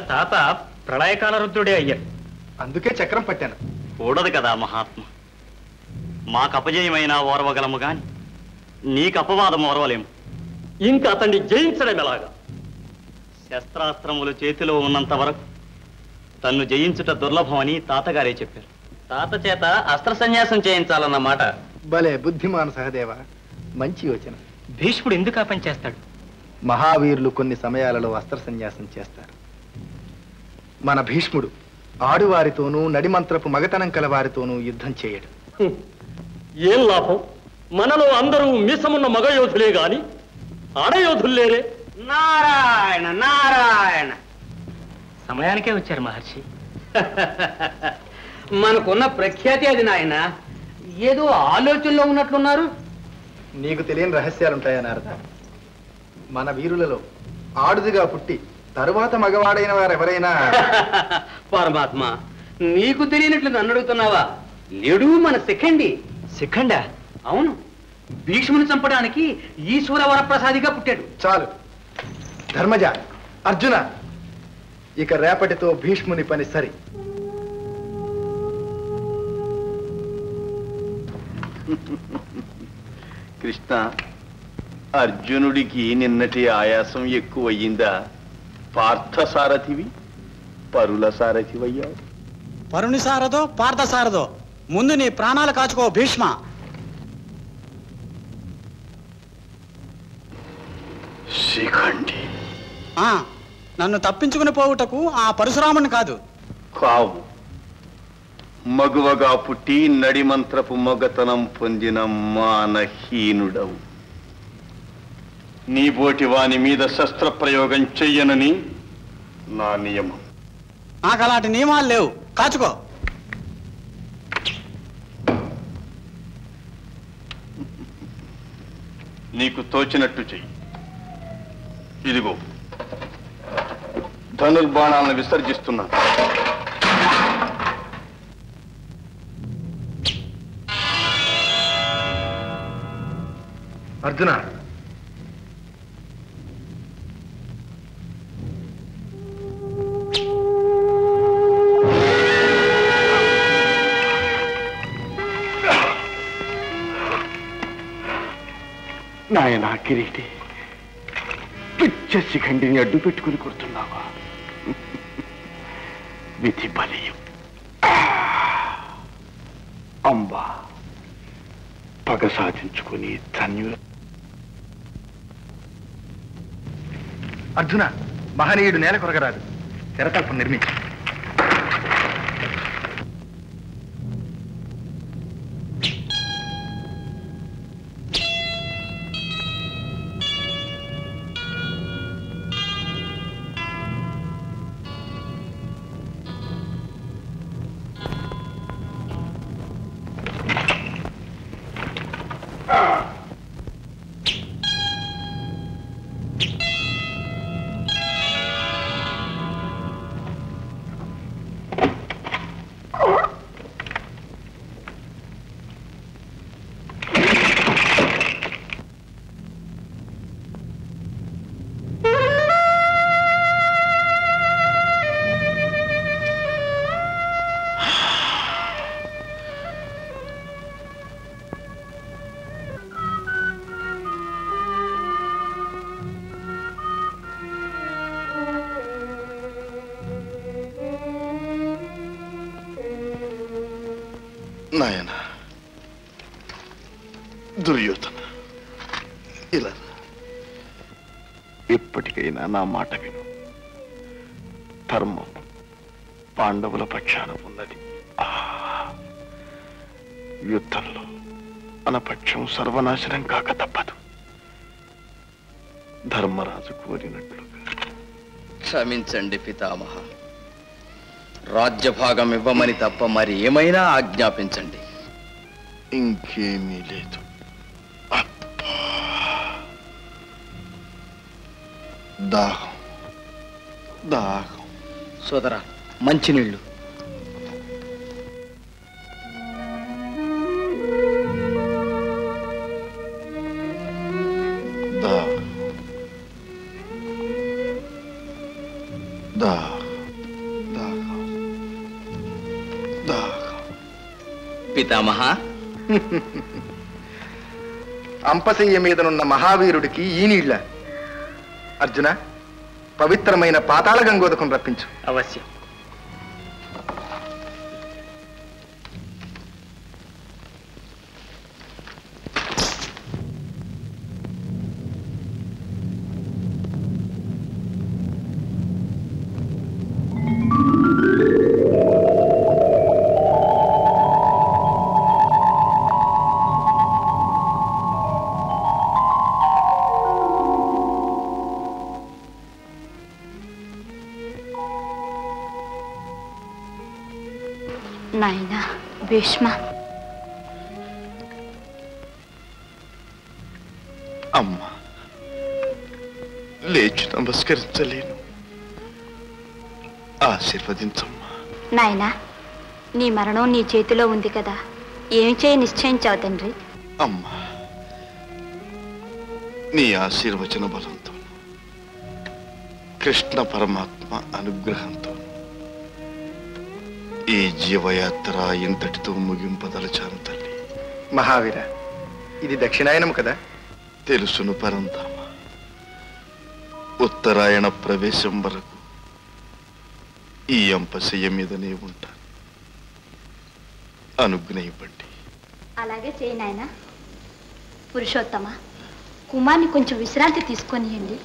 తాత ప్రళయకాల రుద్రుడే అయ్యారు అందుకే చక్రం పట్టాను. కూడదు కదా మహాత్మ. మాకు అపజయమైన ఓర్వగలము గాని నీకు అపవాదం ఓర్వలేము. ఇంకా అతన్ని జయించడం ఎలాగా? శస్త్రాస్త్రములు చేతిలో ఉన్నంత వరకు తన్ను జయించుట దుర్లభమని తాతగారే చెప్పారు. తాత చేత అస్త్ర సన్యాసం చేయించాలన్నమాట భలే బుద్ధిమాన్ సహదేవ మంచి యోచన. భీష్ముడు ఎందుకు ఆ పని చేస్తాడు? మహావీరులు కొన్ని సమయాలలో అస్త్ర సన్యాసం చేస్తారు. మన భీష్ముడు ఆడువారితోనూ నడిమంత్రపు మగతనం కల వారితోనూ యుద్ధం చేయడు. ఏం లాభం? మనలో అందరూ మీసమున్న మగయోధులే గాని ఆడయోధులు లేరే నారాయణ నారాయణ. సమయానికే వచ్చారు మహర్షి. మనకున్న ప్రఖ్యాతి అది నాయన. ఏదో ఆలోచనలో ఉన్నట్లున్నారు. నీకు తెలియని రహస్యాలుంటాయా నారద? మన వీరులలో ఆడుదిగా పుట్టి తరువాత మగవాడైన వారెవరైనా? పరమాత్మ నీకు తెలియనట్లు నన్ను అడుగుతున్నావా? లేడు మన శిఖండి. శిఖండా? అవును. భీష్ముని చంపడానికి ఈశ్వర వరప్రసాదిగా పుట్టాడు. చాలు. ధర్మజ అర్జున ఇక రేపటితో భీష్ముని పని సరి. కృష్ణ అర్జునుడికి నిన్నటి ఆయాసం ఎక్కువయ్యిందా? పార్థసారథివి పరుల సారథివయ్యావు పరుని సారదో పార్థ సారదో ముందు నీ ప్రాణాలు కాచుకో భీష్మ. శిఖండి. ఆ, నన్ను తప్పించుకుని పోవుటకు ఆ పరశురాముని కాదు. కావు. మగువగా పుట్టి నడిమంత్రపు మొగతనం పొందిన మానహీనుడవు. నీ బోటి వాని మీద శస్త్రప్రయోగం చెయ్యనని నా నియమం. నాకు అలాంటి నియమాలు లేవు. కాచుకో. నీకు తోచినట్టు చెయ్యి. ఇదిగో. ధనుర్బాణాలను విసర్జిస్తున్నాను అర్జున ఆయన కిరీటి పిచ్చ శిఖండిని అడ్డు పెట్టుకుని కొడుతున్నావా? విధి బలియం. అంబా పగ సాధించుకుని ధన్యు అర్జున మహనీయుడు నేల కొరగరాదు. శరకల్పం నిర్మించు. నా మాట విను. ధర్మం పాండవుల పక్షాన ఉన్నది! యుద్ధంలో మన పక్షం సర్వనాశనం కాక తప్పదు. ధర్మరాజు కోరినట్లు క్షమించండి పితామహ. రాజ్యభాగం ఇవ్వమని తప్ప మరి ఏమైనా ఆజ్ఞాపించండి. ఇంకేమీ లేదు. దాహం. దాహం. సోదరా మంచినీళ్ళు పితామహ. అంపశయ్య మీదనున్న మహావీరుడికి ఈ నీళ్ళ. అర్జున పవిత్రమైన పాతాళ గంగోదకం రప్పించు. అవశ్యం. భీష్మ. అమ్మా లేచి నమస్కరించలేను. ఆశీర్వదించమ్మా. నాయనా నీ మరణం నీ చేతిలో ఉంది కదా. ఏమి చేయ నిశ్చయించావు తండ్రి? అమ్మా నీ ఆశీర్వచన బలంతో. కృష్ణ పరమాత్మ అనుగ్రహంతో. ఈ జీవయాత్ర ఇంతటితో ముగింపదలచాను తల్లి. మహావీర ఇది దక్షిణాయనం కదా? తెలుసును పరంధామ ఉత్తరాయణ ప్రవేశం వరకు ఈ అంపశయ్య మీదనే ఉంటాను. అనుగ్రహింపండి అలాగే చేయి నాయనా. పురుషోత్తమ కుమార్ని కొంచెం విశ్రాంతి తీసుకొనియండి.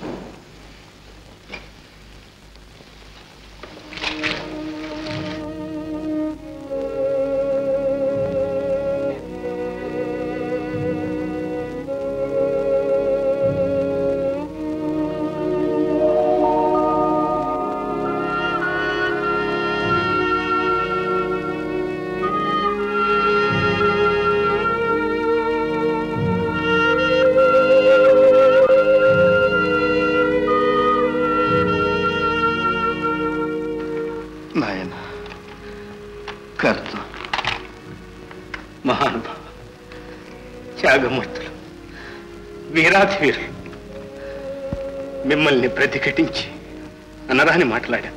ప్రతిఘటించి అనరాని మాట్లాడా.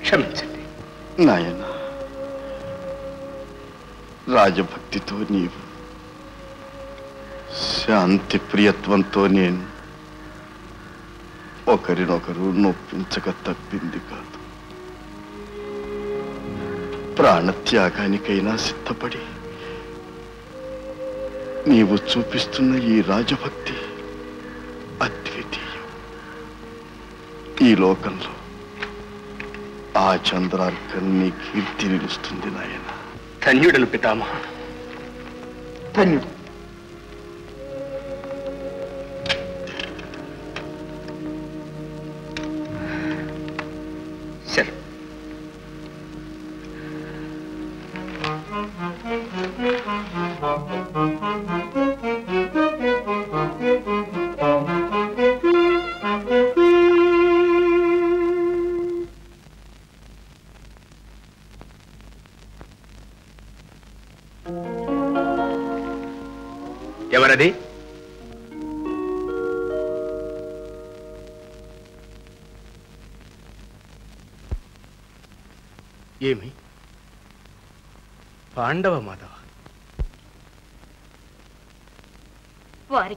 క్షమించండి. నాయన రాజభక్తితో నీవు శాంతి ప్రియత్వంతో నేను ఒకరినొకరు నొప్పించక తప్పింది కాదు. ప్రాణత్యాగానికైనా సిద్ధపడి నీవు చూపిస్తున్న ఈ రాజభక్తి ఈ లోకంలో ఆ చంద్రార్కం నీ కీర్తి నిలుస్తుంది నాయన. ధన్యుడను పితామహ. ధన్యుడు.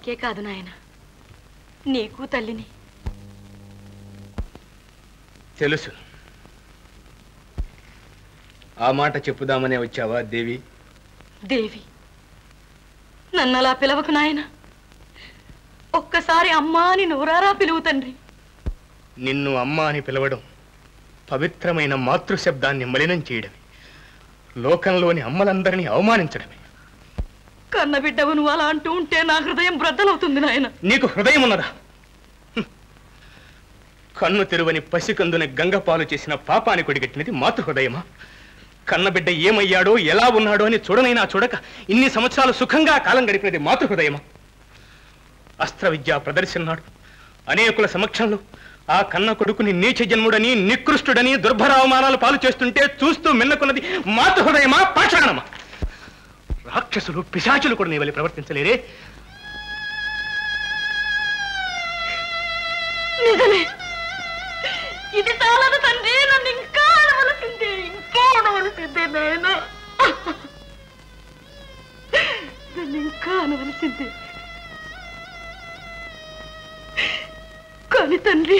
వారికే కాదు నాయన. నీకు తల్లిని. తెలుసు. ఆ మాట చెప్పుదామనే వచ్చావా దేవి? దేవి నన్ను అలా పిలవకు నాయన. ఒక్కసారి అమ్మా అని నోరారా పిలువు తండ్రి. నిన్ను అమ్మ అని పిలవడం పవిత్రమైన మాతృశబ్దాన్ని మలినం చేయడమే. లోకంలోని అమ్మలందరినీ అవమానించడమే. కన్నబిడ్డవు నువ్వు అలా అంటూ ఉంటే నా హృదయం బ్రద్దలవుతుంది నాయన. నీకు హృదయం ఉన్నదా? కన్ను తెరువని పసికందుని గంగపాలు చేసిన పాపాని కొడిగట్టినది మాతృహృదయమా? కన్నబిడ్డ ఏమయ్యాడో ఎలా ఉన్నాడో అని చూడనైనా చూడక ఇన్ని సంవత్సరాలు సుఖంగా కాలం గడిపినది మాతృహృదయమా? అస్త్ర విద్య ప్రదర్శనాడు అనేకుల సమక్షంలో ఆ కన్న కొడుకుని నీచ జన్ముడని నికృష్టుడని దుర్భర అవమానాలు పాలు చేస్తుంటే చూస్తూ మిన్నకున్నది మాతృహృదయమా పాషాణమా? రాక్షసులు పిశాచులు కూడా నీ వెళ్ళి ప్రవర్తించలేరే. నిజమే. ఇది చాలదు తండ్రి నన్ను ఇంకా అనవలసిందే ఇంకా అనవలసిందే నాయన. నన్ను ఇంకా అనవలసిందే కానీ తండ్రి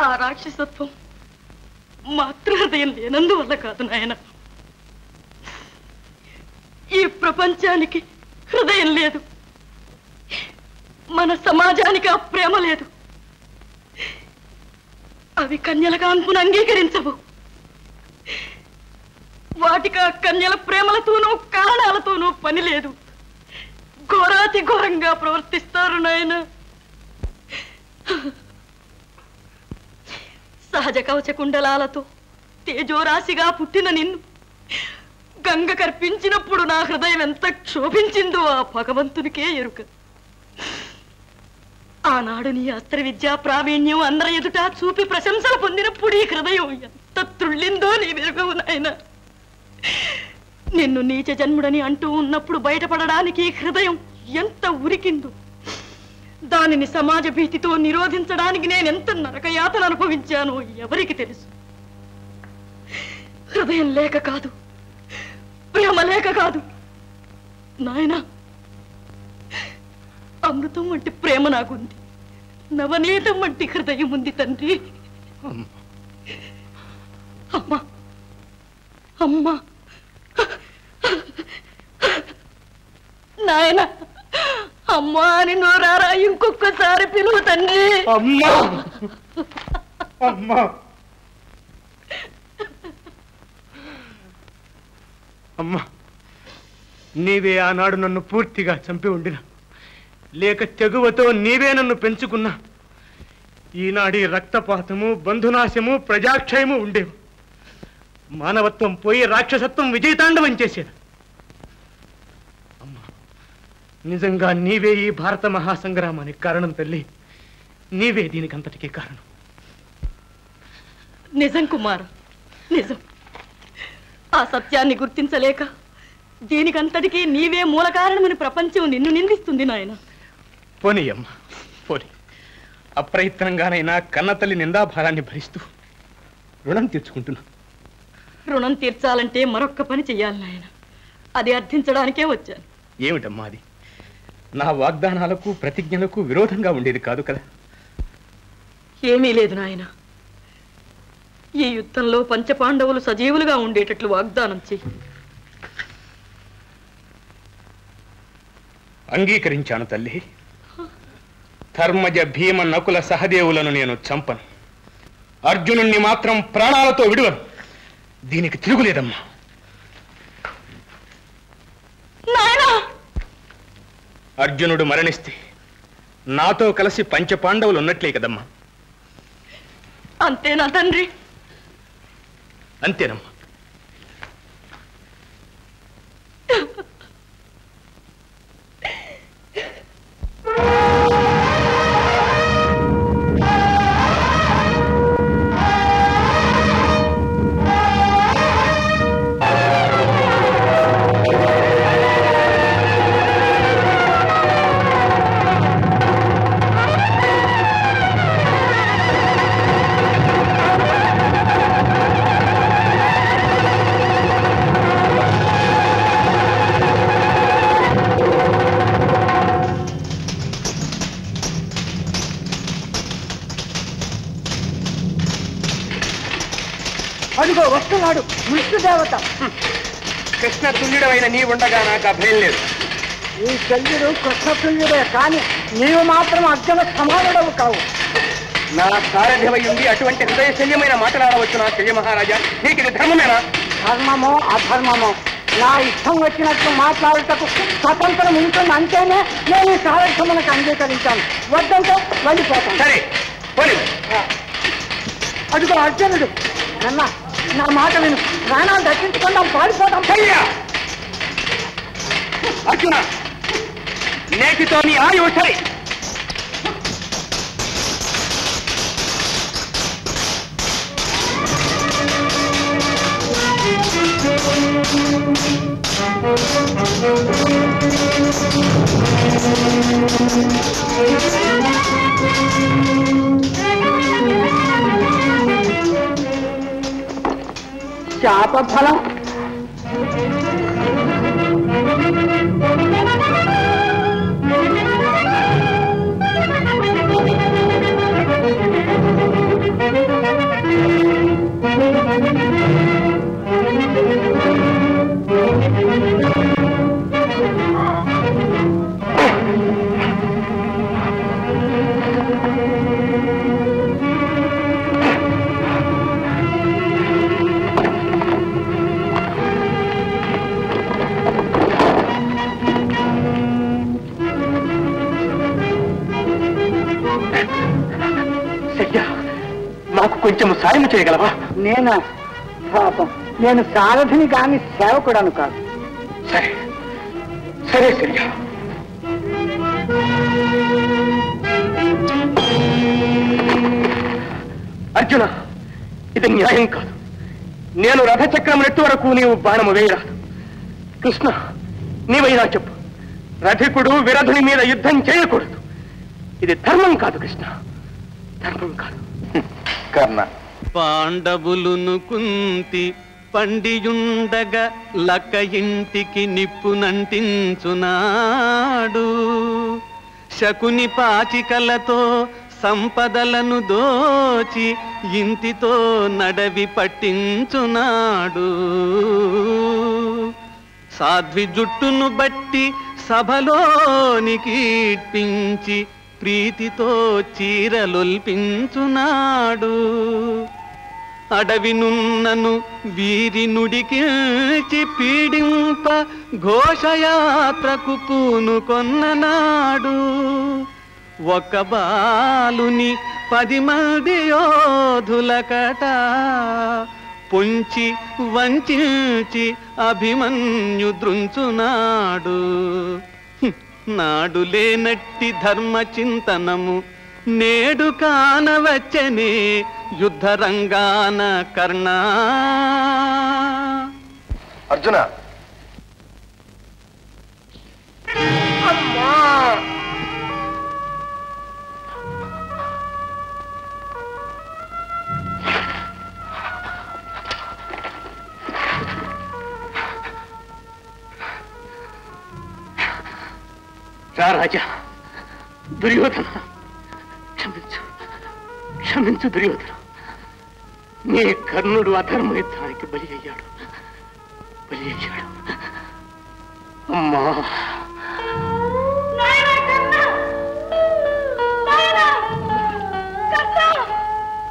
ఆ రాక్షసత్వం మాతృహృదయం లేనందువల్ల కాదు నాయన. ఈ ప్రపంచానికి హృదయం లేదు. మన సమాజానికి ఆ ప్రేమ లేదు. అవి కన్యల అనుకుని అంగీకరించవు. వాటికి ఆ కన్యల ప్రేమలతోనూ కారణాలతోనూ పని లేదు. ఘోరాతి ఘోరంగా ప్రవర్తిస్తారు నాయన. సహజ కవచ కుండలాలతో తేజోరాశిగా పుట్టిన నిన్ను. గంగ కర్పించినప్పుడు నా హృదయం ఎంత క్షోభించిందో ఆ భగవంతునికే ఎరుక. ఆనాడు నీ అస్త్ర విద్యా ప్రావీణ్యం అందరి ఎదుట చూపి ప్రశంసలు పొందినప్పుడు ఈ హృదయం ఎంత త్రుళ్ళిందో నీ వెరుగవు నాయన. నిన్ను నీచ జన్ముడని అంటూ ఉన్నప్పుడు బయటపడడానికి ఈ హృదయం ఎంత ఉరికిందో. దానిని సమాజ భీతితో నిరోధించడానికి నేను ఎంత నరకయాతను అనుభవించానో ఎవరికి తెలుసు? హృదయం లేక కాదు ప్రేమ లేక కాదు. నాయనా అమృతం వంటి ప్రేమ నాకుంది. నవనీతం వంటి హృదయం ఉంది తండ్రి. అమ్మా అమ్మా. నాయనా. అమ్మా అని నోరారా ఇంకొకసారి పిలువు తండ్రి. అమ్మా! అమ్మా! అమ్మా! నీవే ఆనాడు నన్ను పూర్తిగా చంపి ఉండిన. లేక తెగువతో నీవే నన్ను పెంచుకున్నా. ఈనాడి రక్తపాతము బంధునాశము ప్రజాక్షయము ఉండేవి. మానవత్వం పోయి రాక్షసత్వం విజయతాండవం చేసేది అమ్మా నిజంగా నీవే ఈ భారత మహాసంగ్రామానికి కారణం తల్లి. నీవే దీనికంతటికీ కారణం. నిజం కుమార్ నిజం. ఆ సత్యాన్ని గుర్తించలేక దీనికంతటికీ నీవే మూల కారణమని ప్రపంచం నిన్ను నిందిస్తుంది నాయన. పోనీ అమ్మ పోనీ. అప్రయత్నంగానైనా కన్నతల్లి నిందాభారాన్ని భరిస్తూ రుణం తీర్చుకుంటున్నా. రుణం తీర్చాలంటే మరొక్క పని చెయ్యాలి నాయన. అది అర్థించడానికే వచ్చాను. ఏమిటమ్మా అది? నా వాగ్దానాలకు ప్రతిజ్ఞలకు విరోధంగా ఉండేది కాదు కదా. ఏమీ లేదు నాయన. ఈ యుద్ధంలో పంచపాండవులు సజీవులుగా ఉండేటట్లు వాగ్దానం చెయ్యి అంగీకరించాను తల్లి. ధర్మజ భీమ నకుల సహదేవులను నేను చంపను. అర్జునుణ్ణి మాత్రం ప్రాణాలతో విడువను. దీనికి తిరుగులేదమ్మా. అర్జునుడు మరణిస్తే నాతో కలిసి పంచపాండవులు ఉన్నట్లే కదమ్మా. అంతేనా తండ్రి? అంతేనమ్మా. మృత్యుదేవత కృష్ణ తుల్యుడమైన నీ ఉండగా నాకు అభయం లేదు. ఈ శల్యుడు కృష్ణతుల్యుడే కానీ నీవు మాత్రం అర్జున సమానుడవు కావు. నా సారథ్యమై ఉండి అటువంటి హృదయ శల్యమైన మాట్లాడవచ్చు నా శల్య మహారాజా. నీకు ఇది ధర్మమేనా? ధర్మమో అధర్మమో. నా ఇష్టం వచ్చినట్లు మాట్లాడుటకు స్వతంత్రం ఉంటుంది అంటేనే నేను ఈ సారథ్యమునకు అంగీకరించాను. వద్దంటే వెళ్ళిపోతాను. సరే అదిగో అర్జునుడు. అన్న నా మాట విను. ప్రాణాలు దక్కించుకుందాం పారిపోతాం అర్జున నేటితో నీ ఆయువు సరే. ఫలం శయ్యా కొంచెం సాయం చేయగలవా? నేను? పాపం. నేను సారథిని కాని సేవకుడను కాదు. సరే. సరే శయ్యా అర్జున ఇది న్యాయం కాదు. నేను రథచక్రం నెట్టు వరకు నీవు బాణము వేయరాదు. కృష్ణ నీవైనా చెప్పు. రథికుడు విరధుని మీద యుద్ధం చేయకూడదు. ఇది ధర్మం కాదు కృష్ణ. ధర్మం కాదు. కర్ణ పాండవులును కుంతి పండియుండగా లక్క ఇంటికి నిప్పునంటించునాడు శకుని పాచికలతో సంపదలను దోచి ఇంటితో నడవి పట్టించునాడు. సాధ్వి జుట్టును బట్టి సభలోనికి ఇప్పించి ప్రీతితో చీరలొల్పించునాడు. అడవినున్నను వీరి నుడికిల్చి పీడింప ఘోషయాత్రకు పూనుకొన్ననాడు. ఒక బాలుని పది మంది యోధులకట పొంచి వంచి అభిమన్యు దృంచునాడు హ్మ్, నాడు లేనట్టి ధర్మ చింతనము నేడు కానవచ్చనే యుద్ధ రంగాన కర్ణా. అర్జున. రా రాజా దుర్యోధన. క్షమించు క్షమించు దుర్యోధన. నీ కర్ణుడు అధర్మ యుద్ధానికి బలి అయ్యాడు. బలి అయ్యాడు. అమ్మా.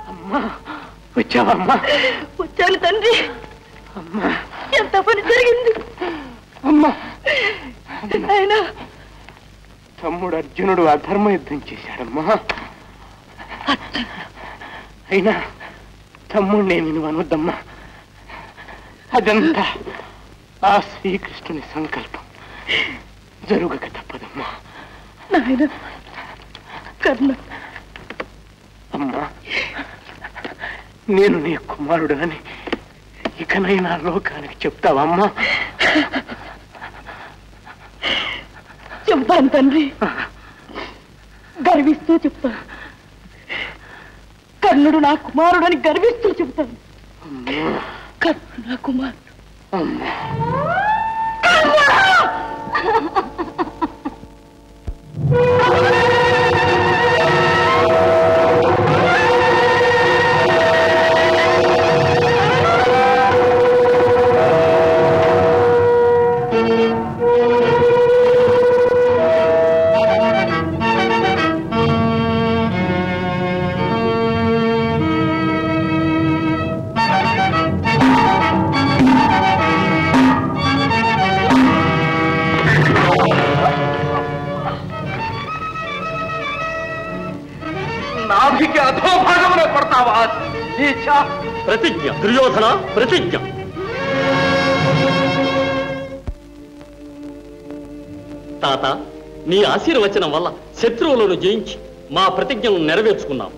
అమ్మా వచ్చావమ్మా వచ్చాను తండ్రి. అమ్మా. ఎంత పని జరిగింది? అమ్మా. అయినా తమ్ముడు అర్జునుడు అధర్మ యుద్ధం చేశాడమ్మా. అయినా తమ్ముడినేమి నువ్వు అనొద్దమ్మా. అదంతా ఆ శ్రీకృష్ణుని సంకల్పం. జరుగక తప్పదమ్మా. నాయన కర్ణ. అమ్మా నేను నీ కుమారుడనని ఇకనైనా లోకానికి చెప్తావమ్మా చెప్తాను తండ్రి. గర్విస్తూ చెప్తాను కర్ణుడు నా కుమారుడని గర్విస్తూ చెప్తాను కర్ణుడు నా కుమారుడు. అమ్మా. ప్రతిజ్ఞ దుర్యోధన ప్రతిజ్ఞ. తాత నీ ఆశీర్వచనం వల్ల శత్రువులను జయించి మా ప్రతిజ్ఞను నెరవేర్చుకున్నాం.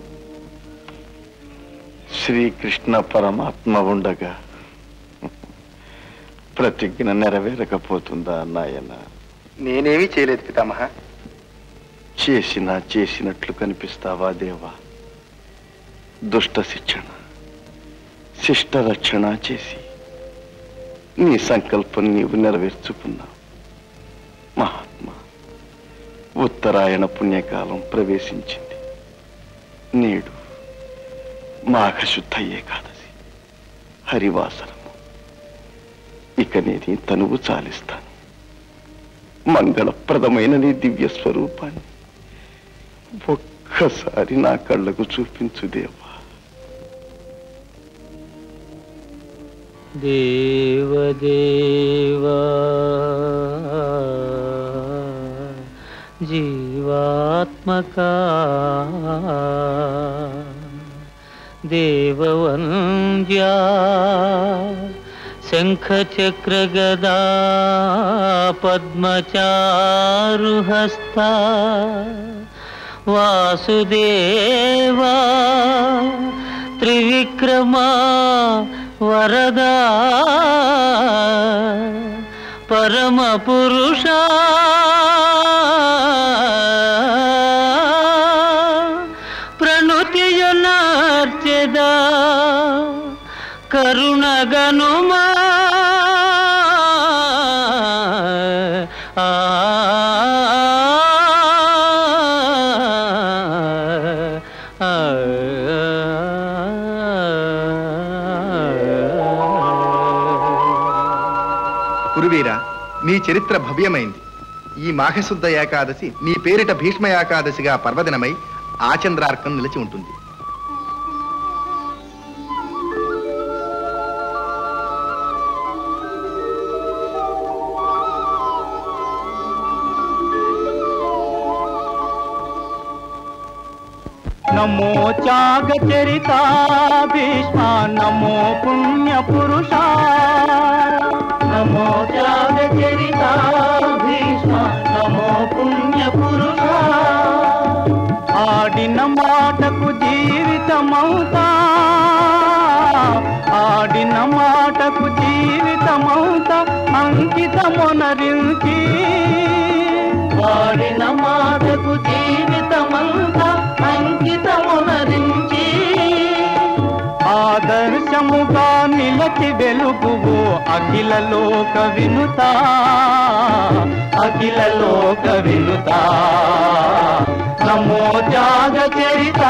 శ్రీకృష్ణ పరమాత్మ ఉండగా ప్రతిజ్ఞ నెరవేరకపోతుందా నాయన? నేనేమీ చేయలేదు పితామహ. చేసినా చేసినట్లు కనిపిస్తావా దేవా? దుష్ట శిక్షణ. శిష్ట రక్షణ చేసి నీ సంకల్పం నీవు నెరవేర్చుకున్నావు. మహాత్మా ఉత్తరాయణ పుణ్యకాలం ప్రవేశించింది. నేడు మాఘశుద్ధ ఏకాదశి హరివాసనము ఇక నేను తనువు చాలిస్తాను. మంగళప్రదమైన నీ దివ్య స్వరూపాన్ని ఒక్కసారి నా కళ్ళకు చూపించు దేవా. देव देवा जीवात्मका। देववन्द्या। शङ्खचक्रगदा। पद्मचारुहस्ता। वासुदेवा। त्रिविक्रमा। వరదా. పరమ పురుషా. ప్రణుతియునార్చెదా కరుణగను చరిత్ర భవ్యమైంది. ఈ మాఘశుద్ధ ఏకాదశి నీ పేరిట భీష్మ ఏకాదశిగా పర్వదినమై ఆచంద్రార్కం నిలిచి ఉంటుంది. నమో త్యాగ చరిత భీష్మ నమో పుణ్య పురుష నమో త్యాగ చరిత భీష్మ నమో పుణ్య పురుష ఆడిన మాటకు జీవితమవుతా. ఆడిన మాటకు జీవితమవుతా అంకితమొనరించి వాడిన మాటకు జీవితమంతా ఆదర్శముగా నిలచి వెలుగువు అఖిల లోక వినుత. అఖిల లోక వినుత. నమో జాగ చరిత